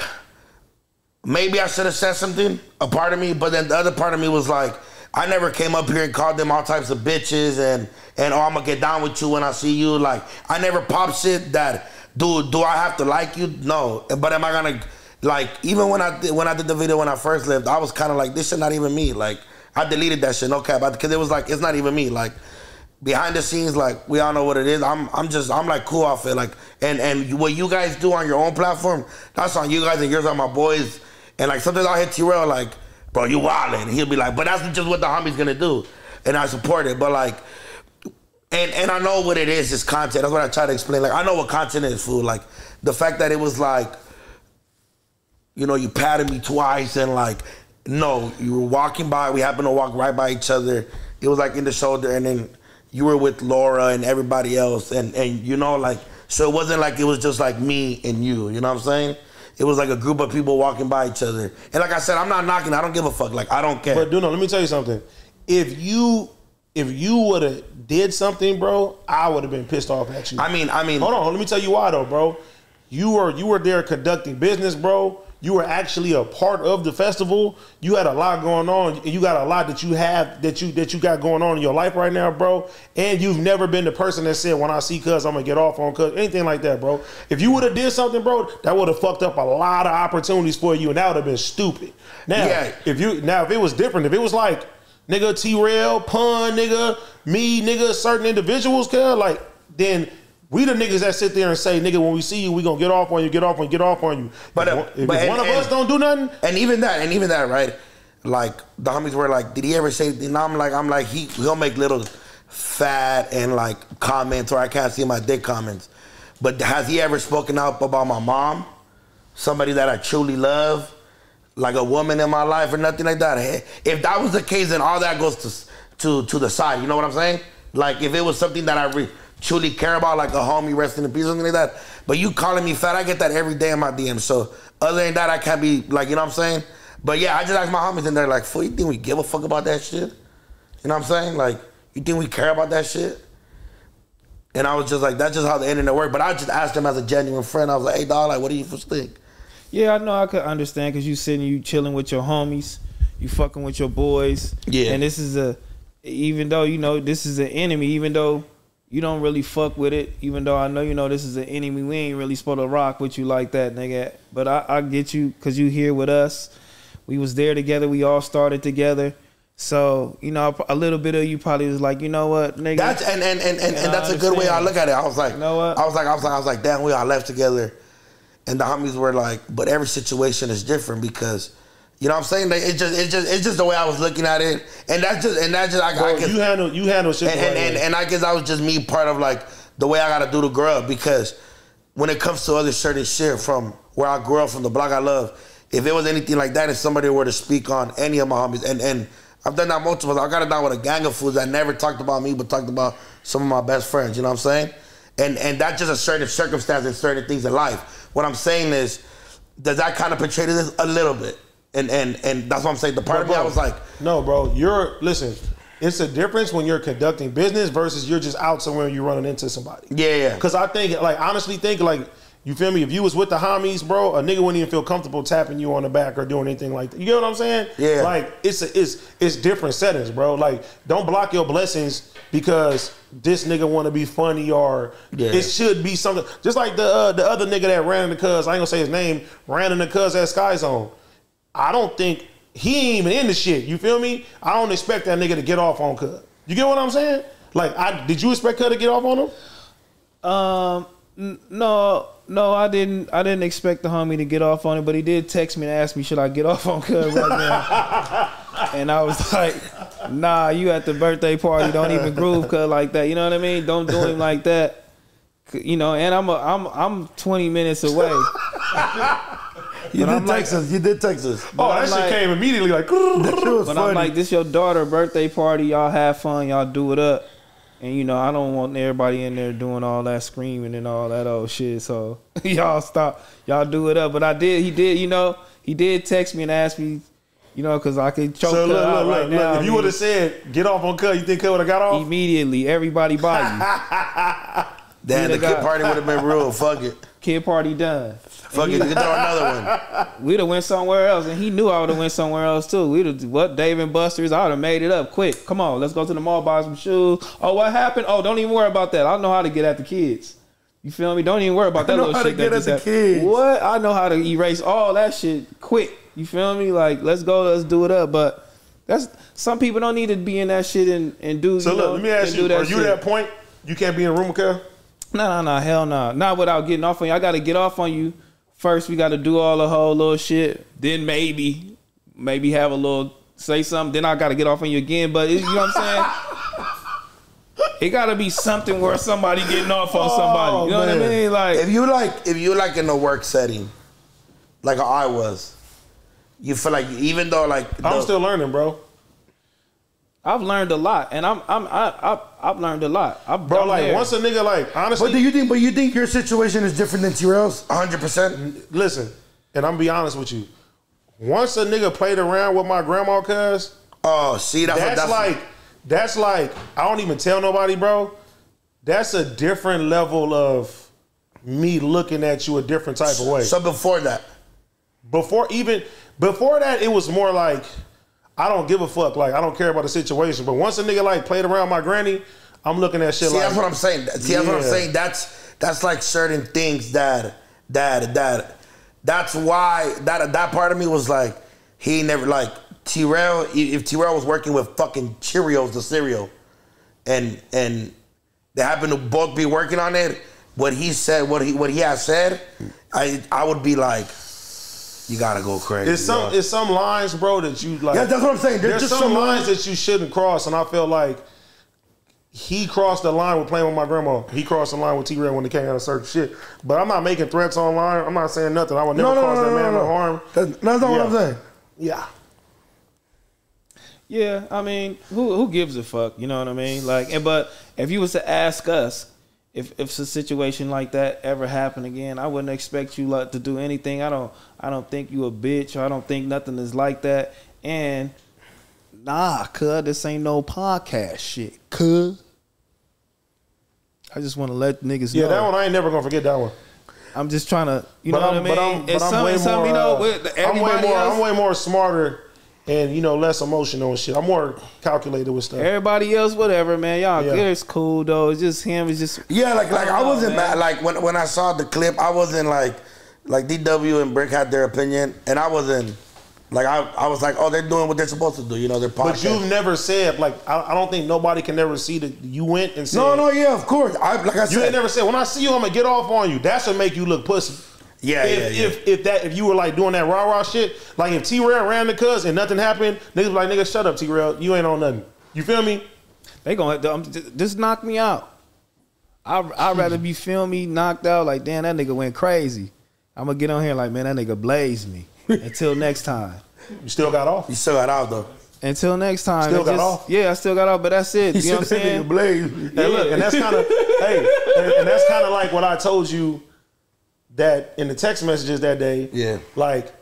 maybe I should have said something. A part of me, but then the other part of me was like, I never came up here and called them all types of bitches and and oh I'm gonna get down with you when I see you. Like I never pop shit that do do I have to like you? No. But am I gonna like even when I did when I did the video when I first lived, I was kind of like this shit not even me. Like I deleted that shit, no cap, because it was like it's not even me. Like behind the scenes, like we all know what it is. I'm I'm just I'm like cool off it. Like and and what you guys do on your own platform, that's on you guys and yours are my boys. And like sometimes I'll hit T-Rell like, bro, you wildin'. And he'll be like, but that's just what the homie's gonna do. And I support it. But like and and I know what it is, is content. That's what I try to explain. Like I know what content is, food. Like the fact that it was like, you know, you patted me twice and like, no, you were walking by, we happened to walk right by each other. It was like in the shoulder and then you were with Laura and everybody else and and you know, like so it wasn't like it was just like me and you, you know what I'm saying? It was like a group of people walking by each other. And like I said, I'm not knocking, I don't give a fuck. Like I don't care.
But DoKnow, let me tell you something. If you if you would have did something, bro, I would have been pissed off at you.
I mean, I mean
Hold on, let me tell you why though, bro. you were you were there conducting business, bro. You were actually a part of the festival. You had a lot going on. and You got a lot that you have that you that you got going on in your life right now, bro. And you've never been the person that said, "When I see Cuz, I'm gonna get off on Cuz." Anything like that, bro. If you would have did something, bro, that would have fucked up a lot of opportunities for you, and that would have been stupid. Now,
Yeah.
if you now if it was different, if it was like nigga T-Rell, pun, nigga, me, nigga, certain individuals, cuz like then we the niggas that sit there and say, nigga, when we see you, we gonna get off on you, get off on you, get off on you.
But,
if,
uh,
one- if
but-
one
and-
of us
and-
don't do nothing,
And even that, and even that, right? Like the homies were like, did he ever say? And I'm like, I'm like, he he'll make little fat and like comments, or I can't see my dick comments. But has he ever spoken out about my mom, somebody that I truly love, like a woman in my life, or nothing like that? If that was the case, then all that goes to to to the side. You know what I'm saying? Like if it was something that I re- truly care about, like a homie resting in peace, something like that. But you calling me fat, I get that every day in my DM. So other than that, I can't be like, you know what I'm saying? But yeah, I just asked my homies and they're like, "Fool, you think we give a fuck about that shit?" You know what I'm saying? Like, you think we care about that shit? And I was just like, that's just how the internet worked. But I just asked them as a genuine friend. I was like, hey, dog, like, what do you think?
Yeah, I know I could understand because you sitting, you chilling with your homies, you fucking with your boys.
Yeah.
And this is a, even though you know this is an enemy, even though you don't really fuck with it, even though I know you know this is an enemy, we ain't really supposed to rock with you like that, nigga. But I, I get you because you here with us. We was there together. We all started together. So you know, a little bit of you probably was like, you know what, nigga.
That's and and and, and, and that's a good way I look at it. I was like,
You know what?
I was like, I was like, I was like, damn, we all left together, and the homies were like, but every situation is different because, you know, what I'm saying, like, it's just, it's just, it's just the way I was looking at it, and that's just, and that's just, I,
bro,
I guess,
you handle you handle shit.
and, and, and, and I guess that was just me part of like the way I gotta do to grow because when it comes to other certain shit from where I grew up from the block I love, if it was anything like that, if somebody were to speak on any of my homies, and and I've done that multiple, I got it down with a gang of fools that never talked about me but talked about some of my best friends. You know what I'm saying? And and that's just a certain circumstance and certain things in life. What I'm saying is, does that kind of portray this a little bit? And and and that's what I'm saying. The part of me I was like,
no, bro, you're listen. It's a difference when you're conducting business versus you're just out somewhere and you're running into somebody.
yeah, yeah.
Because I think, like, honestly, think like, you feel me? If you was with the homies, bro, a nigga wouldn't even feel comfortable tapping you on the back or doing anything like that. You get what I'm saying?
Yeah.
Like, it's a, it's it's different settings, bro. Like, don't block your blessings because this nigga want to be funny or
Yeah.
it should be something. Just like the uh, the other nigga that ran in the cuz, I ain't gonna say his name, ran in the cuz at Sky Zone. I don't think he ain't even in the shit. You feel me? I don't expect that nigga to get off on cuz. You get what I'm saying? Like, I did you expect her to get off on him?
Um, n- no, no, I didn't. I didn't expect the homie to get off on it, but he did text me and ask me, "Should I get off on Cuz right now?" and I was like, "Nah, you at the birthday party. Don't even groove Cuz like that. You know what I mean? Don't do him like that. You know." And I'm a, I'm I'm 20 minutes away.
You did
I'm like-
text us. You did text us.
Oh,
I'm
that shit
like-
came immediately like.
That shit was
But
funny.
I'm like, this your daughter birthday party. Y'all have fun. Y'all do it up. And you know, I don't want everybody in there doing all that screaming and all that old shit. So y'all stop. Y'all do it up. But I did. He did. You know, he did text me and ask me. You know, because I could choke
So
her
look,
out
look,
right
look,
now.
If
I
you would have said get off on cut, you think cut would have got off?
immediately, everybody buy
Damn, the kid
got-
party would have been real. Fuck it.
Kid party done.
Fuck it. You can throw another one.
We'd have went somewhere else, and he knew I would have went somewhere else too. We'd have what Dave and Buster's. I would have made it up quick. Come on, let's go to the mall buy some shoes. Oh, what happened? Oh, don't even worry about that. I know how to get at the kids. You feel me? Don't even worry about that
know
little
how to
shit.
get
that
at
just
the
happened.
kids.
What? I know how to erase all that shit quick. You feel me? Like let's go, let's do it up. But that's some people don't need to be in that shit and, and do.
So
you
look,
know,
let me ask you: Are you
shit.
that point? You can't be in a room with her.
No, no, no, hell no. Not without getting off on you. I got to get off on you first. We got to do all the whole little shit. Then maybe, maybe have a little say something. Then I got to get off on you again. But it- you know what I'm saying? It got to be something where somebody getting off on somebody. Oh, you know what I mean? Like
If you like, if you like in a work setting, like I was, you feel like even though like
I'm
the-
still learning, bro.
I've learned a lot, and I'm I'm I, I I've learned a lot. I've
Bro, like
there.
once a nigga like honestly,
but do you think? But you think your situation is different than T-Rell's?
hundred percent.
listen, and I'm gonna be honest with you. Once a nigga played around with my grandma, cuz
Oh, see, that's,
that's,
that's
like that's like I don't even tell nobody, bro. That's a different level of me looking at you a different type of way.
So before that,
before even before that, it was more like I don't give a fuck. Like I don't care about the situation. But once a nigga like played around my granny, I'm looking at shit
see,
like
that's what I'm saying. See, that's what I'm saying. That's that's like certain things that that that that's why that that part of me was like he never like T-Rell. If T-Rell was working with fucking Cheerios, the cereal, and and they happen to both be working on it, what he said, what he what he has said, I I would be like, you gotta go crazy.
It's some
bro.
it's some lines, bro, that you like.
Yeah, that's what I'm saying. There's
There's,
just
some
some
lines
lines-
that you shouldn't cross, and I feel like he crossed the line with playing with my grandma. He crossed the line with T-Rell when it came out of certain shit. But I'm not making threats online. I'm not saying nothing. I would never
No, no,
cause
no,
that man
no,
no
no.
harm.
That's, that's not what
Yeah.
I'm saying.
Yeah.
Yeah, I mean, who who gives a fuck? You know what I mean? Like, and but if you was to ask us if if a situation like that ever happened again, I wouldn't expect you like to do anything. I don't I don't think you a bitch. I don't think nothing is like that. And nah, cuz this ain't no podcast shit. Cuz I just want to let niggas
Yeah,
know.
that one I ain't never gonna forget that one.
I'm just trying to, you
But
know
I'm,
what I mean?
but I'm, but
it's
I'm
some,
way
some,
more.
you know,
uh, I'm way more.
else.
I'm way more smarter and you know less emotional and shit. I'm more calculated with stuff.
Everybody else, whatever, man. Y'all,
Yeah.
it's cool though. It's just him. It's just
Yeah, like like I
oh,
wasn't mad. Like when when I saw the clip, I wasn't like like DW and Brick had their opinion, and I wasn't like I I was like, oh, they're doing what they're supposed to do. You know, they're
But you've never said like I, I don't think nobody can ever see that you went and said
no, no, yeah, of course. I like I said, You
ain't never said when I see you I'm gonna get off on you. That's what make you look pussy.
Yeah,
if,
yeah, yeah.
If if that if you were like doing that rah rah shit, like if T-Rell ran the cuz and nothing happened, niggas be like nigga shut up T-Rell, you ain't on nothing. You feel me?
they gonna um, just just knock me out. I I'd rather be film me knocked out. Like damn, that nigga went crazy. I'm gonna get on here like man, that nigga blazed me. Until next time.
You still got off.
you still got out though.
Until next time.
Still got
just-
off?
Yeah, I still got off, but that's it. You know what I'm saying?
Blaze.
Hey, look, and that's kind of hey, and, and that's kind of like what I told you that in the text messages that day.
Yeah.
like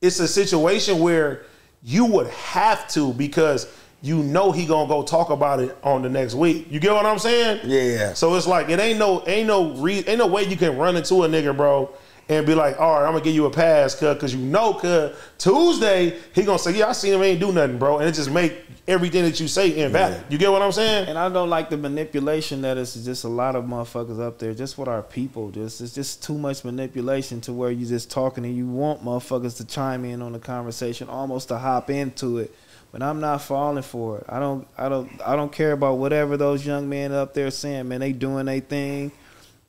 it's a situation where you would have to because you know he gonna go talk about it on the next week. You get what I'm saying?
Yeah, yeah.
So it's like it ain't no ain't no re, ain't no way you can run into a nigga, bro, and be like, all right, I'm gonna give you a pass, cause, cause you know, cause Tuesday he gonna say, yeah, I seen him ain't do nothing, bro, and it just make everything that you say invalid. You get what I'm saying?
And I don't like the manipulation that is just a lot of motherfuckers up there, just with our people. Just it's just too much manipulation to where you just talking and you want motherfuckers to chime in on the conversation, almost to hop into it. But I'm not falling for it. I don't I don't I don't care about whatever those young men up there saying, man. They doing their thing.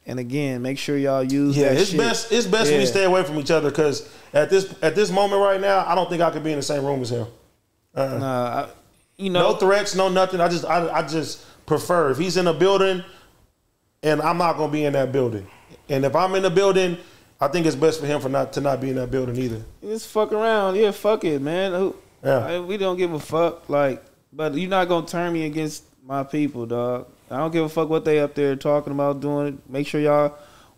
And again, make sure y'all use
Yeah, it's
shit.
best. It's best we stay away from each other because at this at this moment right now, I don't think I could be in the same room as him. Uh-uh.
Nah, I, you know,
No threats, no nothing. I just I, I just prefer if he's in a building, and I'm not gonna be in that building. And if I'm in the building, I think it's best for him for not to not be in that building either.
Just fuck around. Yeah, fuck it, man. Who-
Yeah.
I- we don't give a fuck. Like, but you're not gonna turn me against my people, dog. I don't give a fuck what they up there talking about doing. Make sure y'all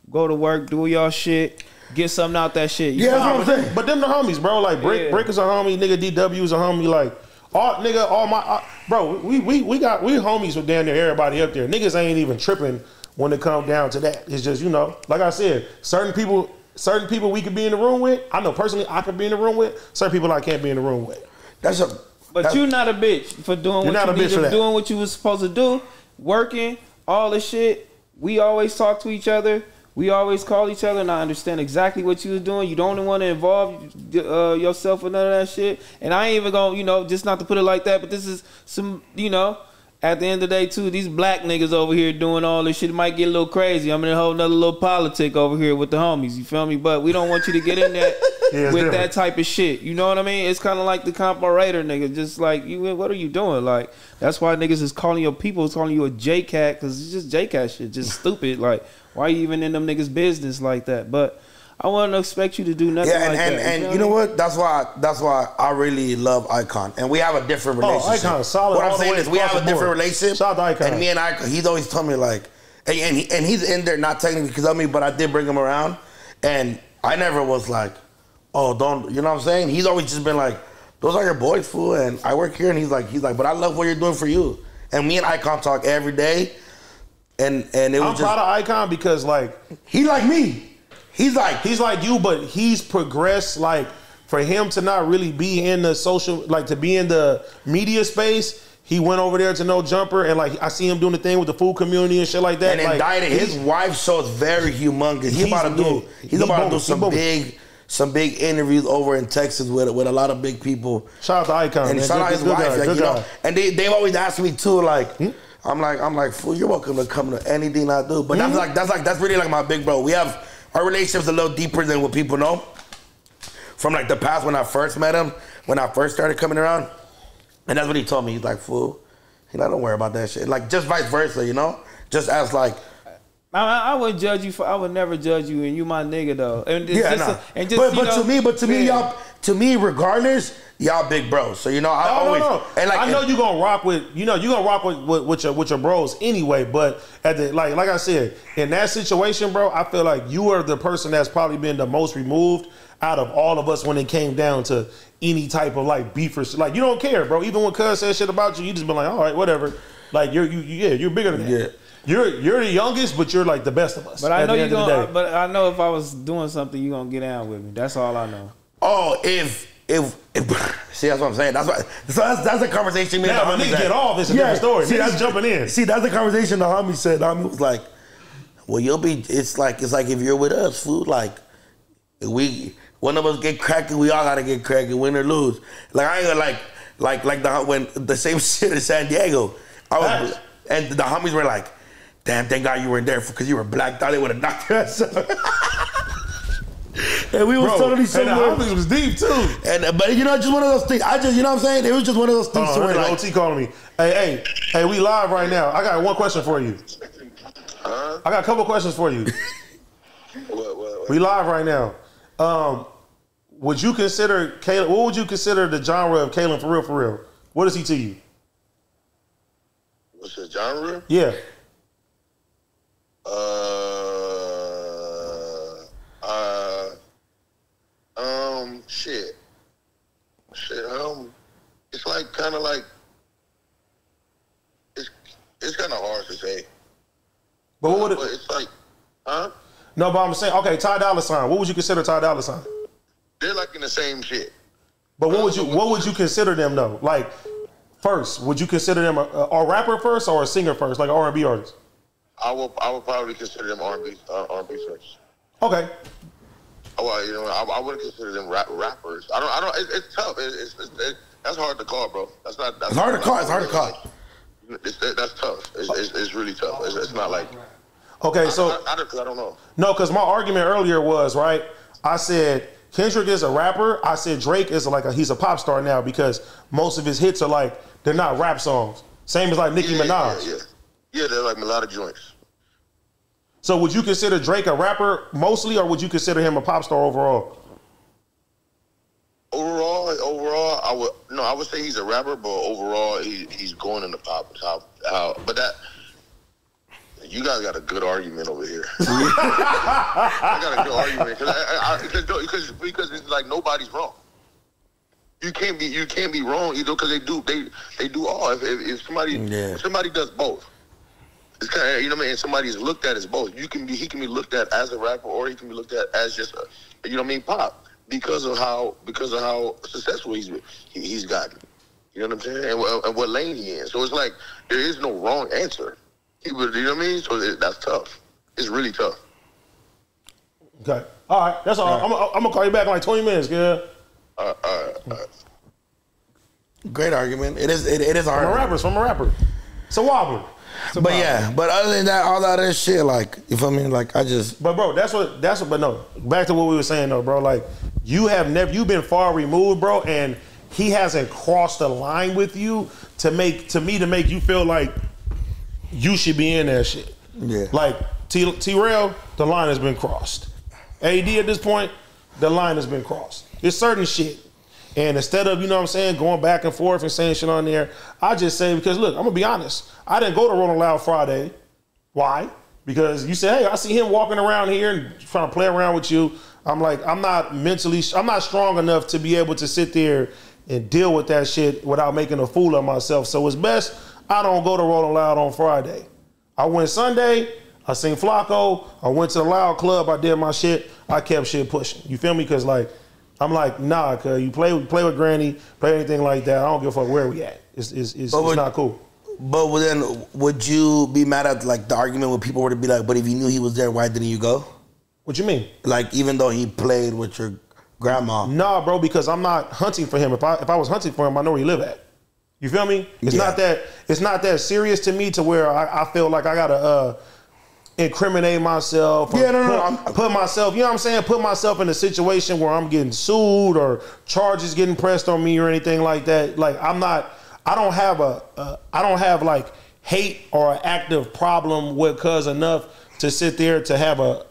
go to work, do y'all shit, get something out that shit. You
Yeah,
feel
that's what I'm saying.
But them the homies, bro. Like Brick,
Yeah.
Brick is a homie. Nigga, DW is a homie. Like all nigga, all my uh, bro. We we we got we homies with damn near everybody up there. Niggas ain't even tripping when it come down to that. It's just you know, like I said, certain people, certain people we could be in the room with. I know personally I could be in the room with. Certain people I can't be in the room with.
That's a.
But
that's-
you're not a bitch for doing
You're
what
not
you
a bitch for that.
doing what you was supposed to do, working, all the shit. We always talk to each other. We always call each other, and I understand exactly what you was doing. You don't want to involve uh, yourself with none of that shit. And I ain't even gonna, you know, just not to put it like that, but this is some, you know, at the end of the day too, these black niggas over here doing all this shit it might get a little crazy. I'm in a whole nother little politic over here with the homies. You feel me? But we don't want you to get in that
Yeah,
with
different.
that type of shit. You know what I mean? It's kind of like the comparator nigga. Just like you, what are you doing? Like that's why niggas is calling your people is calling you a J cat because it's just J cat shit, just stupid. Like why you even in them niggas business like that? But I wouldn't expect you to do nothing
Yeah, and,
like
and,
that.
and
feel
you know
me?
what? That's why that's why I really love Icon, and we have a different relationship.
Oh,
relationship.
Icon, solid
What I'm saying is we have a different
board.
relationship.
Shout out to Icon.
And me and Icon, he's always told me like, and and, he, and he's in there not technically because of me, but I did bring him around, and I never was like, oh, don't, you know what I'm saying? He's always just been like, those are your boys, fool, and I work here, and he's like, he's like, but I love what you're doing for you, and me and Icon talk every day. and and it was
I'm
just
proud of Icon because like
He like me.
He's like
he's like you, but he's progressed. Like for him to not really be in the social, like to be in the media space. He went over there to No Jumper, and like I see him doing the thing with the food community and shit like that.
and
like,
indicted. His wife show is very humongous. He's,
He's-
about to do. he's
he
about to do some big, some big interviews over in Texas with with a lot of big people.
Shout out to Icon,
and
man.
shout
Good-
out his wife,
guy,
like, you know.
guy. Hmm?
And they they've always asked me too, like. I'm like, I'm like, fool, you're welcome to come to anything I do. But
Hmm?
that's like, that's like, that's really like my big bro. We have our relationship's a little deeper than what people know. From like the past when I first met him, when I first started coming around, and that's what he told me. He's like, fool, he like, don't worry about that shit. Like just vice versa, you know. Just as like,
I, I I would judge you for. I would never judge you, and you my nigga though. And
yeah,
just,
nah.
and just
but but
know,
to me, but to me, y'all, to me, regardless, y'all big bros. So you know, I
Oh,
always
no, no.
and like
I know you gonna rock with you know you gonna rock with, with with your with your bros anyway. But at the like like I said in that situation, bro, I feel like you are the person that's probably been the most removed out of all of us when it came down to any type of like beef or shit. like you don't care, bro. Even when Cuz says shit about you, you just been like, all right, whatever. Like you're you you- yeah you're bigger than that.
Yeah.
You're you're the youngest, but you're like the best of us.
But I
at
know you
end of
gonna.
Uh,
but I know if I was doing something, you are gonna get down with me. That's all I know.
Oh, if if, if see, that's what I'm saying. That's what. So that's that's a conversation. Me and
now
the
niggas
had.
get off, it's a different story. See, that's jumping in.
See, that's the conversation the homie said. The homie was like, "Well, you'll be. It's like it's like if you're with us, food. Like we one of us get cracking, we all gotta get cracking, win or lose. Like I ain't gonna like like like the when the same shit in San Diego. I was,
Facts.
and the homies were like, "Damn, thank God you weren't there because you were black. Thought they would have knocked your ass out." And we was
Bro,
totally
and the
somewhere.
homies was deep too.
And but you know, just one of those things. I just, you know what I'm saying? It was just one of those things.
Hold
to where, like,
OT calling me. Hey, hey, hey, we live right now. I got one question for you.
Huh?
I got a couple questions for you.
What, what, what?
We live right now. Um, would you consider Caleb? What would you consider the genre of Caleb for real? For real? What is he to you?
What's the genre?
Yeah.
Uh, uh, um, shit, shit. Um, it's like kind of like it's it's kind of hard to say,
But what would it?
it's like, huh?
No, but I'm saying, okay, Ty Dolla Sign. What would you consider Ty Dolla Sign?
They're like in the same shit.
But what would you what would you consider them though? Like first, would you consider them a, a rapper first or a singer first, like R&B artist?
I will I would probably consider them R&B uh, R&B first.
Okay.
Well, you know, I, I wouldn't consider them rap, rappers. I don't. I don't. It, it's tough. It, it's, it's it, that's hard to call, bro. That's not. That's
It's hard to call. It's hard to call.
It's, that- that's tough. It's, it's, it's really tough. It's, it's not like.
Okay, so
I, I, don't, 'cause I don't know.
No, because my argument earlier was right. I said Kendrick is a rapper. I said Drake is like a he's a pop star now because most of his hits are like they're not rap songs. Same as like Nicki
Yeah,
Minaj.
Yeah, yeah, yeah. They're like melodic joints.
So would you consider Drake a rapper mostly, or would you consider him a pop star overall?
Overall, overall, I would no. I would say he's a rapper, but overall, he, he's going in the pop top. How? But that. You guys got a good argument over here. I got a good argument because I, I, because because because it's like nobody's wrong. You can't be you can't be wrong either because they do they they do all. If, if, if somebody
Yeah.
if somebody does both, it's kind of you know what I mean. Somebody's looked at as both. You can be he can be looked at as a rapper or he can be looked at as just a you know what I mean pop because of how because of how successful he's he, he's gotten. You know what I'm saying? And, what- and what lane he in. So it's like there is no wrong answer. He would, you know what I mean? So it, that's tough. It's really tough.
Okay. All right. That's all. I'm, I'm gonna call you back in like 20 minutes, girl.
Uh, uh, uh,
Great argument. It is. It, it is a hard.
I'm a rapper. So I'm a rapper. So wobbler.
But yeah. But other than that, all that other shit, like you feel me? Like I just.
But bro, that's what that's what. But no, back to what we were saying though, bro. Like you have never you've been far removed, bro, and he hasn't crossed the line with you to make to me to make you feel like you should be in that shit.
Yeah.
Like T T-Rell, the line has been crossed. AD at this point, the line has been crossed. It's certain shit. And instead of, you know what I'm saying, going back and forth and saying shit on there, I just say, because look, I'm gonna be honest. I didn't go to Rolling Loud Friday. Why? Because you say, hey, I see him walking around here and trying to play around with you. I'm like, I'm not mentally, I'm not strong enough to be able to sit there and deal with that shit without making a fool of myself. So it's best I don't go to Rolling Loud on Friday. I went Sunday. I seen Flacko. I went to the Loud Club. I did my shit. I kept shit pushing. You feel me? Because like, I'm like, nah, cause you play play with Granny, play anything like that. I don't give a fuck where we at. It's it's, it's,
But
it's
would-
not cool.
But then, would you be mad at like the argument where people were to be like, "But if you knew he was there, why didn't you go?"
What you mean?
Like, even though he played with your grandma,
Nah, bro, because I'm not hunting for him. If I if I was hunting for him, I know where he live at. You feel me? It's
Yeah.
not that it's not that serious to me to where I, I feel like I gotta uh, incriminate myself. or
Yeah, no, no, no,
put,
I'm-
put myself. You know what I'm saying? Put myself in a situation where I'm getting sued or charges getting pressed on me or anything like that. Like I'm not. I don't have a. a I don't have like hate or an active problem with cuz enough to sit there to have a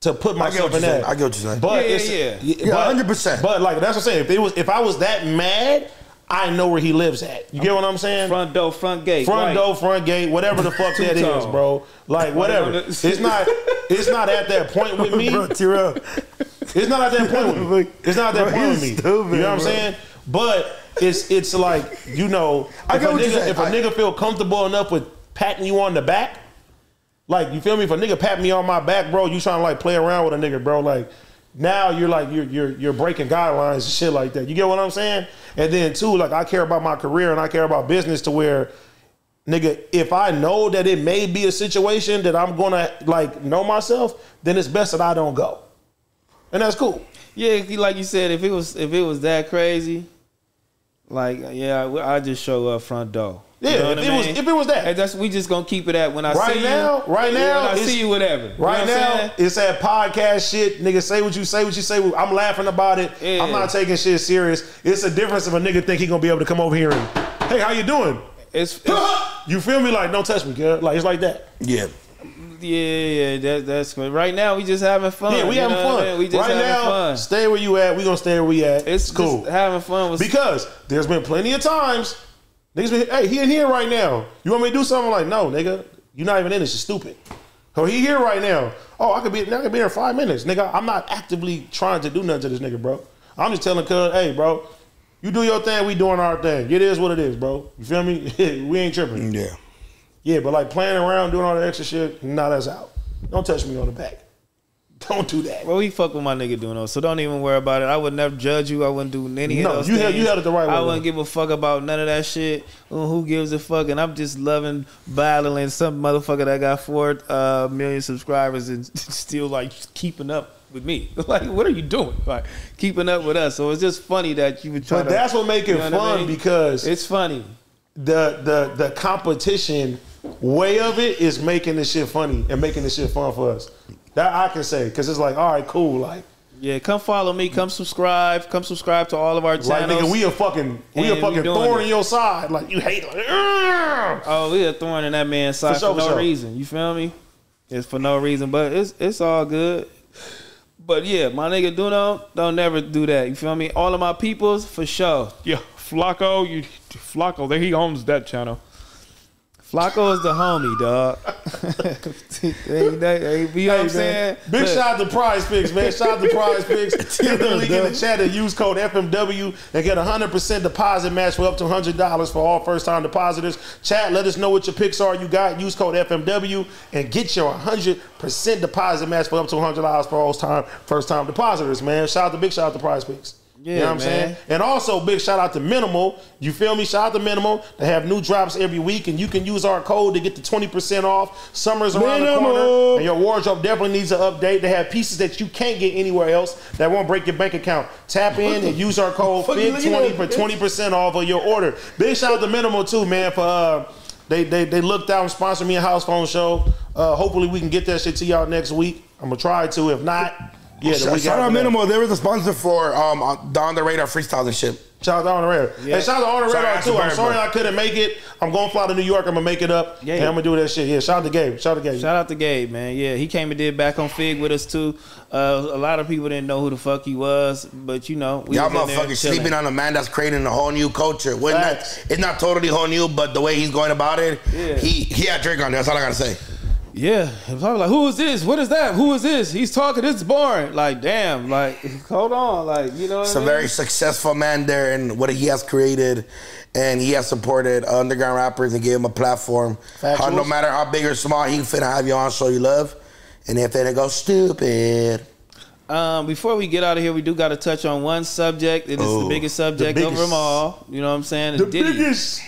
to put myself in that.
saying. I get what you're saying.
But
Yeah,
it's,
yeah.
Yeah,
but-
100%.
But like that's what I'm saying. If it was if I was that mad, I know where he lives at. You get what I'm saying?
Front door, front gate.
Front
right.
door, front gate, whatever the fuck that is,
Two-tone.
bro. Like whatever.
Right on the-
It's not. It's not at that point with me.
Bro, T-Rell.
It's not at that point with me. It's not at that
Bro,
point with me.
stupid,
you know what I'm saying? But it's it's like you know,
I
if,
get
a
what you're
nigga,
saying.
if a
I-
nigga feel comfortable enough with patting you on the back, like you feel me? If a nigga pat me on my back, bro, you trying to like play around with a nigga, bro, like. Now you're like you're you're you're breaking guidelines and shit like that. You get what I'm saying? And then too, like I care about my career and I care about business to where nigga, if I know that it may be a situation that I'm gonna like know myself, then it's best that I don't go. And that's cool.
Yeah, like you said, if it was if it was that crazy, like yeah, I I just show up front door.
Yeah,
You know
if it
I
was- if it was that.
And that's we just gonna keep it at when I
Right
see
now,
you.
right
yeah,
now,
I see you, whatever. You know
Right
what
now,
saying?
it's that podcast shit. Nigga, say what you say, what you say. I'm laughing about it.
Yeah.
I'm not taking shit serious. It's a difference if a nigga think he gonna be able to come over here and, hey, how you doing?
it's, it's
You feel me? Like, don't touch me, girl. Like, it's like that.
yeah.
Yeah, yeah. That, that's good. Right now, we just having fun.
Yeah, we
you
having fun.
I mean? We just
right
having
now,
fun.
stay where you at. We gonna stay where we at.
It's
It's cool.
just having fun with
Because there's been plenty of times niggas been, hey, he in here right now. You want me to do something? I'm like, no, nigga, you're not even in this. You're stupid. Oh, he here right now. Oh, I could be, I could be here in five minutes, nigga. I'm not actively trying to do nothing to this nigga, bro. I'm just telling cuz, hey, bro, you do your thing, we doing our thing. It is what it is, bro. You feel me? we ain't tripping.
Yeah.
Yeah, but like playing around, doing all that extra shit, nah, that's out. Don't touch me on the back. Don't do that.
Well, we fuck with my nigga doing those, so don't even worry about it. I would never judge you. I wouldn't do any
No,
of those
you you had it the right way,
I wouldn't give a fuck about none of that shit. Who gives a fuck? And I'm just loving battling some motherfucker that got four uh, million subscribers and still like keeping up with me. Like, what are you doing? Like keeping up with us. So it's just funny that you would try
But
to.
that's what make it
you know what I
fun
mean?
because
it's funny.
the the the competition way of it is making this shit funny and making this shit fun for us. That I can say because it's like, all right, cool, like,
Yeah, come follow me. Come subscribe. Come subscribe to all of our channels.
like nigga, we a fucking we
And
a fucking
doing
thorn
it.
in your side. Like you hate, like, "Ugh."
Oh, we a thorn in that man's side
For sure,
for,
for
no
sure.
reason. You feel me? It's for no reason, but it's it's all good. But yeah, my nigga DoKnow, don't never do that. You feel me? All of my peoples, for sure.
Yeah, Flacko, you Flacko, there he owns that channel.
Flacko is the homie, dog. Hey, you know what I'm saying?
man. Big
Look,
shout out to PrizePicks, man. Shout out to PrizePicks. Hit the link in the chat and use code FMW and get a 100% deposit match for up to $100 for all first time depositors. Chat, let us know what your picks are you got. Use code FMW and get your 100% deposit match for up to $100 for all time first time depositors, man. Shout out to Big shout out to PrizePicks. You
Yeah,
know what I'm saying? And also, big shout out to Minimal. You feel me? Shout out to Minimal. They have new drops every week, and you can use our code to get the 20% off. Summer's around the corner, and your wardrobe definitely needs an update. They have pieces that you can't get anywhere else that won't break your bank account. Tap in and use our code FIT20 for 20% off of your order. Big shout out to Minimal, too, man, for. Uh, they, they, they looked out and sponsored me a house phone show. Uh, hopefully, we can get that shit to y'all next week. I'm going to try to. If not, yeah, the
Shout,
week
shout
after
out
that.
Minimal. They were the sponsor for um uh, Down the Radar freestyle and shit.
Shout out to On the Radar.
Yeah.
And shout out to On the Radar
out
too. I'm sorry
bro.
I couldn't make it. I'm going to fly to New York. I'm going to make it up.
Yeah.
And I'm going to do that shit. Yeah, shout out to Gabe. Shout out to Gabe.
Shout out to Gabe, man. Yeah, he came and did back on Figg with us too. Uh, a lot of people didn't know who the fuck he was, but you know, we
Y'all
was in there
motherfuckers sleeping on a man that's creating a whole new culture. When that, it's not totally whole new, but the way he's going about it,
Yeah.
he he had Drake on there. That's all I gotta say.
Yeah, if I was like, who is this? What is that? Who is this? He's talking. It's boring. Like, damn. Like, hold on. Like, you know. What
He's
I
a
mean?
very successful man there and what he has created. And he has supported underground rappers and gave him a platform. How, no matter how big or small, he finna have you on show you love. And if they go stupid.
Um, before we get out of here, we do got to touch on one subject. It is the
Oh,
biggest subject
the
over
biggest.
them all. You know what I'm saying?
The
Diddy.
biggest.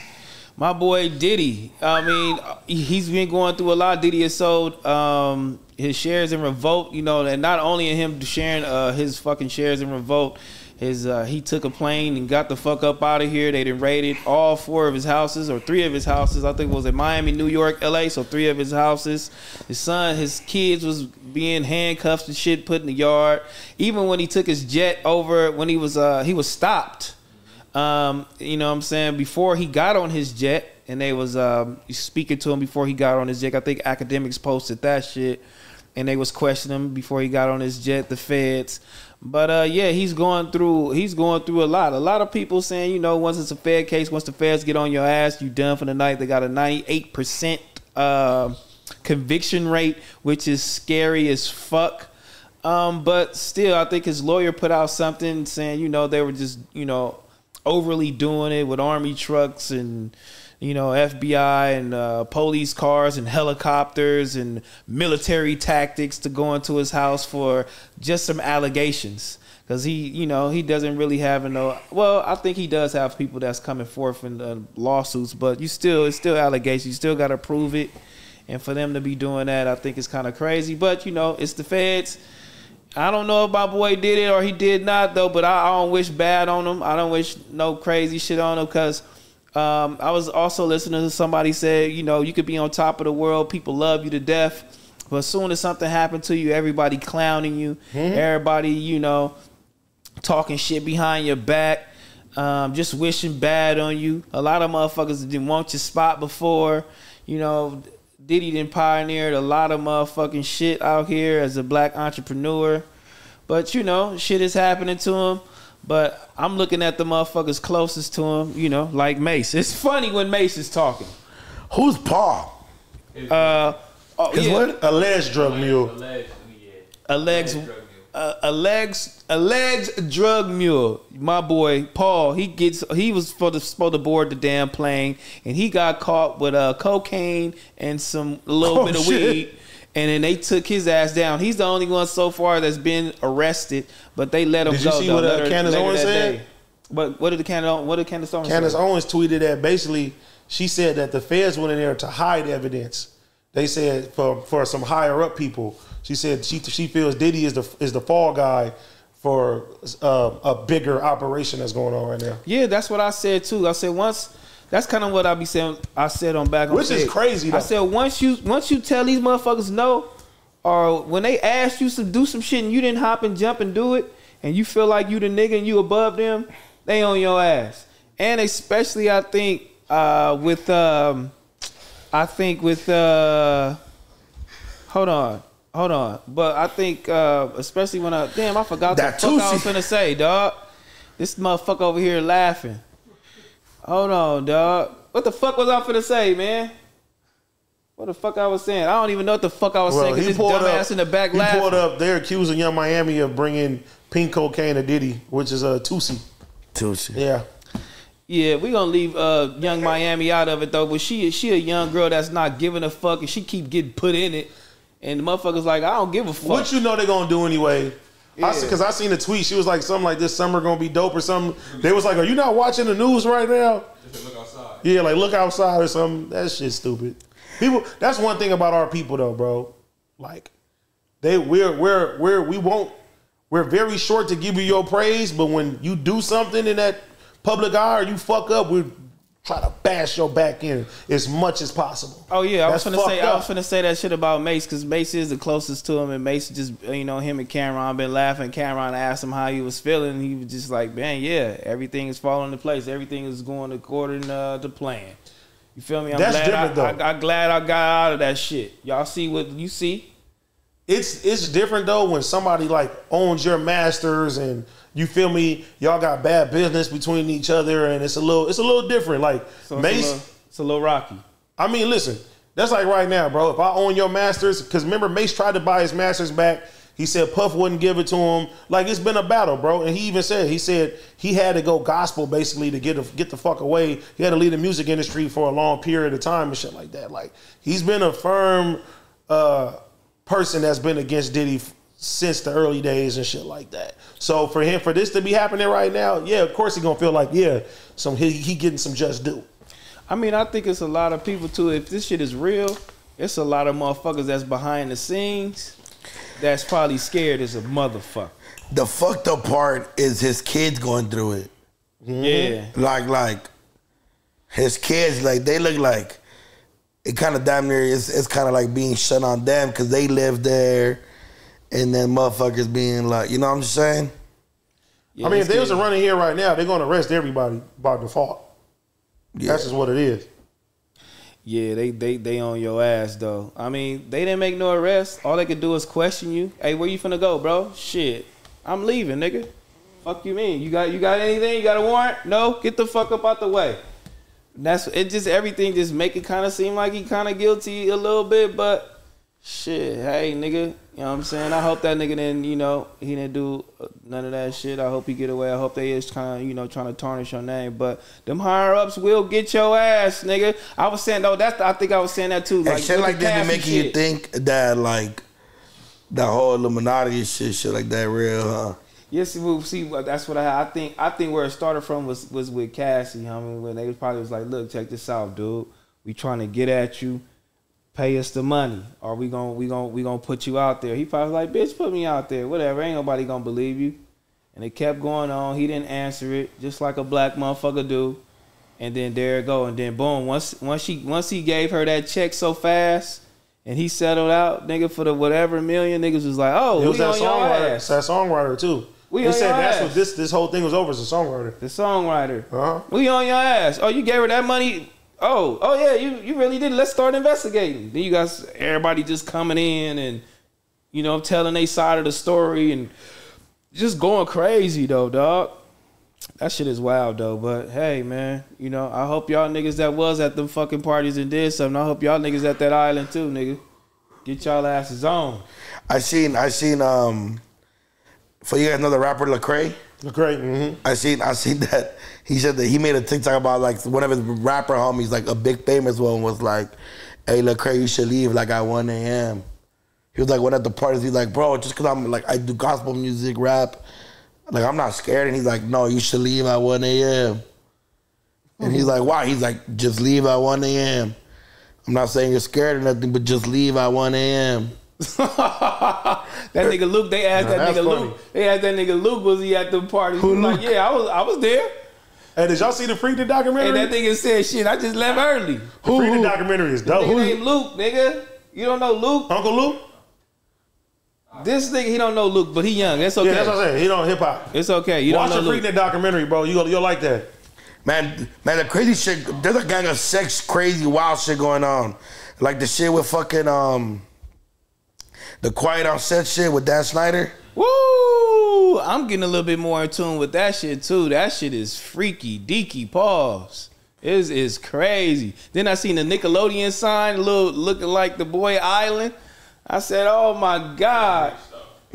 My boy Diddy. I mean, he's been going through a lot. Diddy has sold um, his shares in Revolt. You know, and not only in him sharing uh, his fucking shares in Revolt, his uh, he took a plane and got the fuck up out of here. They done raided all four of his houses or three of his houses. I think it was in Miami, New York, L.A. So three of his houses. His son, his kids was being handcuffed and shit put in the yard. Even when he took his jet over, when he was uh, he was stopped. Um, you know what I'm saying? Before he got on his jet and they was um, speaking to him before he got on his jet. I think Akademiks posted that shit and they was questioning him before he got on his jet, the feds. But uh, yeah, he's going through he's going through a lot. A lot of people saying, you know, once it's a Fed case, once the feds get on your ass, you done for the night. They got a 98% uh, conviction rate, which is scary as fuck. Um, but still, I think his lawyer put out something saying, you know, they were just, you know, overly doing it with army trucks and, you know, FBI and uh, police cars and helicopters and military tactics to go into his house for just some allegations. Cause he, you know, he doesn't really have no. Well, I think he does have people that's coming forth in uh, lawsuits, but you still, it's still allegations. You still got to prove it, and for them to be doing that, I think it's kind of crazy. But you know, it's the feds. I don't know if my boy did it or he did not though, but I, I don't wish bad on him. I don't wish no crazy shit on him because um, I was also listening to somebody say, you know, you could be on top of the world, people love you to death, but as soon as something happened to you, everybody clowning you, everybody, you know, talking shit behind your back, um, just wishing bad on you. A lot of motherfuckers didn't want your spot before, you know. Diddy done pioneered a lot of motherfucking shit out here as a black entrepreneur. But you know, shit is happening to him. But I'm looking at the motherfuckers closest to him, you know, like Mase. It's funny when Mase is talking.
Who's Paul?
Uh, oh,
His
yeah.
what? Alleged drug mule.
Alleged, yeah.
Alleged,
Alleged drug mule.
Uh, alleged, alleged drug mule. My boy Paul, he gets, he was for the supposed to board the damn plane, and he got caught with uh, cocaine and some a little
Oh,
bit of
shit.
weed. And then they took his ass down. He's the only one so far that's been arrested, but they let him
Did you see
though,
what, uh, Candace Owens said?
day. But what did the Candace? What did Candace Owens?
Candace
say?
Owens tweeted that basically she said that the feds went in there to hide evidence. They said for for some higher up people. She said she she feels Diddy is the is the fall guy for uh, a bigger operation that's going on right now.
Yeah, that's what I said too. I said once. That's kind of what I be saying. I said on back on
Which is crazy,
I said once you once you tell these motherfuckers no, or when they ask you to do some shit and you didn't hop and jump and do it, and you feel like you the nigga and you above them, they on your ass. And especially I think uh, with um, I think with uh, hold on. Hold on, but I think uh, especially when I damn I forgot
That
the fuck I was gonna say, dog. This motherfucker over here laughing. Hold on, dog. What the fuck was I gonna say, man? What the fuck I was saying? I don't even know what the fuck I was saying because this dumbass in the back
he
laughing.
pulled up. They're accusing Yung Miami of bringing pink cocaine to Diddy, which is a uh, Tusi.
Tucci.
Yeah,
Yeah, we gonna leave uh, Yung Miami out of it though. But she is she a young girl that's not giving a fuck, and she keep getting put in it. And the motherfuckers like, I don't give a fuck.
what you know they're gonna do anyway.
Yeah.
Because I, seen a tweet. She was like something like this summer gonna be dope or something. They was like, "Are you not watching the news right now?"
Look outside.
Yeah, like look outside or something. That shit's stupid. People. That's one thing about our people though, bro. Like they we're we're we're we won't we're very short to give you your praise, but when you do something in that public eye or you fuck up, we try to bash your back in as much as possible.
Oh yeah, I was gonna say
fucked
I was gonna say that shit about Mase because Mase is the closest to him, and Mase just you know him and Cam'ron been laughing. Cam'ron asked him how he was feeling, and he was just like, man, yeah, everything is falling into place. Everything is going according uh, to plan. You feel me? I'm
That's
glad
different,
I,
though.
I, I glad I got out of that shit. Y'all see what you see?
It's it's different though when somebody like owns your masters and you feel me y'all got bad business between each other and it's a little it's a little different like
So it's,
Mase
a little, it's a little rocky.
i mean listen That's like right now, bro. If I own your masters, because remember Mase tried to buy his masters back. He said Puff wouldn't give it to him. Like it's been a battle, bro. And he even said he said he had to go gospel basically to get a, get the fuck away. He had to leave the music industry for a long period of time and shit like that. Like he's been a firm uh, person that's been against Diddy since the early days and shit like that. So for him, for this to be happening right now, yeah, of course he gonna feel like yeah, some he, he getting some just due.
I mean, I think it's a lot of people too. If this shit is real, it's a lot of motherfuckers that's behind the scenes that's probably scared as a motherfucker.
The fucked up part is his kids going through it.
Yeah.
Like, like his kids, like they look like it kind of damn near. It's, it's kind of like being shut on them because they live there, and then motherfuckers being like, you know what I'm just saying?
Yeah,
I mean, if
it's
they was
scary.
running here right now, they're gonna arrest everybody by default.
Yeah.
That's just what it is.
Yeah, they they they on your ass though. I mean, they didn't make no arrest. All they could do is question you. Hey, where you finna go, bro? Shit, I'm leaving, nigga. Fuck you mean? You got you got anything? You got a warrant? No, get the fuck up out the way. That's it. Just everything just make it kind of seem like he kind of guilty a little bit, but shit, hey nigga, you know what I'm saying? I hope that nigga didn't, you know, he didn't do none of that shit. I hope he get away. I hope they is kind of, you know, trying to tarnish your name. But them higher ups will get your ass, nigga. I was saying though, that's I think I was saying that too.
and shit like
the
this making you think that like the whole Illuminati shit, shit like that real, huh?
Yes, we'll see, that's what I, I think. I think where it started from was was with Cassie. I mean, when they was probably was like, "Look, check this out, dude. We trying to get at you. Pay us the money, or we gonna we gonna we gonna put you out there." He probably was like, "Bitch, put me out there. Whatever. Ain't nobody gonna believe you." And it kept going on. He didn't answer it, just like a black motherfucker do. And then there it go. And then boom, once once she once he gave her that check so fast, and he settled out, nigga, for the whatever million, niggas was like, "Oh,
It was
we
that songwriter.
ass."
That songwriter too.
We
he
on
said
your
that's
ass.
what this this whole thing was over as a songwriter.
The songwriter.
Uh-huh.
We on your ass. Oh, you gave her that money. Oh, oh yeah, you you really did. Let's start investigating. Then you guys, everybody just coming in and you know telling their side of the story and just going crazy though, dog. That shit is wild though. But hey, man, you know I hope y'all niggas that was at them fucking parties and did something. I hope y'all niggas at that island too, nigga. Get y'all asses on.
I seen, I seen, um, for you guys know the rapper Lecrae.
Great. Mm-hmm.
I seen I seen that he said that he made a TikTok about like one of his rapper homies, like a big famous one, was like, "Hey, Lecrae, you should leave like at 1 a.m." He was like one at the parties. He's like, "Bro, just cause I'm like I do gospel music, rap, like I'm not scared." And he's like, "No, you should leave at 1 a.m." And he's like, "Why?" He's like, "Just leave at 1 a.m." I'm not saying you're scared or nothing, but just leave at 1 a.m.
that nigga Luke, they asked
Now,
that nigga
funny.
Luke. They asked that nigga Luke was he at the party? He was like, yeah, I was, I was there.
Hey, did y'all see the Freaknik documentary?
And that nigga said, shit, I just left early.
the Freaknik documentary is dope.
Nigga named Luke, nigga. You don't know Luke?
Uncle Luke?
This nigga, he don't know Luke, but he young. That's okay.
Yeah, that's what I'm saying. He don't hip hop.
it's okay. You
Watch
don't
the
know
Freak
Luke.
the documentary, bro. You you'll like that.
Man, man, the crazy shit. There's a gang of sex, crazy, wild shit going on. Like the shit with fucking um, the quiet on set shit with Dan Schneider.
Woo! I'm getting a little bit more in tune with that shit too. That shit is freaky, deaky, pause. It is is crazy. Then I seen the Nickelodeon sign, little looking like the boy Island. I said, "Oh my god!"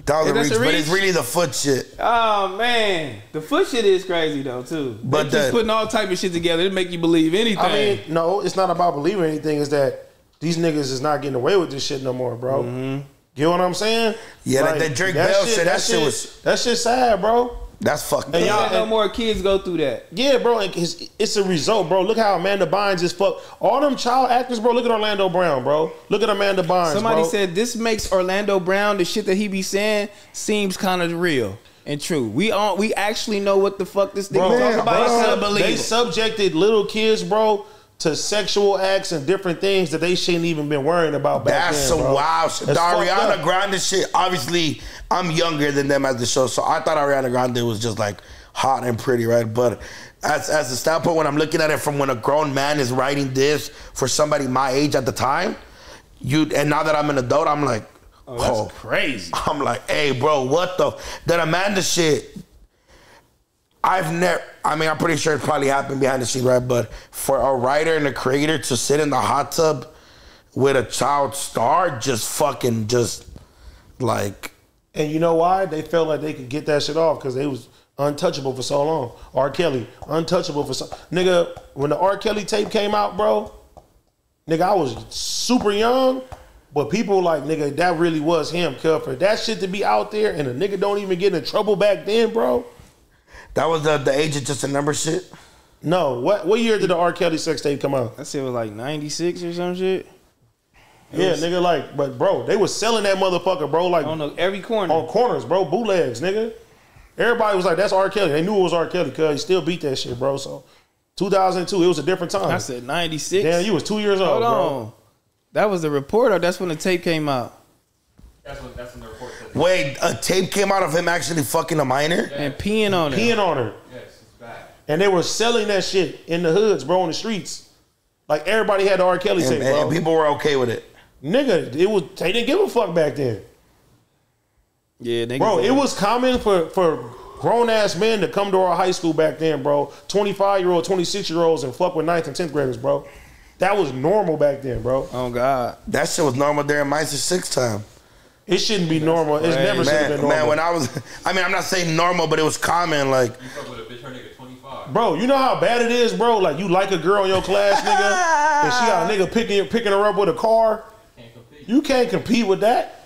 That was
Yeah,
a reach, but it's really the foot shit.
Oh man, the foot shit is crazy though too.
But
But just putting all type of shit together to make you believe anything.
I mean, no, it's not about believing anything. Is that these niggas is not getting away with this shit no more, bro.
Mm-hmm.
You know what I'm saying?
Yeah, like that Drake Bell shit, that shit was-
that shit sad, bro.
That's fucked
And
up.
And y'all-
Let no more kids go through that.
Yeah, bro, and it's, it's a result, bro. Look how Amanda Bynes is fucked. All them child actors, bro. Look at Orlando Brown, bro. Look at Amanda Bynes.
Somebody
bro.
said this makes Orlando Brown the shit that he be saying seems kind of real and true. We all we actually know what the fuck this nigga
Bro,
talking about.
bro, they subjected little kids, bro, to sexual acts and different things that they shouldn't even been worrying about back
That's
then,
some
bro.
wild shit. The Ariana. Grande shit. Obviously, I'm younger than them at the show, so I thought Ariana Grande was just like hot and pretty, right? But as as a standpoint, when I'm looking at it from when a grown man is writing this for somebody my age at the time, you and now that I'm an adult, I'm like,
Oh, that's
oh,
crazy.
I'm like, hey, bro, what the? That Amanda shit. I've never. I mean, I'm pretty sure it probably happened behind the scenes, right? But for a writer and a creator to sit in the hot tub with a child star, just fucking, just like
And you know why? They felt like they could get that shit off because they was untouchable for so long. R. Kelly, untouchable for so nigga. When the R. Kelly tape came out, bro, nigga, I was super young, but people like nigga, that really was him. Cause for that shit to be out there and a nigga don't even get in trouble back then, bro.
That was the the age of just a number shit.
No, what what year did the R. Kelly sex tape come out?
I said it was like '96 or some shit.
Yeah, nigga, like, but bro, they was selling that motherfucker, bro, like
On the, every corner.
on corners, bro, bootlegs, nigga. Everybody was like, "That's R. Kelly." They knew it was R. Kelly because he still beat that shit, bro. So, 2002, it was a different time.
I said '96.
Damn, you was two years old,
Hold
bro.
on. That was the reporter. that's when the tape came out.
That's what that's when the report says.
Wait, a tape came out of him actually fucking a minor.
And peeing on it.
Peeing on her,
Yes, it's bad.
and they were selling that shit in the hoods, bro, on the streets. Like everybody had the R. Kelly
And,
tape, bro.
and people were okay with it.
Nigga, it was they didn't give a fuck back then,
Yeah, niggas.
bro. It was common for for grown ass men to come to our high school back then, bro. 25 year old, 26 year olds, and fuck with ninth and tenth graders, bro. That was normal back then, bro.
Oh God.
That shit was normal during my six time.
It shouldn't be normal. It's never should have been normal.
man, when I was, I mean, I'm not saying normal, but it was common. Like,
You fuck with a bitch, her nigga 25.
Bro, you know how bad it is, bro? Like you like a girl in your class, nigga, and she got a nigga picking picking her up with a car.
Can't.
You can't compete with that.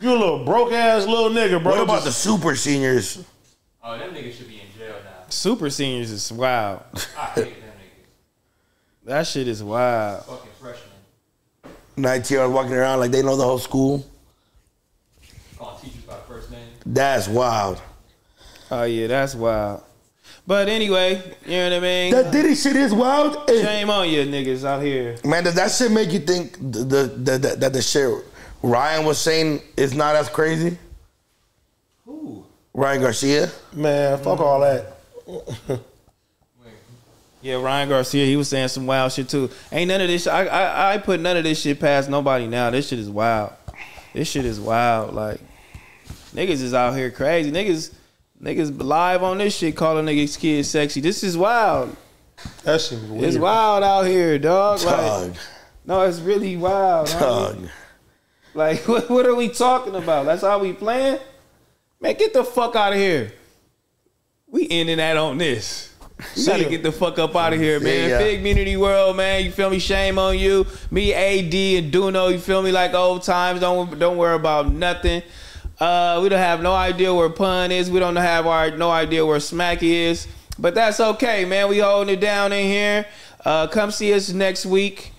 You a little broke ass little nigga, bro.
what about the super seniors?
Oh, them niggas should be in jail now.
Super seniors is wild.
I hate them niggas.
That shit is wild.
Fucking freshmen.
19 year olds walking around like they know the whole school.
Calling teachers by first name.
That's wild.
Oh yeah, that's wild. But anyway, you know what I mean.
That Diddy shit is wild.
Shame on you niggas out here.
Man, does that shit make you think the, the, the, the, that the shit Ryan was saying is not as crazy?
Who?
Ryan Garcia?
man, fuck all that.
Yeah, Ryan Garcia, he was saying some wild shit too. Ain't none of this. I I I put none of this shit past nobody now. This shit is wild. This shit is wild. Like niggas is out here crazy. Niggas niggas live on this shit calling niggas kids sexy. This is wild.
That shit weird.
It's wild out here, dog. Like, no, it's really wild.
Tug.
Like, what, what are we talking about? That's how we playing? Man, get the fuck out of here. We ending that on this. You gotta get the fuck up out of here, man.
ya.
Figgmunity World, man. You feel me? Shame on you. Me, AD, and DoKnow. You feel me? Like old times. Don't don't worry about nothing. Uh, we don't have no idea where pun is. We don't have our no idea where Smac is. But that's okay, man. We holding it down in here. Uh, come see us next week,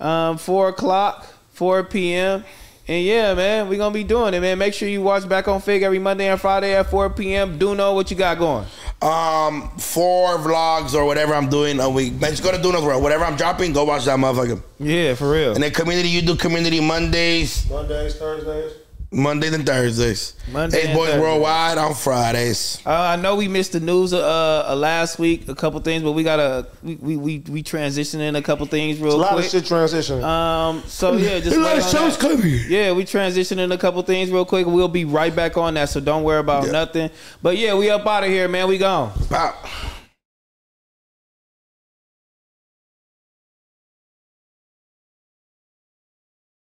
um, four o'clock, four p.m. And yeah, man, we gonna be doing it, man. Make sure you watch back on Figg every Monday and Friday at 4 p.m. DoKnow what you got going.
Um, four vlogs or whatever I'm doing a week. Man, just go to DoKnow's World. Whatever I'm dropping, go watch that motherfucker.
Yeah, for real.
And then Cuhmunity, you do Cuhmunity Mondays,
Mondays, Thursdays.
Mondays and Thursdays.
Monday
AceBoyz
Thursdays.
Worldwide on Fridays.
Uh, I know we missed the news uh, uh, last week, a couple things, but we gotta we we we, we transitioning a couple things real quick.
A lot
quick.
of shit transition.
Um, so yeah, just
a lot of shows coming.
Yeah, we transitioning a couple things real quick. We'll be right back on that, so don't worry about
Yeah.
nothing. But yeah, we up out of here, man. We gone.
Pop.